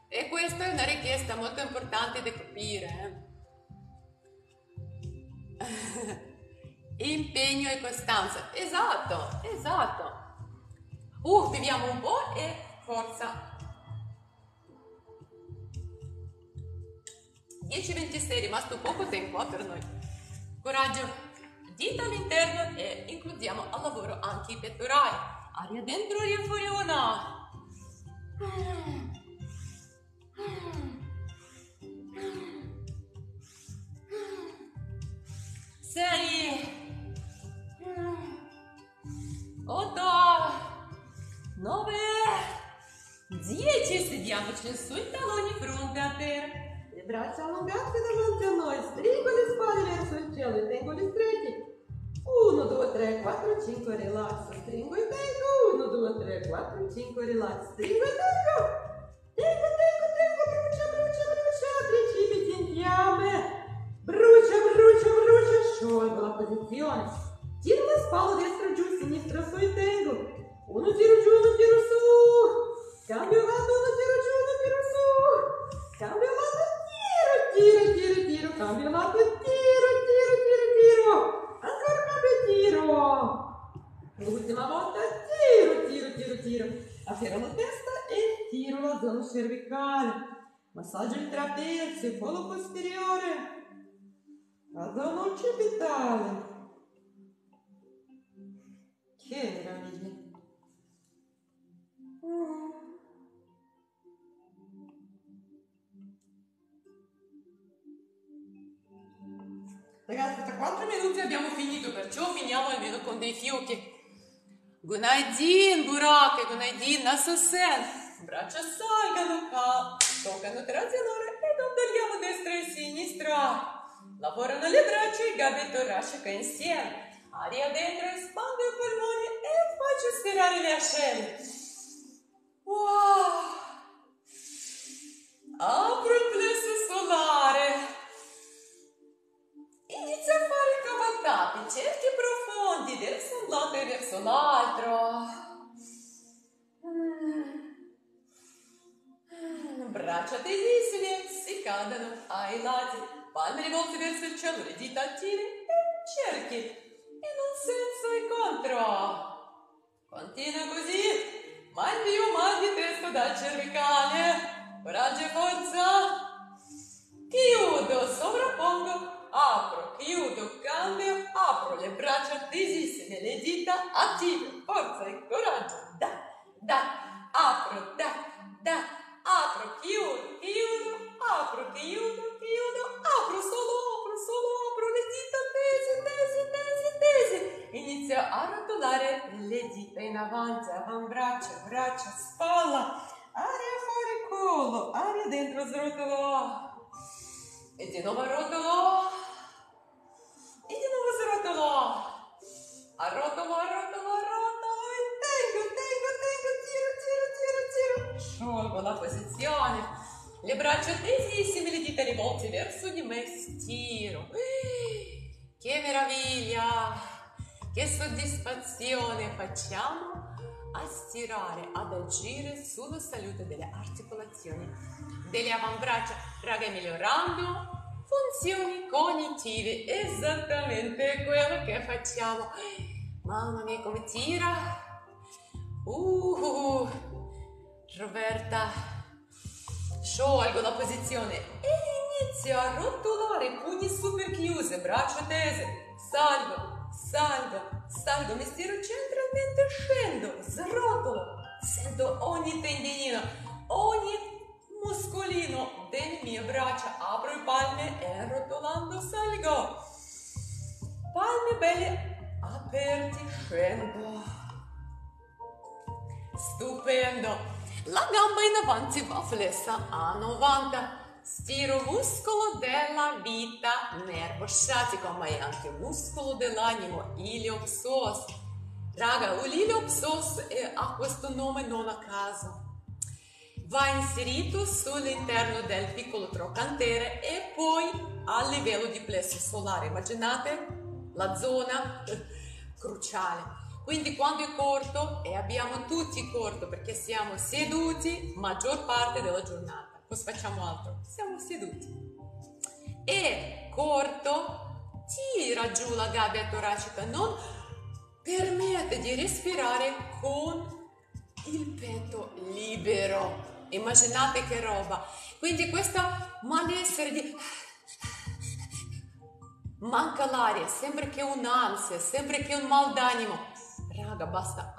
E questa è una richiesta molto importante da capire. Eh? Impegno e costanza. Esatto, esatto. Uh, beviamo un po' e forza. 10-26, rimasto poco tempo per noi. Coraggio, dita all'interno e includiamo al lavoro anche i pettorali. Aria dentro, aria fuori una. Sei. Otto. Nove. Dieci. Sediamoci sui talloni fronte a te. Braccia allungate davanti le spalle il cielo e tengo gli stretti. 1, 2, 3, 4, 5, rilasso, stringo e tengo. 1, 2, 3, 4, 5, rilasso, stringo e tengo. Tengo, tengo, tengo, brucia, brucia, brucia, tricipiti in fiamme. Brucia, brucia, brucia, sciolgo la posizione. Tiro la spalla destra giù, sinistra su e tengo. Uno tiro giù, uno tiro su. Cambio lato, uno tiro giù, uno tiro su. Cambio lato, tiro, tiro, tiro, cambio lato, tiro, tiro, tiro, tiro. Ancora cambio, tiro. L'ultima volta, tiro, tiro, tiro, tiro. La testa e tiro la zona cervicale. Massaggio il trapezio, polo posteriore. La zona occipitale. Che meraviglia. Ragazzi, tra 4 minuti abbiamo finito, perciò finiamo almeno con dei fiocchi. Günaydin Burak, günaydin, nasılsın? Braccia salgano, cal- toccano trazione e dondoliamo destra e sinistra. Lavorano le braccia e il gabbio toracico insieme. Aria dentro, espando i polmoni e faccio stirare le ascelle. Wow! Apro il plesso solare. Inizia a fare cavalcate, cerchi profondi verso un lato e verso l'altro. Mm. Braccia tesissime si cadono ai lati, palme rivolte verso il cielo, le dita attive e cerchi in un senso e contro. Continua così, mai più mal di testa dal cervicale. Coraggio e forza. Chiudo, sovrappongo, apro, chiudo, cambio, apro le braccia tesissime, le dita attive, forza e coraggio. Da, da, apro, da, da, apro, chiudo, chiudo, apro, chiudo, chiudo, apro, solo apro, solo apro, le dita tese, tese, tese, tese. Inizio a rotolare le dita in avanti, avambraccio, braccia, spalla, aria fuori collo, aria dentro srotolo. E di nuovo rotolo. E di nuovo srotolo. Arrotolo, arrotolo, arrotolo. E tengo, tengo, tengo. Tiro, tiro, tiro, tiro. Sciolgo la posizione. Le braccia tesissime, le dita rivolte verso di me. Stiro. Che meraviglia. Che soddisfazione facciamo a stirare, ad agire sulla salute delle articolazioni, delle avambraccia, raga, migliorando funzioni cognitive, esattamente quello che facciamo. Mamma mia, come tira! Uh, Roberta, sciolgo la posizione e inizio a rotolare, pugni super chiuse, braccia tese, salgo, salgo, salgo, mi stiro centralmente, scendo, srotolo, sento ogni tendinino, ogni muscolino delle mie braccia, apro le palme e rotolando salgo. Palme belle aperti, scendo. Stupendo! La gamba in avanti va flessa a 90. Stiro muscolo della vita, nervo sciatico, ma è anche muscolo dell'animo, iliopsoas. Raga, l'iliopsoas è- ha questo nome non a caso. Va inserito sull'interno del piccolo trochantere e poi a livello di plesso solare. Immaginate la zona cruciale. Quindi quando è corto, e abbiamo tutti corto perché siamo seduti maggior parte della giornata, cosa facciamo altro? Siamo seduti. E corto, tira giù la gabbia toracica, non permette di respirare con il petto libero. Immaginate che roba. Quindi questa malessere di... Manca l'aria, sembra che un'ansia, sembra che un mal d'animo. Raga, basta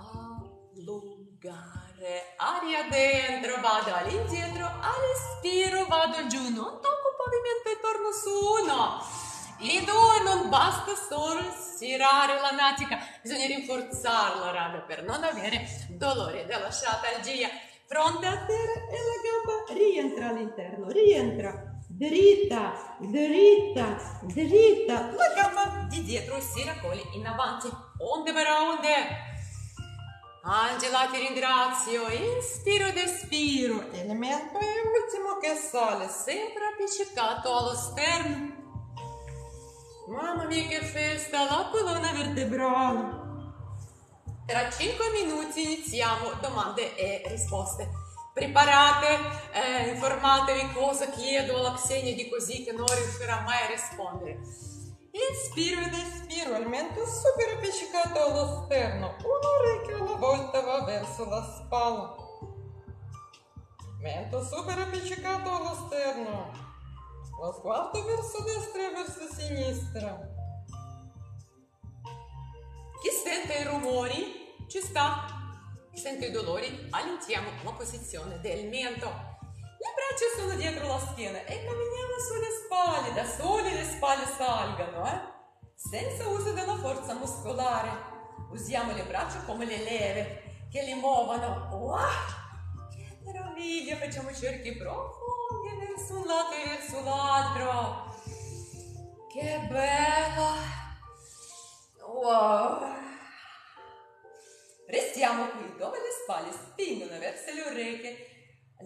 allungare. Aria dentro, vado all'indietro, all'espiro, vado giù. Non tocco il pavimento e torno su, no. E due non basta solo stirare la natica, bisogna rinforzarla, raga, per non avere dolore della sciatalgia. Fronte a terra e la gamba rientra all'interno, rientra. Dritta, dritta, dritta. La gamba di dietro si raccoglie in avanti. Onde per onde. Angela ti ringrazio, inspiro ed espiro, elemento è l'ultimo che sale, sempre appiccicato allo sterno. Mamma mia che festa, la colonna vertebrale. Tra 5 minuti iniziamo domande e risposte. Preparate, eh, informatevi cosa chiedo alla Xenia di così che non riuscirà mai a rispondere. Inspiro ed espiro, il mento super appiccicato allo sterno, un orecchio alla volta va verso la spalla. Mento super appiccicato allo sterno, lo sguardo verso destra e verso sinistra. Chi sente i rumori ci sta. Chi sente i dolori allentiamo la posizione del mento. Le braccia sono dietro la schiena e camminiamo sulle spalle. Da sole le spalle salgano, eh? Senza uso della forza muscolare. Usiamo le braccia come le leve che li muovono. Wow! Che meraviglia! Facciamo cerchi profondi verso un lato e verso l'altro. Che bella! Wow! Restiamo qui dove le spalle spingono verso le orecchie,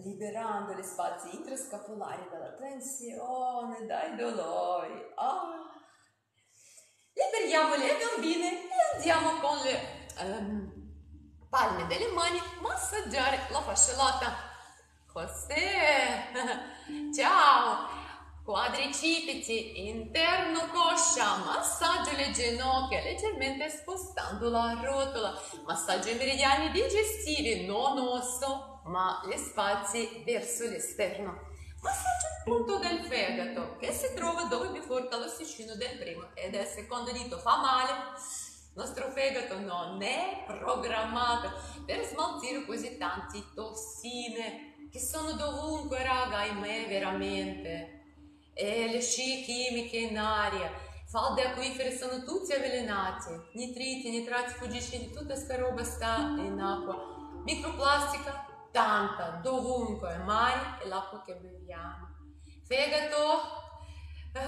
liberando gli spazi intrascapolari dalla tensione, dai dolori. Oh. Liberiamo le gambine e andiamo con le um, palme delle mani a massaggiare la fasciolata. José, ciao! Quadricipiti, interno coscia, massaggio le ginocchia leggermente spostando la rotola, massaggio i meridiani digestivi, non osso, ma gli spazi verso l'esterno. Massaggio il punto del fegato che si trova dove biforca l'ossicino del primo e del secondo dito. Fa male? Il nostro fegato non è programmato per smaltire così tante tossine che sono dovunque, raga, ahimè, veramente e le scie chimiche in aria, falde acquifere sono tutti avvelenati, nitriti, nitrati fuggicidi, tutta sta roba sta in acqua, microplastica tanta, dovunque, mare è l'acqua che beviamo. Fegato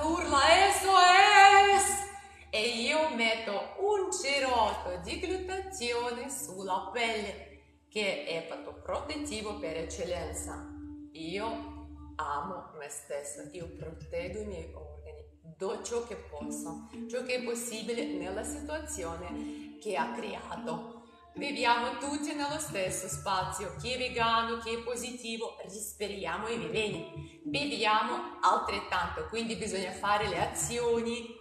urla SOS e io metto un cerotto di glutazione sulla pelle che è patoprotettivo per eccellenza. Io amo me stessa, io proteggo i miei organi, do ciò che posso, ciò che è possibile nella situazione che ha creato. Viviamo tutti nello stesso spazio, chi è vegano, chi è positivo, respiriamo i veleni, beviamo altrettanto, quindi bisogna fare le azioni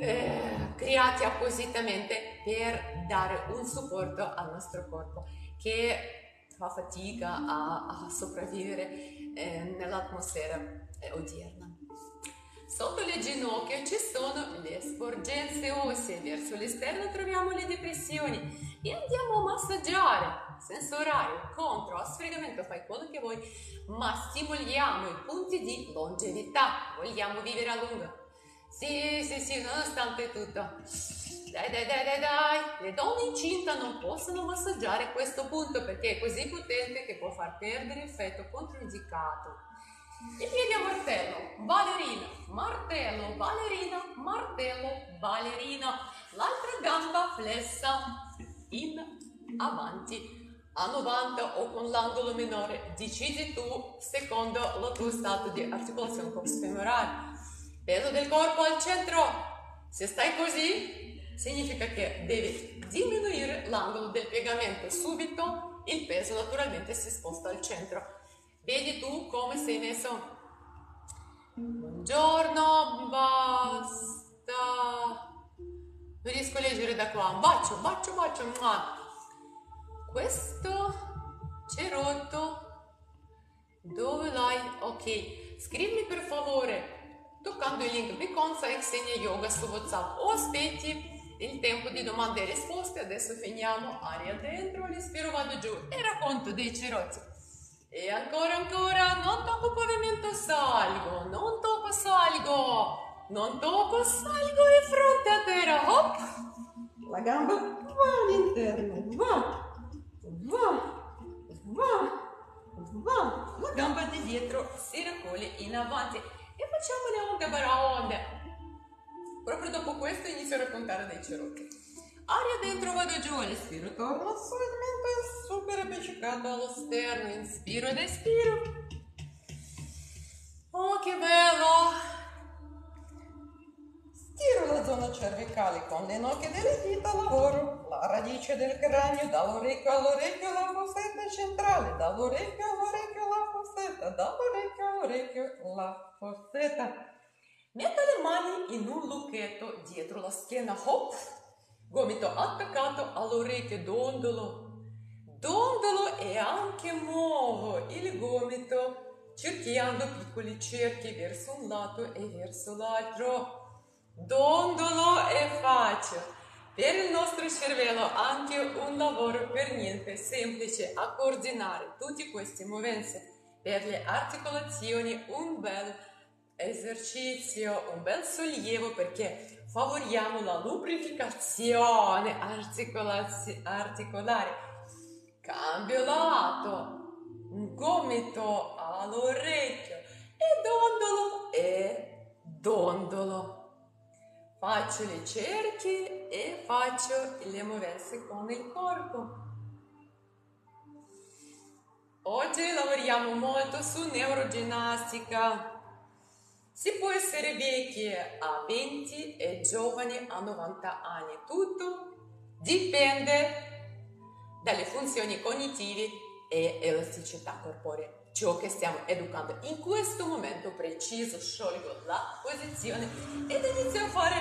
eh, create appositamente per dare un supporto al nostro corpo che fa fatica a, a sopravvivere eh, nell'atmosfera eh, odierna. Sotto le ginocchia ci sono le sporgenze ossee, verso l'esterno troviamo le depressioni e andiamo a massaggiare senza orario, contro, a sfregamento, fai quello che vuoi, ma stimoliamo i punti di longevità, vogliamo vivere a lungo. Sì, sì, sì, nonostante tutto. Dai, dai, dai, dai, dai. Le donne incinta non possono massaggiare questo punto perché è così potente che può far perdere il feto controindicato. I piedi a martello, ballerina, martello, ballerina, martello, ballerina. L'altra gamba flessa in avanti a 90 o con l'angolo minore. Decidi tu secondo il tuo stato di articolazione post-femorale. Peso del corpo al centro. Se stai così, significa che devi diminuire l'angolo del piegamento subito, il peso naturalmente si sposta al centro. Vedi tu come sei messo? Buongiorno, basta. Non riesco a leggere da qua. Bacio, bacio, bacio. questo cerotto dove l'hai? Ok, scrivimi per favore toccando il link Biconza e Xenia Yoga su WhatsApp aspetti il tempo di domande e risposte. Adesso finiamo aria dentro, respiro, vado giù e racconto dei cerotti. E ancora, ancora, non tocco pavimento, salgo, non tocco, salgo, non tocco, salgo e fronte a terra, hop. La gamba va all'interno, va, va, va! Va, la gamba di dietro si raccoglie in avanti e facciamo le onde baraonde. Proprio dopo questo inizio a raccontare dei cerotti. Aria dentro, vado giù, respiro, torno solamente super appiccicato allo sterno, inspiro ed espiro. Oh, che bello! Stiro la zona cervicale con le nocche delle dita, lavoro la radice del cranio dall'orecchio all'orecchio, la fossetta centrale, dall'orecchio all'orecchio, la fossetta, dall'orecchio all'orecchio, la fossetta. Metto le mani in un lucchetto dietro la schiena, hop, gomito attaccato all'orecchio, dondolo, dondolo e anche muovo il gomito cerchiando piccoli cerchi verso un lato e verso l'altro. Dondolo e faccio. Per il nostro cervello anche un lavoro per niente semplice a coordinare tutti questi movenze. Per le articolazioni un bel esercizio, un bel sollievo perché favoriamo la lubrificazione articolare. Cambio lato, un gomito all'orecchio e dondolo e dondolo faccio le cerchi e faccio le movenze con il corpo. Oggi lavoriamo molto su neuroginnastica. Si può essere vecchi a 20 e giovani a 90 anni. Tutto dipende dalle funzioni cognitive e elasticità corporea ciò che stiamo educando. In questo momento preciso sciolgo la posizione ed inizio a fare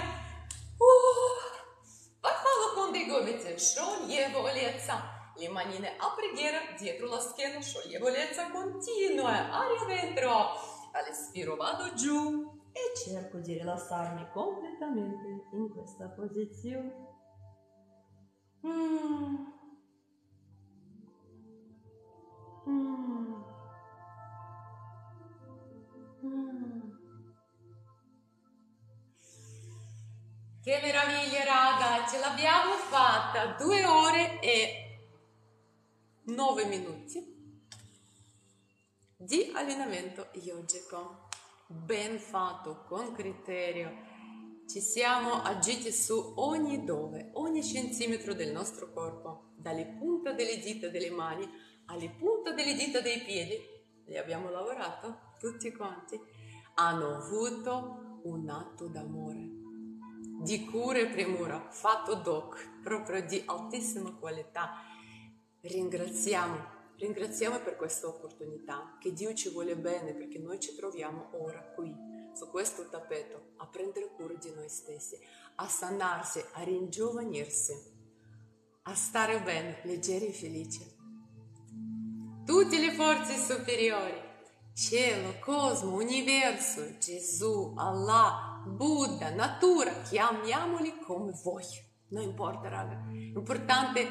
uh, farfallo con dei gomiti, scioglievolezza. Le manine a preghiera dietro la schiena, scioglievolezza continua, aria dentro. All'espiro vado giù e cerco di rilassarmi completamente in questa posizione. Mm. Mm. Che meraviglia raga, ce l'abbiamo fatta, due ore e nove minuti di allenamento yogico, ben fatto, con criterio. Ci siamo agiti su ogni dove, ogni centimetro del nostro corpo, dalle punte delle dita delle mani alle punte delle dita dei piedi, li abbiamo lavorato tutti quanti, hanno avuto un atto d'amore di cura e premura, fatto doc, proprio di altissima qualità. Ringraziamo, ringraziamo per questa opportunità, che Dio ci vuole bene perché noi ci troviamo ora qui, su questo tappeto, a prendere cura di noi stessi, a sanarsi, a ringiovanirsi, a stare bene, leggeri e felici. Tutte le forze superiori, cielo, cosmo, universo, Gesù, Allah, Buddha, natura, chiamiamoli come vuoi, non importa raga, l'importante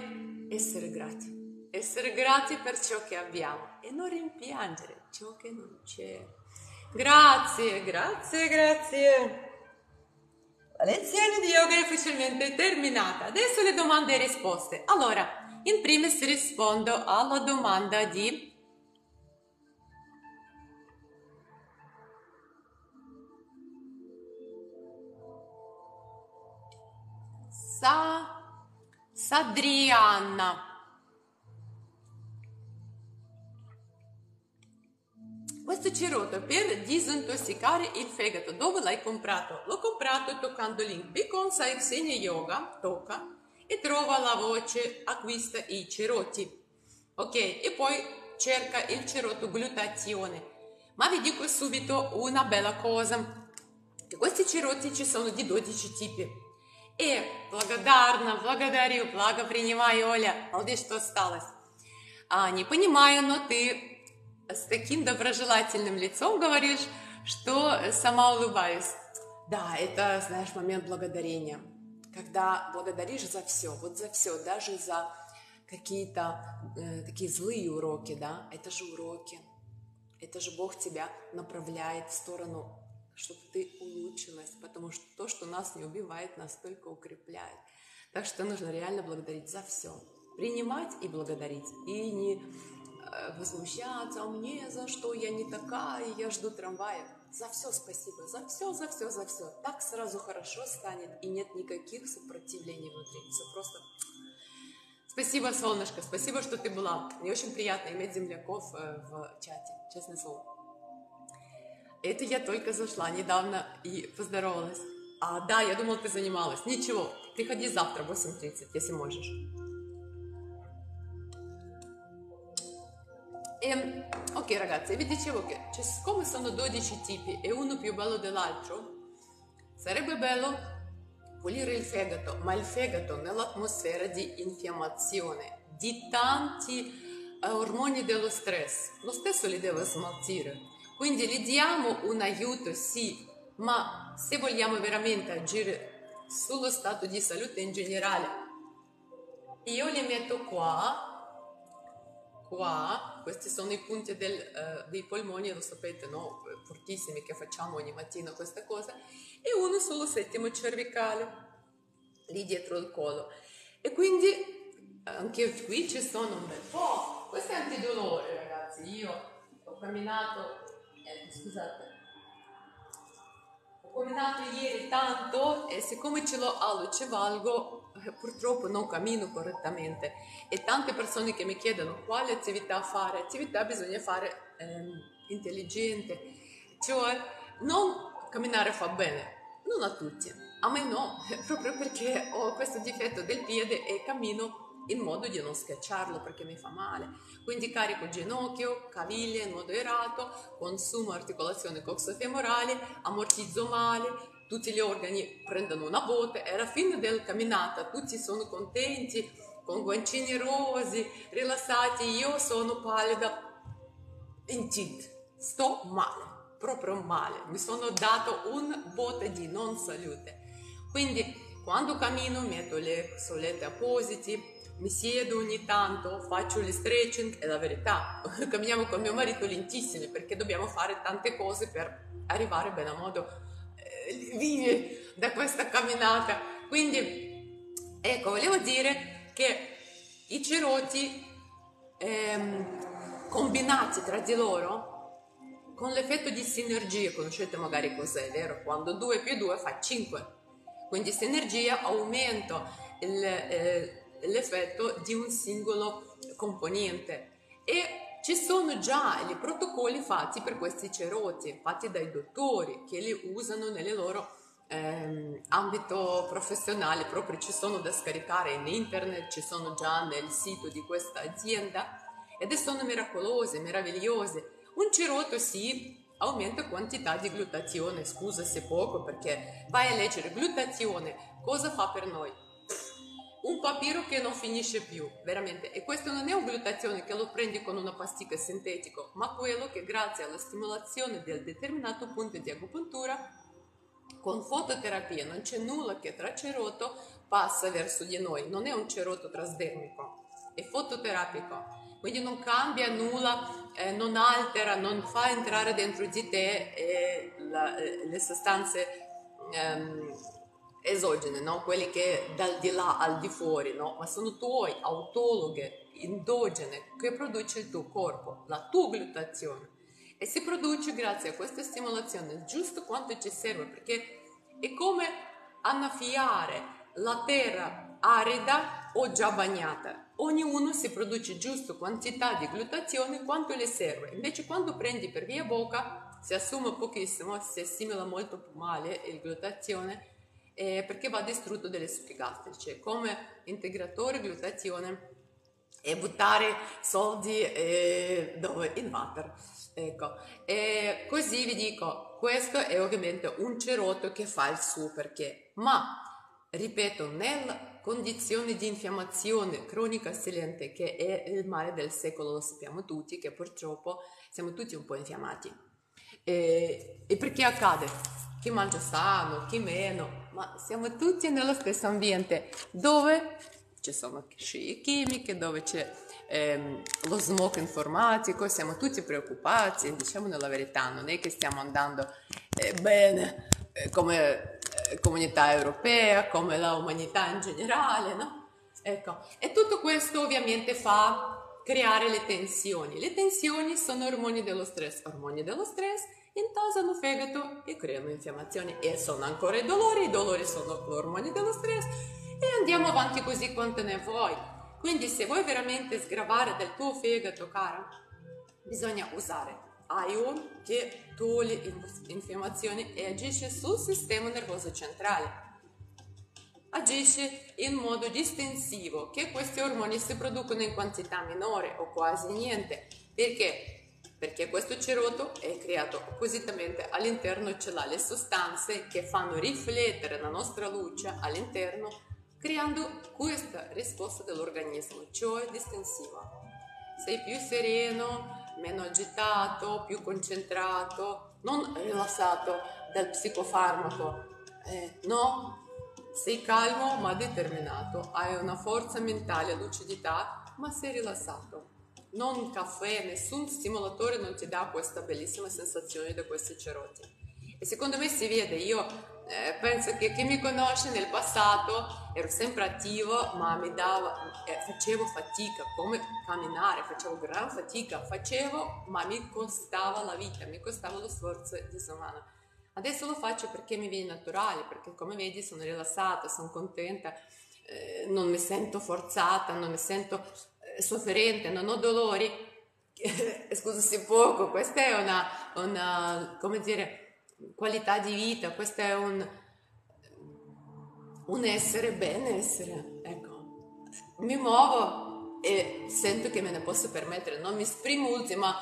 è essere grati, essere grati per ciò che abbiamo e non rimpiangere ciò che non c'è. Grazie, grazie, grazie. La lezione di yoga è ufficialmente terminata. Adesso le domande e risposte. Allora, in primis rispondo alla domanda di Sa, Sadrianna. Questo cerotto per disintossicare il fegato, dove l'hai comprato? L'ho comprato toccando link Bicon Sai Xenia Yoga, tocca e trova la voce acquista i cerotti. Ok, e poi cerca il cerotto glutazione. Ma vi dico subito una bella cosa, che questi cerotti ci sono di 12 tipi И благодарна, благодарю, благо принимай, Оля. Молодец, что осталось. А, не понимаю, но ты с таким доброжелательным лицом говоришь, что сама улыбаюсь. Да, это, знаешь, момент благодарения. Когда благодаришь за все, вот за все, даже за какие-то э, такие злые уроки, да, это же уроки. Это же Бог тебя направляет в сторону чтобы ты улучшилась, потому что то, что нас не убивает, нас только укрепляет. Так что нужно реально благодарить за все. Принимать и благодарить. И не возмущаться, а мне за что, я не такая, я жду трамвая. За все спасибо, за все, за все, за все. Так сразу хорошо станет, и нет никаких сопротивлений внутри. Все просто... Спасибо, солнышко, спасибо, что ты была. Мне очень приятно иметь земляков э, в чате, честное слово. Это я только зашла недавно и поздоровалась. А, да, я думала, ты занималась. Ничего, приходи завтра в 8.30, если можешь. E, ok ragazzi, vi dicevo che cioè, siccome sono 12 tipi e uno più bello dell'altro, sarebbe bello pulire il fegato, ma il fegato nell'atmosfera di infiammazione, di tanti uh, ormoni dello stress, lo stesso li deve smaltire. Quindi gli diamo un aiuto, sì, ma se vogliamo veramente agire sullo stato di salute in generale, io li metto qua, qua, questi sono i punti del, uh, dei polmoni, lo sapete, no? Fortissimi che facciamo ogni mattina questa cosa, e uno sullo settimo cervicale, lì dietro il collo. E quindi anche qui ci sono un bel po'. Questo è antidolore, ragazzi. Io ho camminato eh, scusate. Ho combinato ieri tanto e siccome ce l'ho a luce valgo, eh, purtroppo non cammino correttamente. E tante persone che mi chiedono quale attività fare, attività bisogna fare ehm, intelligente, cioè non camminare fa bene, non a tutti, a me no, proprio perché ho questo difetto del piede e cammino in modo di non schiacciarlo perché mi fa male. Quindi carico ginocchio, caviglie in modo erato, consumo articolazioni coxofemorali, ammortizzo male, tutti gli organi prendono una botte e alla fine della camminata tutti sono contenti, con guancini rosi, rilassati, io sono pallida, intit, sto male, proprio male, mi sono dato un botte di non salute. Quindi quando cammino metto le solette appositi, mi siedo ogni tanto, faccio gli stretching e la verità, camminiamo con mio marito lentissimi perché dobbiamo fare tante cose per arrivare bene a modo vivi da questa camminata. Quindi, ecco, volevo dire che i cerotti ehm, combinati tra di loro con l'effetto di sinergia, conoscete magari cos'è, vero? Quando 2 più 2 fa 5. Quindi sinergia aumenta il, eh, l'effetto di un singolo componente e ci sono già i protocolli fatti per questi cerotti, fatti dai dottori che li usano nelle loro ehm, ambito professionale, proprio ci sono da scaricare in internet, ci sono già nel sito di questa azienda ed sono miracolose, meravigliose. Un cerotto sì, aumenta quantità di glutazione, scusa se poco perché vai a leggere glutazione, cosa fa per noi? Un papiro che non finisce più, veramente. E questo non è un glutazione che lo prendi con una pasticca sintetica, ma quello che grazie alla stimolazione del determinato punto di agopuntura, con fototerapia non c'è nulla che tra ceroto passa verso di noi, non è un ceroto trasdermico, è fototerapico. Quindi non cambia nulla, eh, non altera, non fa entrare dentro di te eh, la, eh, le sostanze ehm, esogene, no? quelli che dal di là al di fuori, no? ma sono tuoi, autologhe, endogene, che produce il tuo corpo, la tua glutazione. E si produce grazie a questa stimolazione giusto quanto ci serve, perché è come annaffiare la terra arida o già bagnata. Ognuno si produce giusto quantità di glutazione quanto le serve. Invece quando prendi per via bocca si assume pochissimo, si assimila molto male il glutazione eh, perché va distrutto delle sucche gastriche come integratore glutazione e buttare soldi eh, dove? in water. Ecco, e così vi dico, questo è ovviamente un cerotto che fa il suo perché, ma ripeto, nella condizione di infiammazione cronica silente, che è il male del secolo, lo sappiamo tutti, che purtroppo siamo tutti un po' infiammati. E, e perché accade? Chi mangia sano, chi meno, ma siamo tutti nello stesso ambiente dove ci sono scie chimiche, dove c'è ehm, lo smog informatico, siamo tutti preoccupati, diciamo la verità, non è che stiamo andando eh, bene eh, come eh, comunità europea, come la umanità in generale, no? Ecco, e tutto questo ovviamente fa creare le tensioni. Le tensioni sono ormoni dello stress, ormoni dello stress intasano fegato e creano infiammazioni e sono ancora i dolori, i dolori sono ormoni dello stress e andiamo avanti così quanto ne vuoi. Quindi se vuoi veramente sgravare del tuo fegato, cara, bisogna usare ion che toglie infiammazioni e agisce sul sistema nervoso centrale. Agisce in modo distensivo, che questi ormoni si producono in quantità minore o quasi niente. Perché? Perché questo ceroto è creato appositamente all'interno, ce l'ha le sostanze che fanno riflettere la nostra luce all'interno, creando questa risposta dell'organismo, cioè distensiva. Sei più sereno, meno agitato, più concentrato, non rilassato dal psicofarmaco, eh, no, sei calmo ma determinato, hai una forza mentale, lucidità, ma sei rilassato. Non caffè, nessun stimolatore non ti dà questa bellissima sensazione da questi cerotti. E secondo me si vede, io eh, penso che chi mi conosce nel passato ero sempre attivo, ma mi dava, eh, facevo fatica, come camminare, facevo gran fatica, facevo, ma mi costava la vita, mi costava lo sforzo disumano. Adesso lo faccio perché mi viene naturale, perché come vedi sono rilassata, sono contenta, eh, non mi sento forzata, non mi sento sofferente, non ho dolori. Scusasi poco, questa è una, una dire, qualità di vita, questo è un, un essere benessere, ecco. Mi muovo e sento che me ne posso permettere, non mi esprimo ultima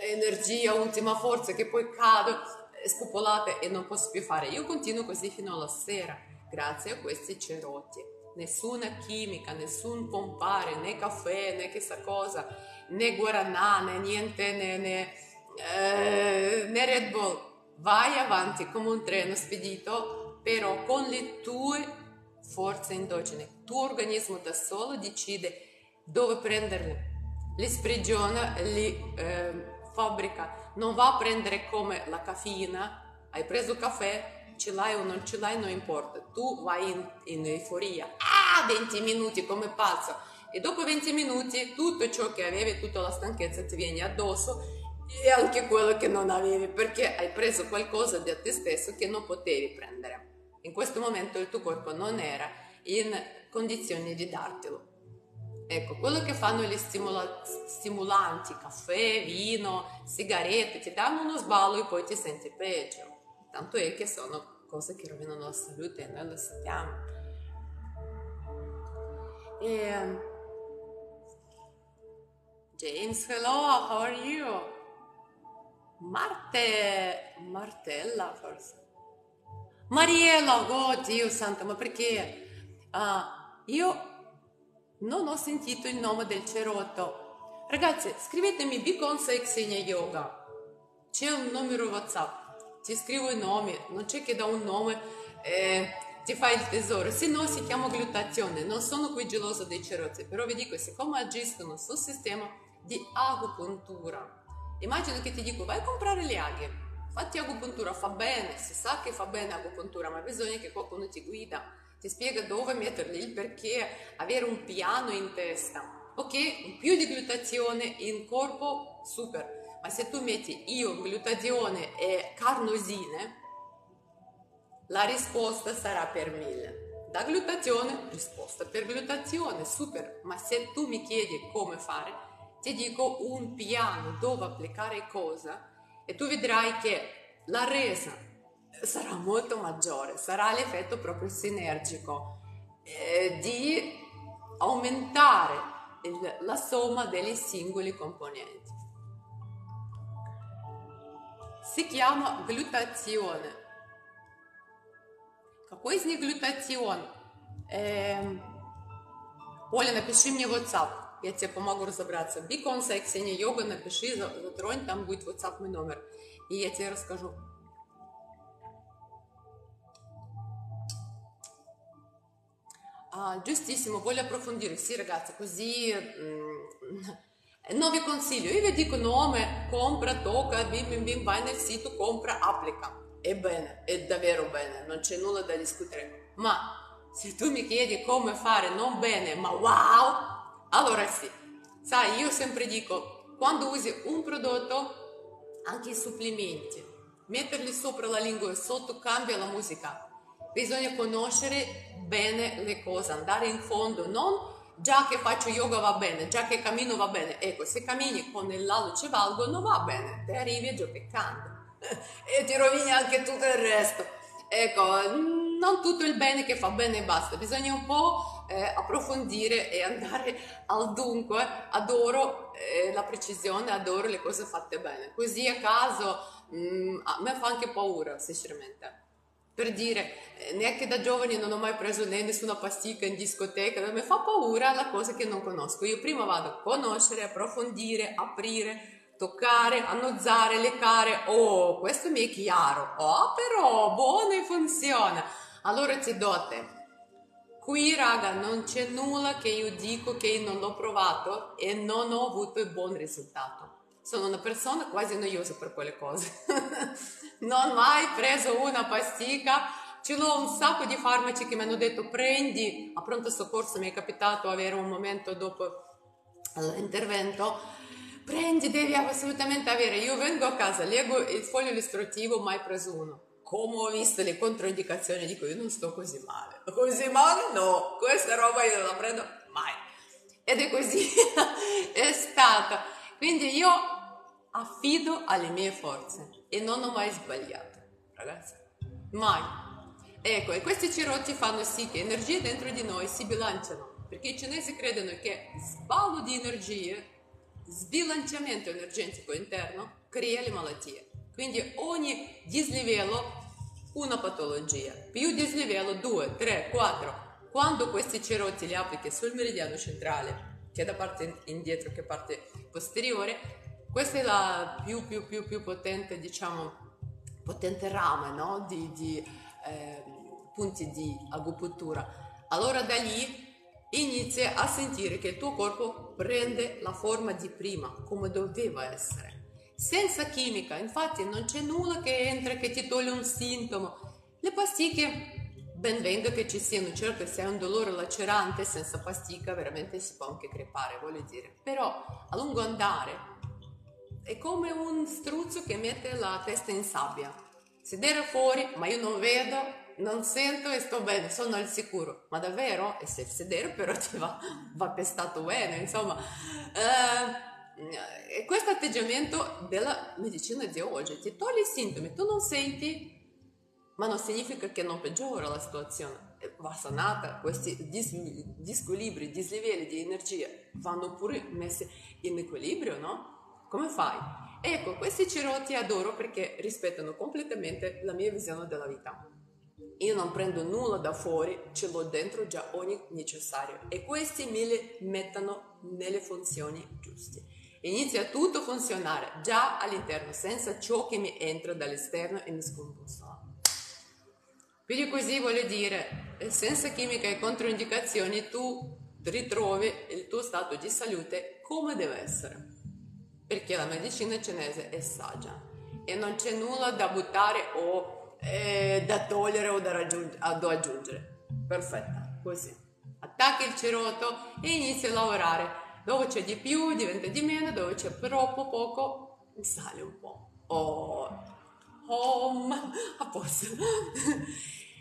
energia, ultima forza che poi cado spopolata e non posso più fare. Io continuo così fino alla sera, grazie a questi cerotti. Nessuna chimica, nessun pompare, né caffè, né chissà cosa, né guaranà, né niente, né, né, eh, né Red Bull vai avanti come un treno spedito, però con le tue forze endogene. Il tuo organismo da solo decide dove prenderle, le sprigiona, le eh, fabbrica. Non va a prendere come la caffeina, hai preso caffè, ce l'hai o non ce l'hai, non importa. Tu vai in, in euforia, ah, 20 minuti come pazzo. E dopo 20 minuti tutto ciò che avevi, tutta la stanchezza ti viene addosso e anche quello che non avevi perché hai preso qualcosa da te stesso che non potevi prendere. In questo momento il tuo corpo non era in condizioni di dartelo. Ecco, quello che fanno gli stimula- stimolanti, caffè, vino, sigarette, ti danno uno sballo e poi ti senti peggio. Tanto è che sono cose che rovinano la salute e noi lo sappiamo. E... James, hello, how are you? Marte, Martella forse. Mariella, oh Dio santo, ma perché? Uh, io non ho sentito il nome del cerotto. Ragazzi, scrivetemi Bicon Xenia Yoga. C'è un numero WhatsApp. Ti scrivo i nomi, non c'è che da un nome eh, ti fai il tesoro. Se no si chiama glutazione. Non sono qui gelosa dei cerotti, però vi dico, siccome agiscono sul sistema di agopuntura, Immagino che ti dico vai a comprare le aghe, fatti agopuntura, fa bene, si sa che fa bene agopuntura, ma bisogna che qualcuno ti guida, ti spiega dove metterli, il perché, avere un piano in testa. Ok, più di glutazione in corpo, super, ma se tu metti io, glutazione e carnosine, la risposta sarà per mille. Da glutazione, risposta per glutazione, super, ma se tu mi chiedi come fare, ti dico un piano dove applicare cosa e tu vedrai che la resa sarà molto maggiore, sarà l'effetto proprio sinergico eh, di aumentare il, la somma degli singoli componenti. Si chiama glutazione. Какой из них глютацион? Эм, Оля, напиши мне WhatsApp, я тебе помогу разобраться. Бикон Ксения Йога, напиши, затронь, там будет WhatsApp мой номер. И я тебе расскажу. Ah, giustissimo, voglio approfondire, sì ragazzi, non vi consiglio, io vi dico nome, compra, tocca, bim bim bim, vai nel sito, compra, applica. È bene, è davvero bene, non c'è nulla da discutere. Ma se tu mi chiedi come fare non bene, ma wow, allora sì. Sai, io sempre dico, quando usi un prodotto, anche i supplementi, metterli sopra la lingua e sotto cambia la musica. Bisogna conoscere bene le cose, andare in fondo, non già che faccio yoga va bene, già che cammino va bene. Ecco, se cammini con il l'alluce valgo non va bene, te arrivi giocheccando e ti rovini anche tutto il resto. Ecco, non tutto il bene che fa bene e basta, bisogna un po' eh, approfondire e andare al dunque, adoro eh, la precisione, adoro le cose fatte bene. Così a caso mh, mm, a me fa anche paura, sinceramente. Per dire, eh, neanche da giovane non ho mai preso né nessuna pasticca in discoteca, mi fa paura la cosa che non conosco. Io prima vado a conoscere, approfondire, aprire, toccare, annozzare, leccare. Oh, questo mi è chiaro. Oh, però, buono e funziona. Allora ti do a te. Qui, raga, non c'è nulla che io dico che non l'ho provato e non ho avuto il buon risultato. Sono una persona quasi noiosa per quelle cose. non ho mai preso una pasticca. Ce l'ho un sacco di farmaci che mi hanno detto prendi, a pronto soccorso mi è capitato avere un momento dopo l'intervento, prendi, devi assolutamente avere. Io vengo a casa, leggo il foglio illustrativo, mai preso uno. Come ho visto le controindicazioni, dico io non sto così male. Così male no, questa roba io non la prendo mai. Ed è così, è stata. Quindi io affido alle mie forze e non ho mai sbagliato, ragazzi, mai. Ecco, e questi cerotti fanno sì che energie dentro di noi si bilanciano, perché i cinesi credono che sballo di energie, sbilanciamento energetico interno, crea le malattie. Quindi ogni dislivello una patologia, più dislivello 2, 3, 4. Quando questi cerotti li applichi sul meridiano centrale, che è da parte indietro che parte posteriore. Questa è la più, più, più, più potente, diciamo, potente rame no? di, di eh, punti di agopuntura. Allora da lì inizia a sentire che il tuo corpo prende la forma di prima, come doveva essere. Senza chimica, infatti non c'è nulla che entra che ti toglie un sintomo. Le pasticche Ben venga che ci siano, certo se hai un dolore lacerante senza pasticca veramente si può anche crepare, voglio dire, però a lungo andare è come un struzzo che mette la testa in sabbia. Sedere fuori, ma io non vedo, non sento e sto bene, sono al sicuro. Ma davvero? E se sedere però ti va, va pestato bene, insomma. Eh, questo atteggiamento della medicina di oggi ti toglie i sintomi, tu non senti ma non significa che non peggiora la situazione. Va sanata, questi dis- disquilibri, dislivelli di energia vanno pure messi in equilibrio, no? Come fai? Ecco, questi cerotti adoro perché rispettano completamente la mia visione della vita. Io non prendo nulla da fuori, ce l'ho dentro già ogni necessario e questi me li mettono nelle funzioni giuste. Inizia tutto a funzionare già all'interno, senza ciò che mi entra dall'esterno e mi scombussola. Quindi così voglio dire, senza chimica e controindicazioni tu ritrovi il tuo stato di salute come deve essere. Perché la medicina cinese è saggia e non c'è nulla da buttare o eh, da togliere o da, raggiungere, da aggiungere. Perfetta, così. Attacchi il cerotto e inizi a lavorare. Dove c'è di più diventa di meno, dove c'è troppo poco sale un po'. Oh, home, a posto.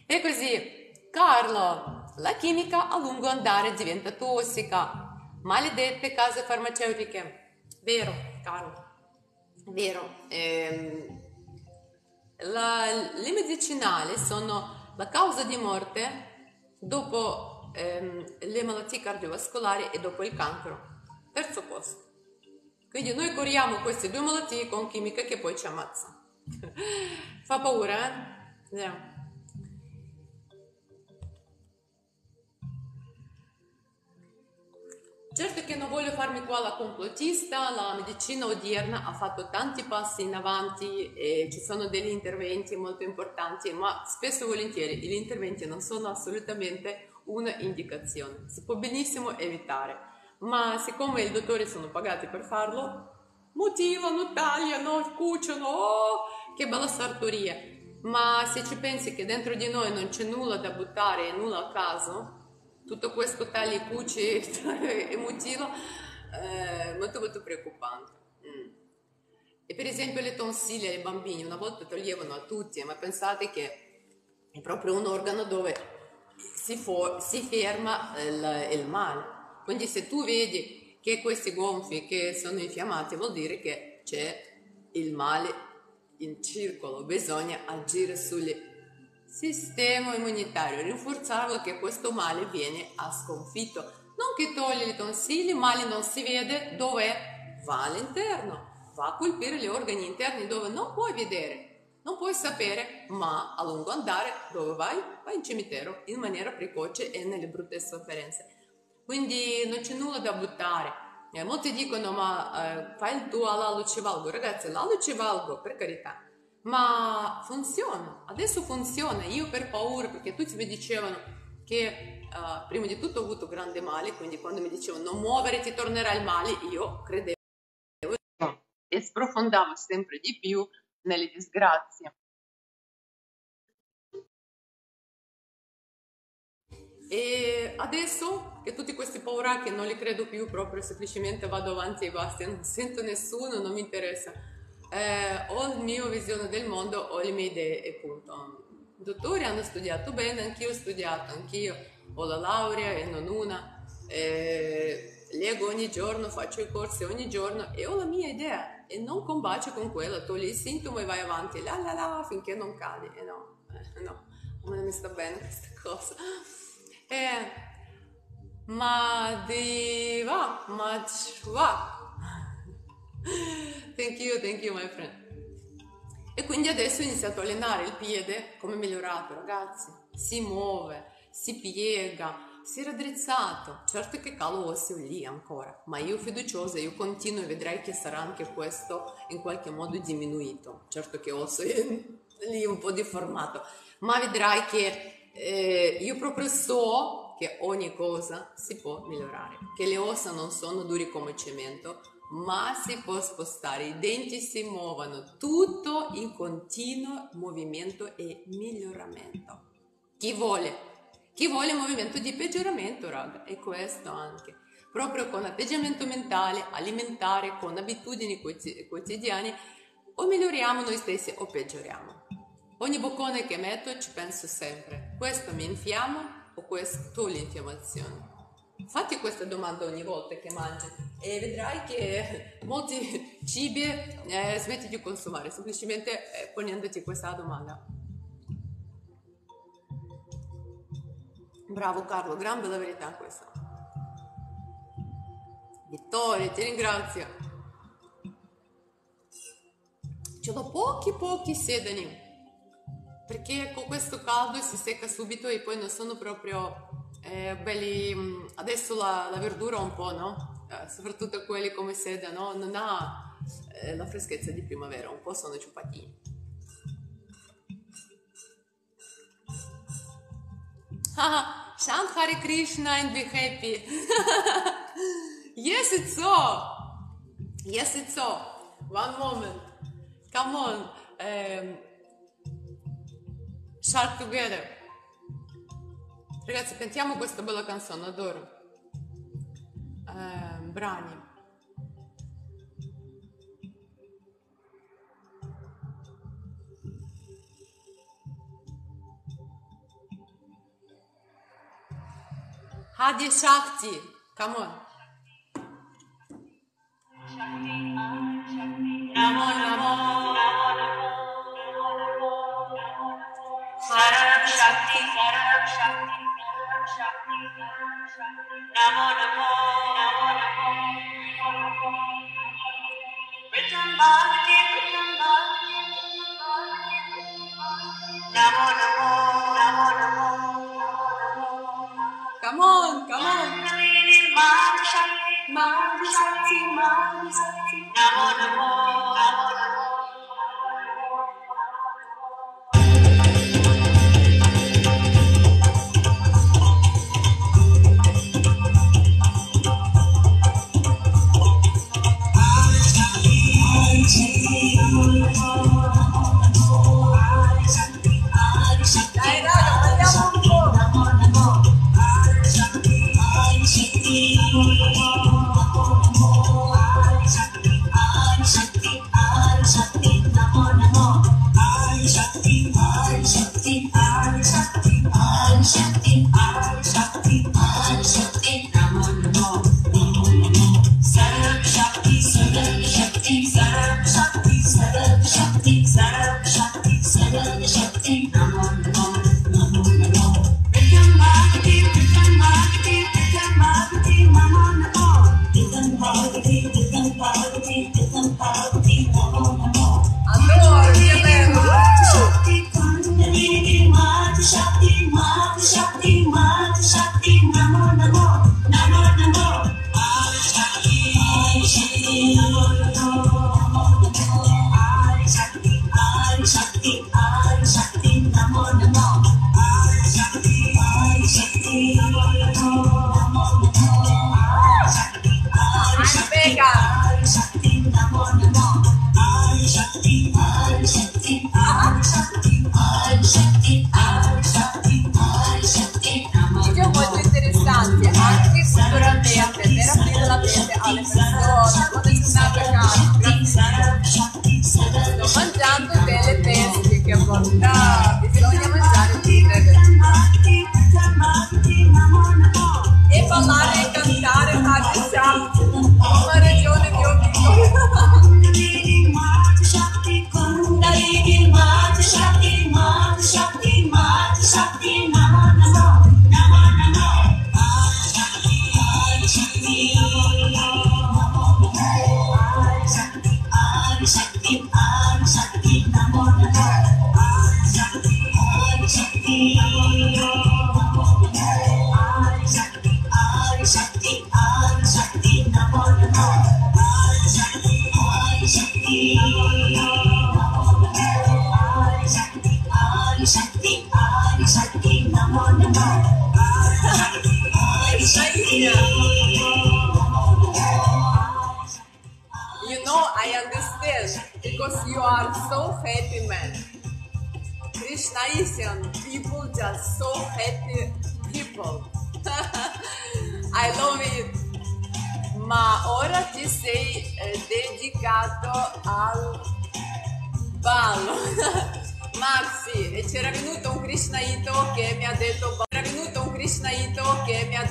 E così, Carlo, la chimica a lungo andare diventa tossica. Maledette case farmaceutiche. Vero, Carlo, vero. Ehm, la, le medicinali sono la causa di morte dopo ehm, le malattie cardiovascolari e dopo il cancro. Terzo posto. Quindi noi curiamo queste due malattie con chimica che poi ci ammazza. Fa paura, eh? Yeah. Certo che non voglio farmi qua la complottista, la medicina odierna ha fatto tanti passi in avanti e ci sono degli interventi molto importanti, ma spesso e volentieri gli interventi non sono assolutamente una indicazione, si può benissimo evitare, ma siccome i dottori sono pagati per farlo, mutilano, tagliano, cuciono, oh, che bella sartoria! Ma se ci pensi che dentro di noi non c'è nulla da buttare e nulla a caso, tutto questo tagli, cuci e mutilo è eh, molto molto preoccupante. Mm. E per esempio le tonsille ai bambini una volta toglievano a tutti, ma pensate che è proprio un organo dove si, for- si ferma il, il male. Quindi se tu vedi che questi gonfi che sono infiammati vuol dire che c'è il male in circolo, bisogna agire sul sistema immunitario, rinforzarlo che questo male viene a sconfitto. Non che toglie i il male non si vede dove va all'interno, va a colpire gli organi interni dove non puoi vedere. Non puoi sapere, ma a lungo andare dove vai? Vai in cimitero in maniera precoce e nelle brutte sofferenze. Quindi non c'è nulla da buttare. Eh, molti dicono, ma eh, fai il tuo alla lucivalgo. Ragazzi, la lucivalgo, per carità, ma funziona. Adesso funziona. Io per paura, perché tutti mi dicevano che uh, prima di tutto ho avuto grande male, quindi quando mi dicevano non muovere ti tornerà il male, io credevo e sprofondavo sempre di più nelle disgrazie. E adesso che tutti questi pauracchi non li credo più, proprio semplicemente vado avanti e basta, non sento nessuno, non mi interessa. Eh, ho il mio visione del mondo, ho le mie idee e punto. Dottori hanno studiato bene, anch'io ho studiato, anch'io ho la laurea e non una. Eh, leggo ogni giorno, faccio i corsi ogni giorno e ho la mia idea e non combacio con quella, togli il sintomo e vai avanti, la la la, finché non cadi. E no, eh, no, non mi sta bene questa cosa. Eh, ma di va, ma va. Thank you, thank you my friend. E quindi adesso ho iniziato a allenare il piede, come migliorato ragazzi, si muove, si piega, si è raddrizzato, certo che calo osseo lì ancora, ma io fiduciosa, io continuo e vedrai che sarà anche questo in qualche modo diminuito, certo che osso è lì un po' deformato, ma vedrai che eh, io proprio so che ogni cosa si può migliorare, che le ossa non sono duri come cemento, ma si può spostare, i denti si muovono, tutto in continuo movimento e miglioramento. Chi vuole chi vuole movimento di peggioramento, raga, è questo anche. Proprio con atteggiamento mentale, alimentare, con abitudini quotidiane, o miglioriamo noi stessi o peggioriamo. Ogni boccone che metto ci penso sempre, questo mi infiamma o questo l'infiammazione? Fatti questa domanda ogni volta che mangi e vedrai che molti cibi eh, smetti di consumare semplicemente eh, ponendoti questa domanda. Bravo Carlo, gran bella verità questa. Vittoria, ti ringrazio. Ce l'ho pochi pochi sedani, perché con questo caldo si secca subito e poi non sono proprio eh, belli. Mm, adesso la, la, verdura un po', no? Eh, soprattutto quelli come seda, no? Non ha eh, la freschezza di primavera, un po' sono ciuppatini. Haha, chant Hare Krishna and be happy. yes, it's so. Yes, it's so. One moment. Come on. Um, shout together. Ragazzi, cantiamo questa bella canzone, adoro. Eh, brani. Hadi Shakti. Come on. Namo Namo Saram Shakti Saram Shakti Namo Namo Namo Amor, move.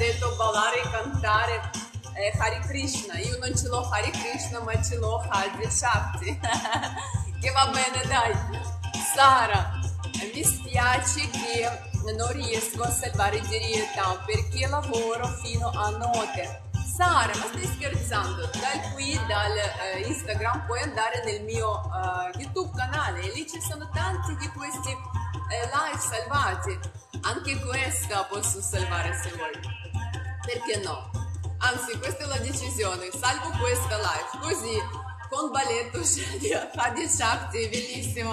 Detto ballare e cantare eh, Hari Krishna. Io non ce l'ho Hari Krishna, ma ce l'ho Hari Shakti. che va bene, dai. Sara, mi spiace che non riesco a salvare diretta perché lavoro fino a notte. Sara, ma stai scherzando? Dal qui, dal eh, Instagram, puoi andare nel mio eh, YouTube canale e lì ci sono tanti di questi eh, live salvati. Anche questa posso salvare se vuoi. Perché no? Anzi, questa è la decisione. Salvo questa live, così con balletto di Hadi Shakti, bellissimo.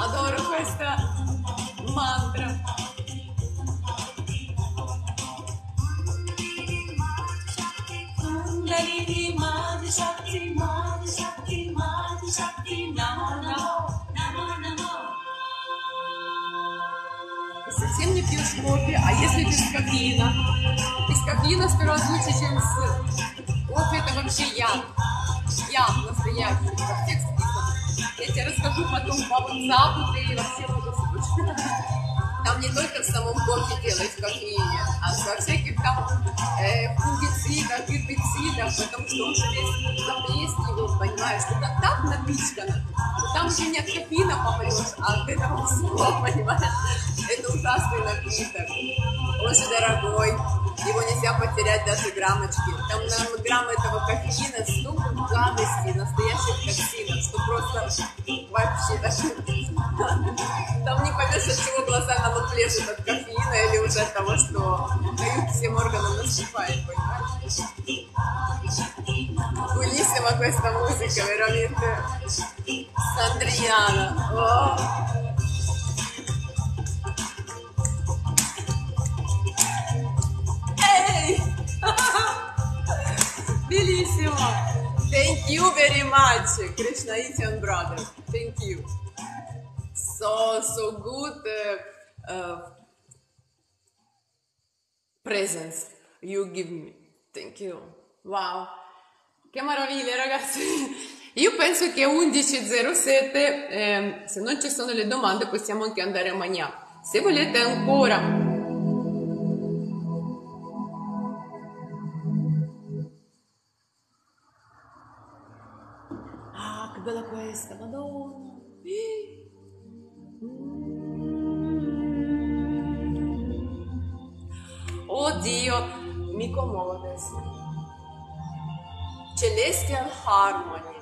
Adoro questa mantra. Kundalini Madi Shakti, Madi Shakti, Совсем не пьешь кофе, а если без кофеина? Без кофеина сто раз лучше, чем с кофе, это вообще яд. Яд настоящий. Я тебе расскажу потом по WhatsApp, ты вообще слушать. Там не только в самом кофе делают кофеине, а во всяких там э, фунгицидах, гербицидах, потому что он же весь заплесневел, понимаешь, что так напичкано, что там уже не от кофеина помрешь, а от этого всего, понимаешь. Это ужасный напиток, очень дорогой, его нельзя потерять даже граммочки. Там на грамм этого кофеина столько гадостей, настоящих токсинов, что просто вообще даже Там непомешательного глаза нам отлежит от кофеина или уже от того, что дают всем органам наступает, понимаешь? Questa musica, veramente. Sandriana. Oh. Ehi! Bellissimo! Thank you very much, Krishna Indian brother. Thank you. So, so good uh, uh, presence you give me. Thank you. Wow, che meraviglia ragazzi! Io penso che 11.07, ehm, se non ci sono le domande, possiamo anche andare a mangiare. Se volete ancora Ah, bella questa, madonna! Oh Dio, mi commodes. Celestial harmony.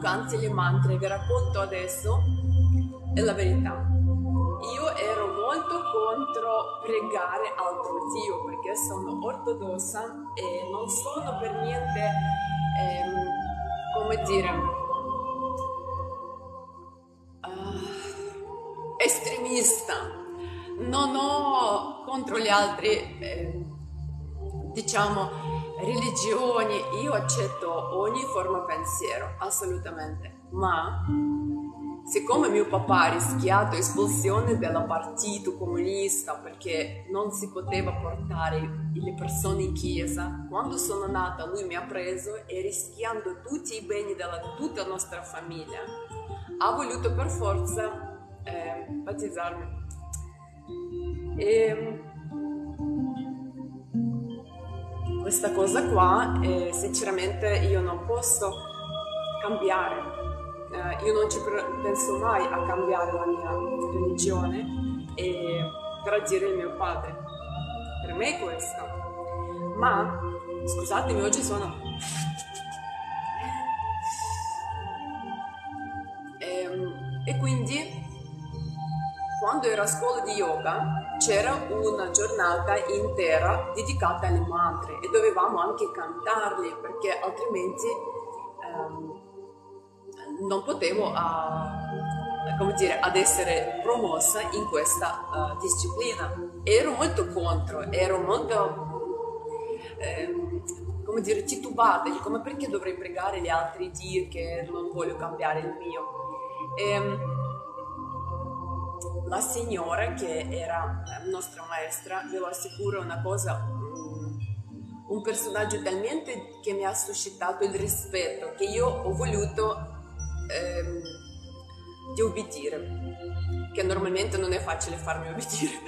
Canti le mantre, vi racconto adesso, è la verità. Io ero molto contro pregare altro Dio perché sono ortodossa e non sono per niente, ehm, come dire, ah, estremista. Non ho contro gli altri, eh, diciamo, religioni. Io accetto ogni forma pensiero, assolutamente, ma siccome mio papà ha rischiato espulsione dal partito comunista perché non si poteva portare le persone in chiesa, quando sono nata lui mi ha preso e rischiando tutti i beni della tutta nostra famiglia, ha voluto per forza eh, battezzarmi. E questa cosa qua, eh, sinceramente, io non posso cambiare. Eh, io non ci penso mai a cambiare la mia religione e tradire il mio padre. Per me è questo. Ma, scusatemi, oggi sono... Ehm, e quindi quando ero a scuola di yoga c'era una giornata intera dedicata alle mantre e dovevamo anche cantarli perché altrimenti ehm, non potevo ah, come dire, ad essere promossa in questa ah, disciplina. Ero molto contro, ero molto ehm, come dire, titubata, dico ma perché dovrei pregare gli altri Dio che non voglio cambiare il mio? Ehm, la signora che era la nostra maestra, ve lo assicuro, una cosa, mm, un personaggio talmente che mi ha suscitato il rispetto che io ho voluto ehm, di obbedire, che normalmente non è facile farmi obbedire.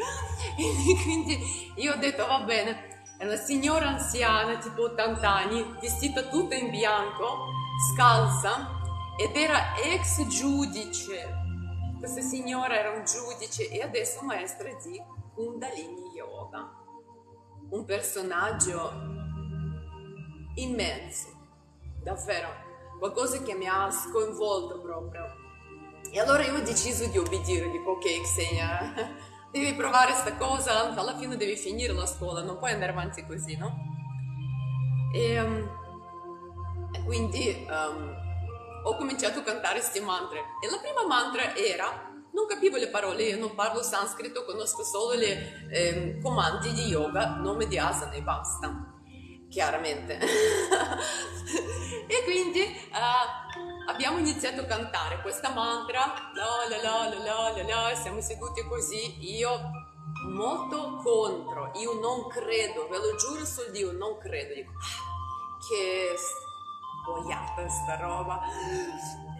quindi io ho detto va bene, è una signora anziana, tipo 80 anni, vestita tutta in bianco, scalza, ed era ex giudice questa signora era un giudice e adesso maestra di Kundalini Yoga. Un personaggio immenso, davvero, qualcosa che mi ha sconvolto proprio. E allora io ho deciso di obbedire, dico ok Xenia, devi provare sta cosa, alla fine devi finire la scuola, non puoi andare avanti così, no? E, um, e quindi um, ho cominciato a cantare questi mantra e la prima mantra era Non capivo le parole, io non parlo sanscrito, conosco solo i eh, comandi di yoga, nome di asana e basta chiaramente. e quindi uh, abbiamo iniziato a cantare questa mantra, la la la la la la la, siamo seduti così, io molto contro, io non credo, ve lo giuro sul Dio, non credo, dico, ah, che boiata sta roba,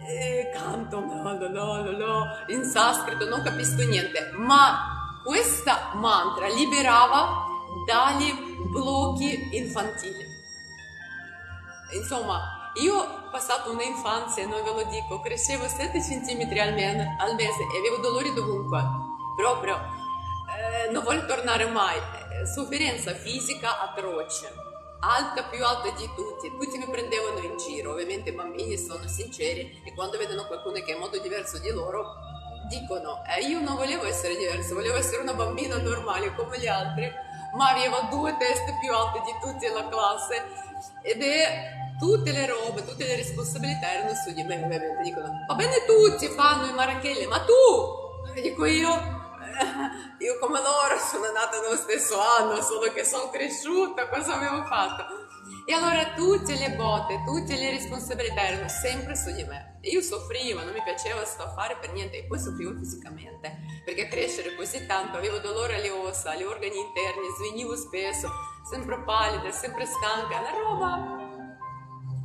e canto la la la la, in sanscrito, non capisco niente, ma questa mantra liberava dagli blocchi infantili. Insomma, io ho passato un'infanzia, non ve lo dico, crescevo 7 cm al, al mese e avevo dolori dovunque, proprio eh, non voglio tornare mai. Eh, sofferenza fisica atroce, alta più alta di tutti, tutti mi prendevano in giro, ovviamente i bambini sono sinceri e quando vedono qualcuno che è molto diverso di loro dicono eh, io non volevo essere diverso, volevo essere una bambina normale come gli altri ma aveva due teste più alte di tutti nella classe. Ed è tutte le robe, tutte le responsabilità erano su di me, ovviamente dicono va bene tutti fanno i marachelle, ma tu, dico io, io come loro sono nata nello stesso anno, solo che sono cresciuta, cosa avevo fatto? E allora tutte le botte, tutte le responsabilità erano sempre su di me. Io soffrivo, non mi piaceva questo affare per niente e poi soffrivo fisicamente, perché crescere così tanto, avevo dolore alle ossa, agli organi interni, svenivo spesso, sempre pallida, sempre stanca, una roba...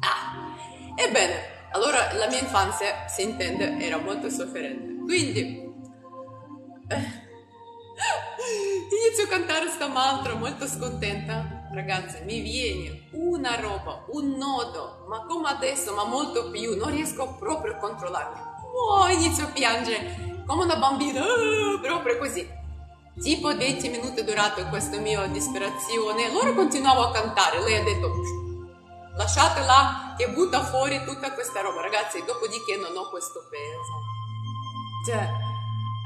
Ah, ebbene, allora la mia infanzia, si intende, era molto sofferente. Quindi... Eh, inizio a cantare sta mantra molto scontenta ragazzi, mi viene una roba, un nodo, ma come adesso, ma molto più, non riesco proprio a controllarmi. Oh, inizio a piangere come una bambina, uh, proprio così. Tipo 20 minuti è durato questa mia disperazione, loro continuavano a cantare, lei ha detto lasciatela che butta fuori tutta questa roba, ragazzi, dopodiché non ho questo peso. Cioè,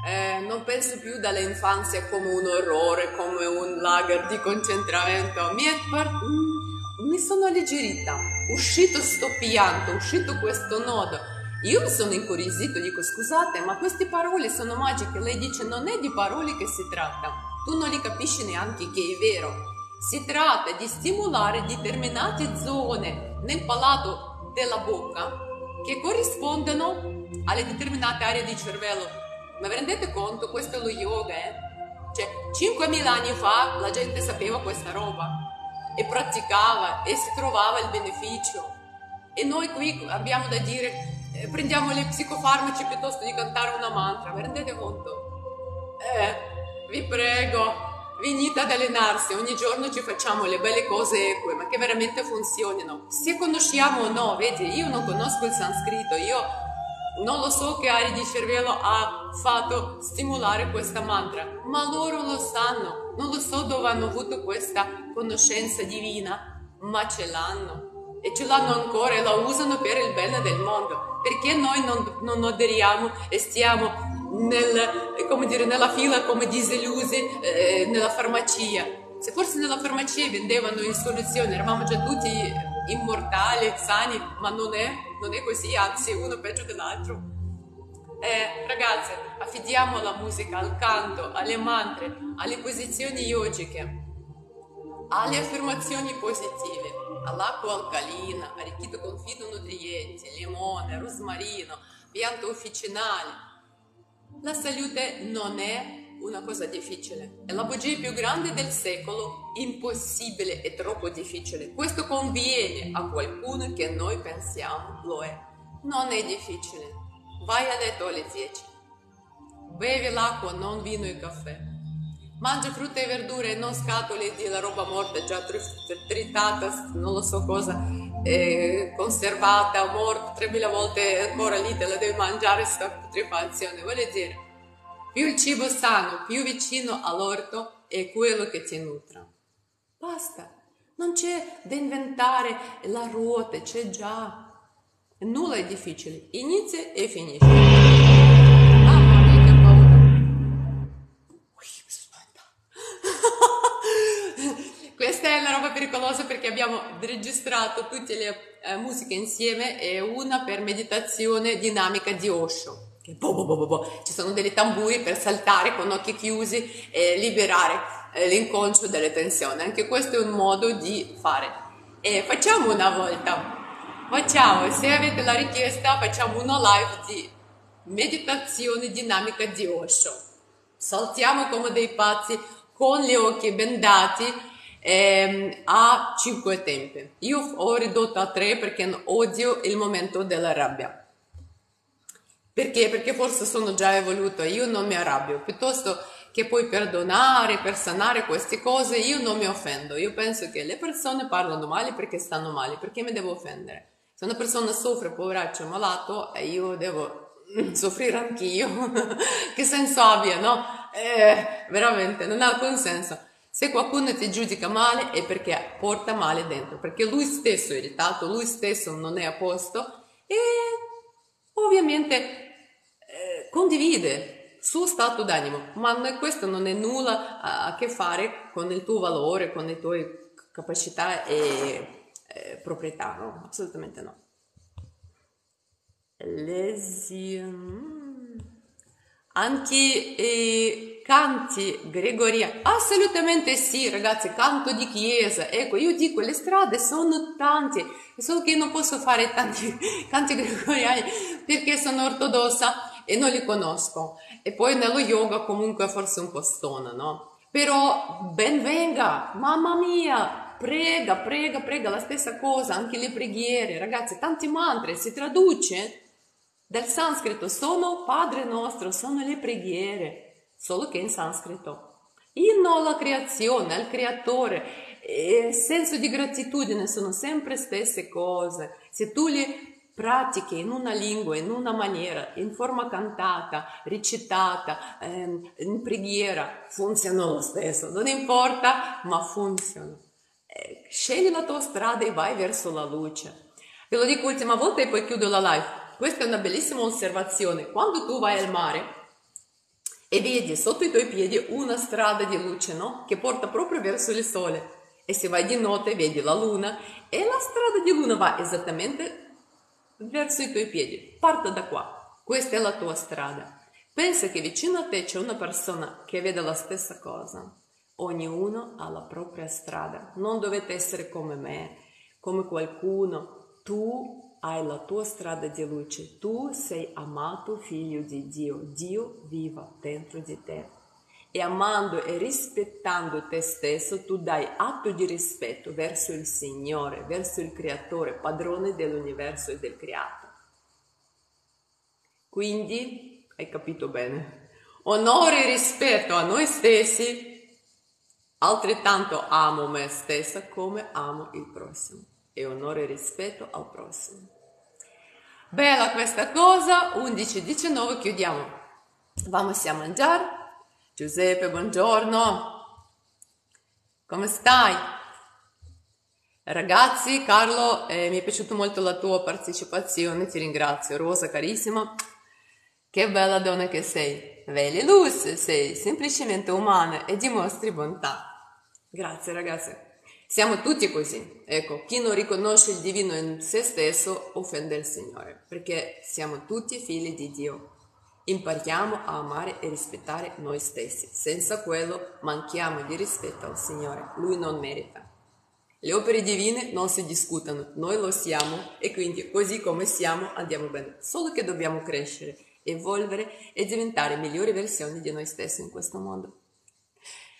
eh, non penso più dall'infanzia come un orrore, come un lager di concentramento. Mi, par- mm, mi sono alleggerita, uscito sto pianto, uscito questo nodo. Io mi sono incuriosito, dico scusate, ma queste parole sono magiche. Lei dice non è di parole che si tratta, tu non li capisci neanche che è vero. Si tratta di stimolare determinate zone nel palato della bocca che corrispondono alle determinate aree di cervello ma vi rendete conto? Questo è lo yoga, eh? Cioè, 5.000 anni fa la gente sapeva questa roba e praticava e si trovava il beneficio. E noi qui abbiamo da dire, eh, prendiamo le psicofarmaci piuttosto di cantare una mantra, vi rendete conto? Eh, vi prego, venite ad allenarsi, ogni giorno ci facciamo le belle cose eque, ma che veramente funzionino. Se conosciamo o no, vedi, io non conosco il sanscrito, io non lo so che aree di cervello ha fatto stimolare questa mantra, ma loro lo sanno. Non lo so dove hanno avuto questa conoscenza divina, ma ce l'hanno. E ce l'hanno ancora e la usano per il bene del mondo. Perché noi non, non aderiamo e stiamo nel, dire, nella fila come disillusi eh, nella farmacia? Se forse nella farmacia vendevano in soluzione, eravamo già tutti immortali, sani, ma non è non è così, anzi uno peggio dell'altro. Eh, ragazze, affidiamo alla musica, al canto, alle mantre, alle posizioni yogiche, alle affermazioni positive, all'acqua alcalina, arricchita con fitonutrienti, limone, rosmarino, piante officinali. La salute non è una cosa difficile. È la bugia più grande del secolo, impossibile e troppo difficile. Questo conviene a qualcuno che noi pensiamo lo è. Non è difficile. Vai a letto alle 10. Bevi l'acqua, non vino e caffè. Mangia frutta e verdure e non scatole di la roba morta già tritata, non lo so cosa, eh, conservata, morta 3000 volte ancora lì, te la devi mangiare sta putrefazione. Voglio dire, più il cibo sano, più vicino all'orto è quello che ti nutra. Basta, non c'è da inventare la ruota, c'è già. Nulla è difficile, inizia e finisce. Mamma mia, che paura. Ui, mi Questa è una roba pericolosa perché abbiamo registrato tutte le eh, musiche insieme e una per meditazione dinamica di Osho. Che bo, bo, bo, bo, ci sono delle tamburi per saltare con occhi chiusi e liberare eh, l'inconscio delle tensioni. Anche questo è un modo di fare. E facciamo una volta. Facciamo, se avete la richiesta, facciamo una live di meditazione dinamica di Osho. Saltiamo come dei pazzi con gli occhi bendati ehm, a cinque tempi. Io ho ridotto a tre perché odio il momento della rabbia perché? Perché forse sono già evoluto e io non mi arrabbio, piuttosto che poi perdonare, per sanare queste cose, io non mi offendo. Io penso che le persone parlano male perché stanno male, perché mi devo offendere? Se una persona soffre, poveraccio, malato, io devo soffrire anch'io. che senso abbia, no? Eh, veramente, non ha alcun senso. Se qualcuno ti giudica male è perché porta male dentro, perché lui stesso è irritato, lui stesso non è a posto e ovviamente condivide il suo stato d'animo, ma questo non è nulla a che fare con il tuo valore, con le tue capacità e eh, proprietà, no? Assolutamente no. Lesion. Anche eh, canti gregoriani, assolutamente sì ragazzi, canto di chiesa, ecco io dico le strade sono tante, solo che non posso fare tanti canti gregoriani perché sono ortodossa e non li conosco. E poi nello yoga comunque forse un po' stona, no? Però ben venga, mamma mia, prega, prega, prega, la stessa cosa, anche le preghiere, ragazzi, tanti mantra, si traduce dal sanscrito, sono Padre nostro, sono le preghiere, solo che in sanscrito. Inno alla creazione, al creatore, e senso di gratitudine sono sempre stesse cose. Se tu le pratiche in una lingua, in una maniera, in forma cantata, recitata, ehm, in preghiera, funzionano lo stesso, non importa, ma funzionano. Eh, scegli la tua strada e vai verso la luce. Ve lo dico l'ultima volta e poi chiudo la live. Questa è una bellissima osservazione. Quando tu vai al mare e vedi sotto i tuoi piedi una strada di luce, no? Che porta proprio verso il sole. E se vai di notte vedi la luna e la strada di luna va esattamente verso i tuoi piedi. Parta da qua. Questa è la tua strada. Pensa che vicino a te c'è una persona che vede la stessa cosa. Ognuno ha la propria strada. Non dovete essere come me, come qualcuno. Tu hai la tua strada di luce. Tu sei amato figlio di Dio. Dio viva dentro di te e amando e rispettando te stesso, tu dai atto di rispetto verso il Signore, verso il Creatore, padrone dell'universo e del creato. Quindi, hai capito bene, onore e rispetto a noi stessi, altrettanto amo me stessa come amo il prossimo e onore e rispetto al prossimo. Bella questa cosa, 11-19 chiudiamo. Vamos a mangiare. Giuseppe, buongiorno. Come stai? Ragazzi, Carlo, eh, mi è piaciuta molto la tua partecipazione, ti ringrazio. Rosa, carissima, che bella donna che sei. Veli luce, sei semplicemente umana e dimostri bontà. Grazie, ragazzi. Siamo tutti così. Ecco, chi non riconosce il divino in se stesso offende il Signore, perché siamo tutti figli di Dio. Impariamo a amare e rispettare noi stessi. Senza quello manchiamo di rispetto al Signore. Lui non merita. Le opere divine non si discutono, noi lo siamo e quindi così come siamo andiamo bene. Solo che dobbiamo crescere, evolvere e diventare migliori versioni di noi stessi in questo mondo.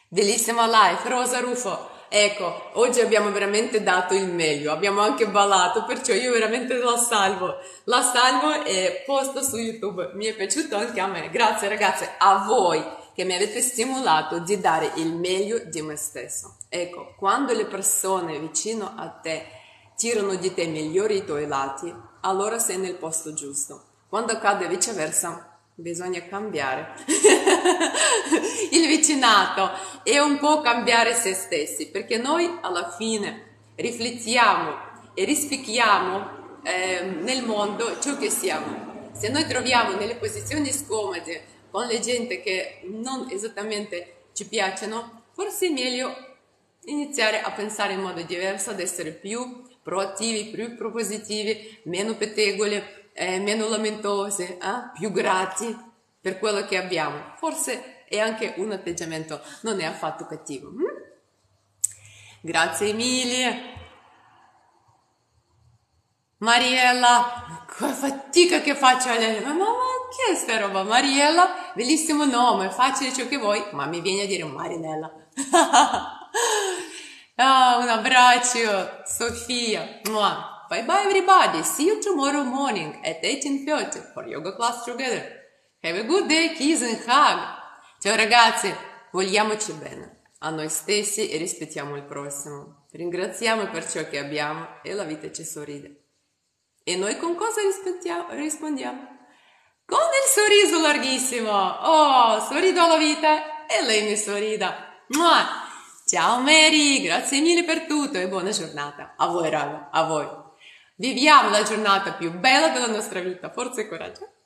Bellissima life, Rosa Rufo. Ecco, oggi abbiamo veramente dato il meglio, abbiamo anche ballato, perciò io veramente la salvo. La salvo e posto su YouTube. Mi è piaciuto anche a me. Grazie ragazze, a voi che mi avete stimolato di dare il meglio di me stesso. Ecco, quando le persone vicino a te tirano di te migliori i tuoi lati, allora sei nel posto giusto. Quando accade viceversa, bisogna cambiare il vicinato e un po' cambiare se stessi, perché noi alla fine riflettiamo e rispecchiamo eh, nel mondo ciò che siamo. Se noi troviamo nelle posizioni scomode con le gente che non esattamente ci piacciono, forse è meglio iniziare a pensare in modo diverso, ad essere più proattivi, più propositivi, meno pettegoli, eh, meno lamentose, eh? più grati per quello che abbiamo. Forse è anche un atteggiamento, non è affatto cattivo. Hm? Grazie Emilia. Mariella, che fatica che faccio a lei. Ma, che è sta roba? Mariella, bellissimo nome, facile ciò che vuoi, ma mi viene a dire Marinella. ah, un abbraccio, Sofia. Bye bye everybody. See you tomorrow morning at 18.30 for yoga class together. Have a good day, kiss and hug. Ciao ragazzi, vogliamoci bene a noi stessi e rispettiamo il prossimo. Ringraziamo per ciò che abbiamo e la vita ci sorride. E noi con cosa rispondiamo? Con il sorriso larghissimo. Oh, sorrido alla vita e lei mi sorrida. Ciao Mary, grazie mille per tutto e buona giornata. A voi raga, a voi. Viviamo la giornata più bella della nostra vita. Forza e coraggio.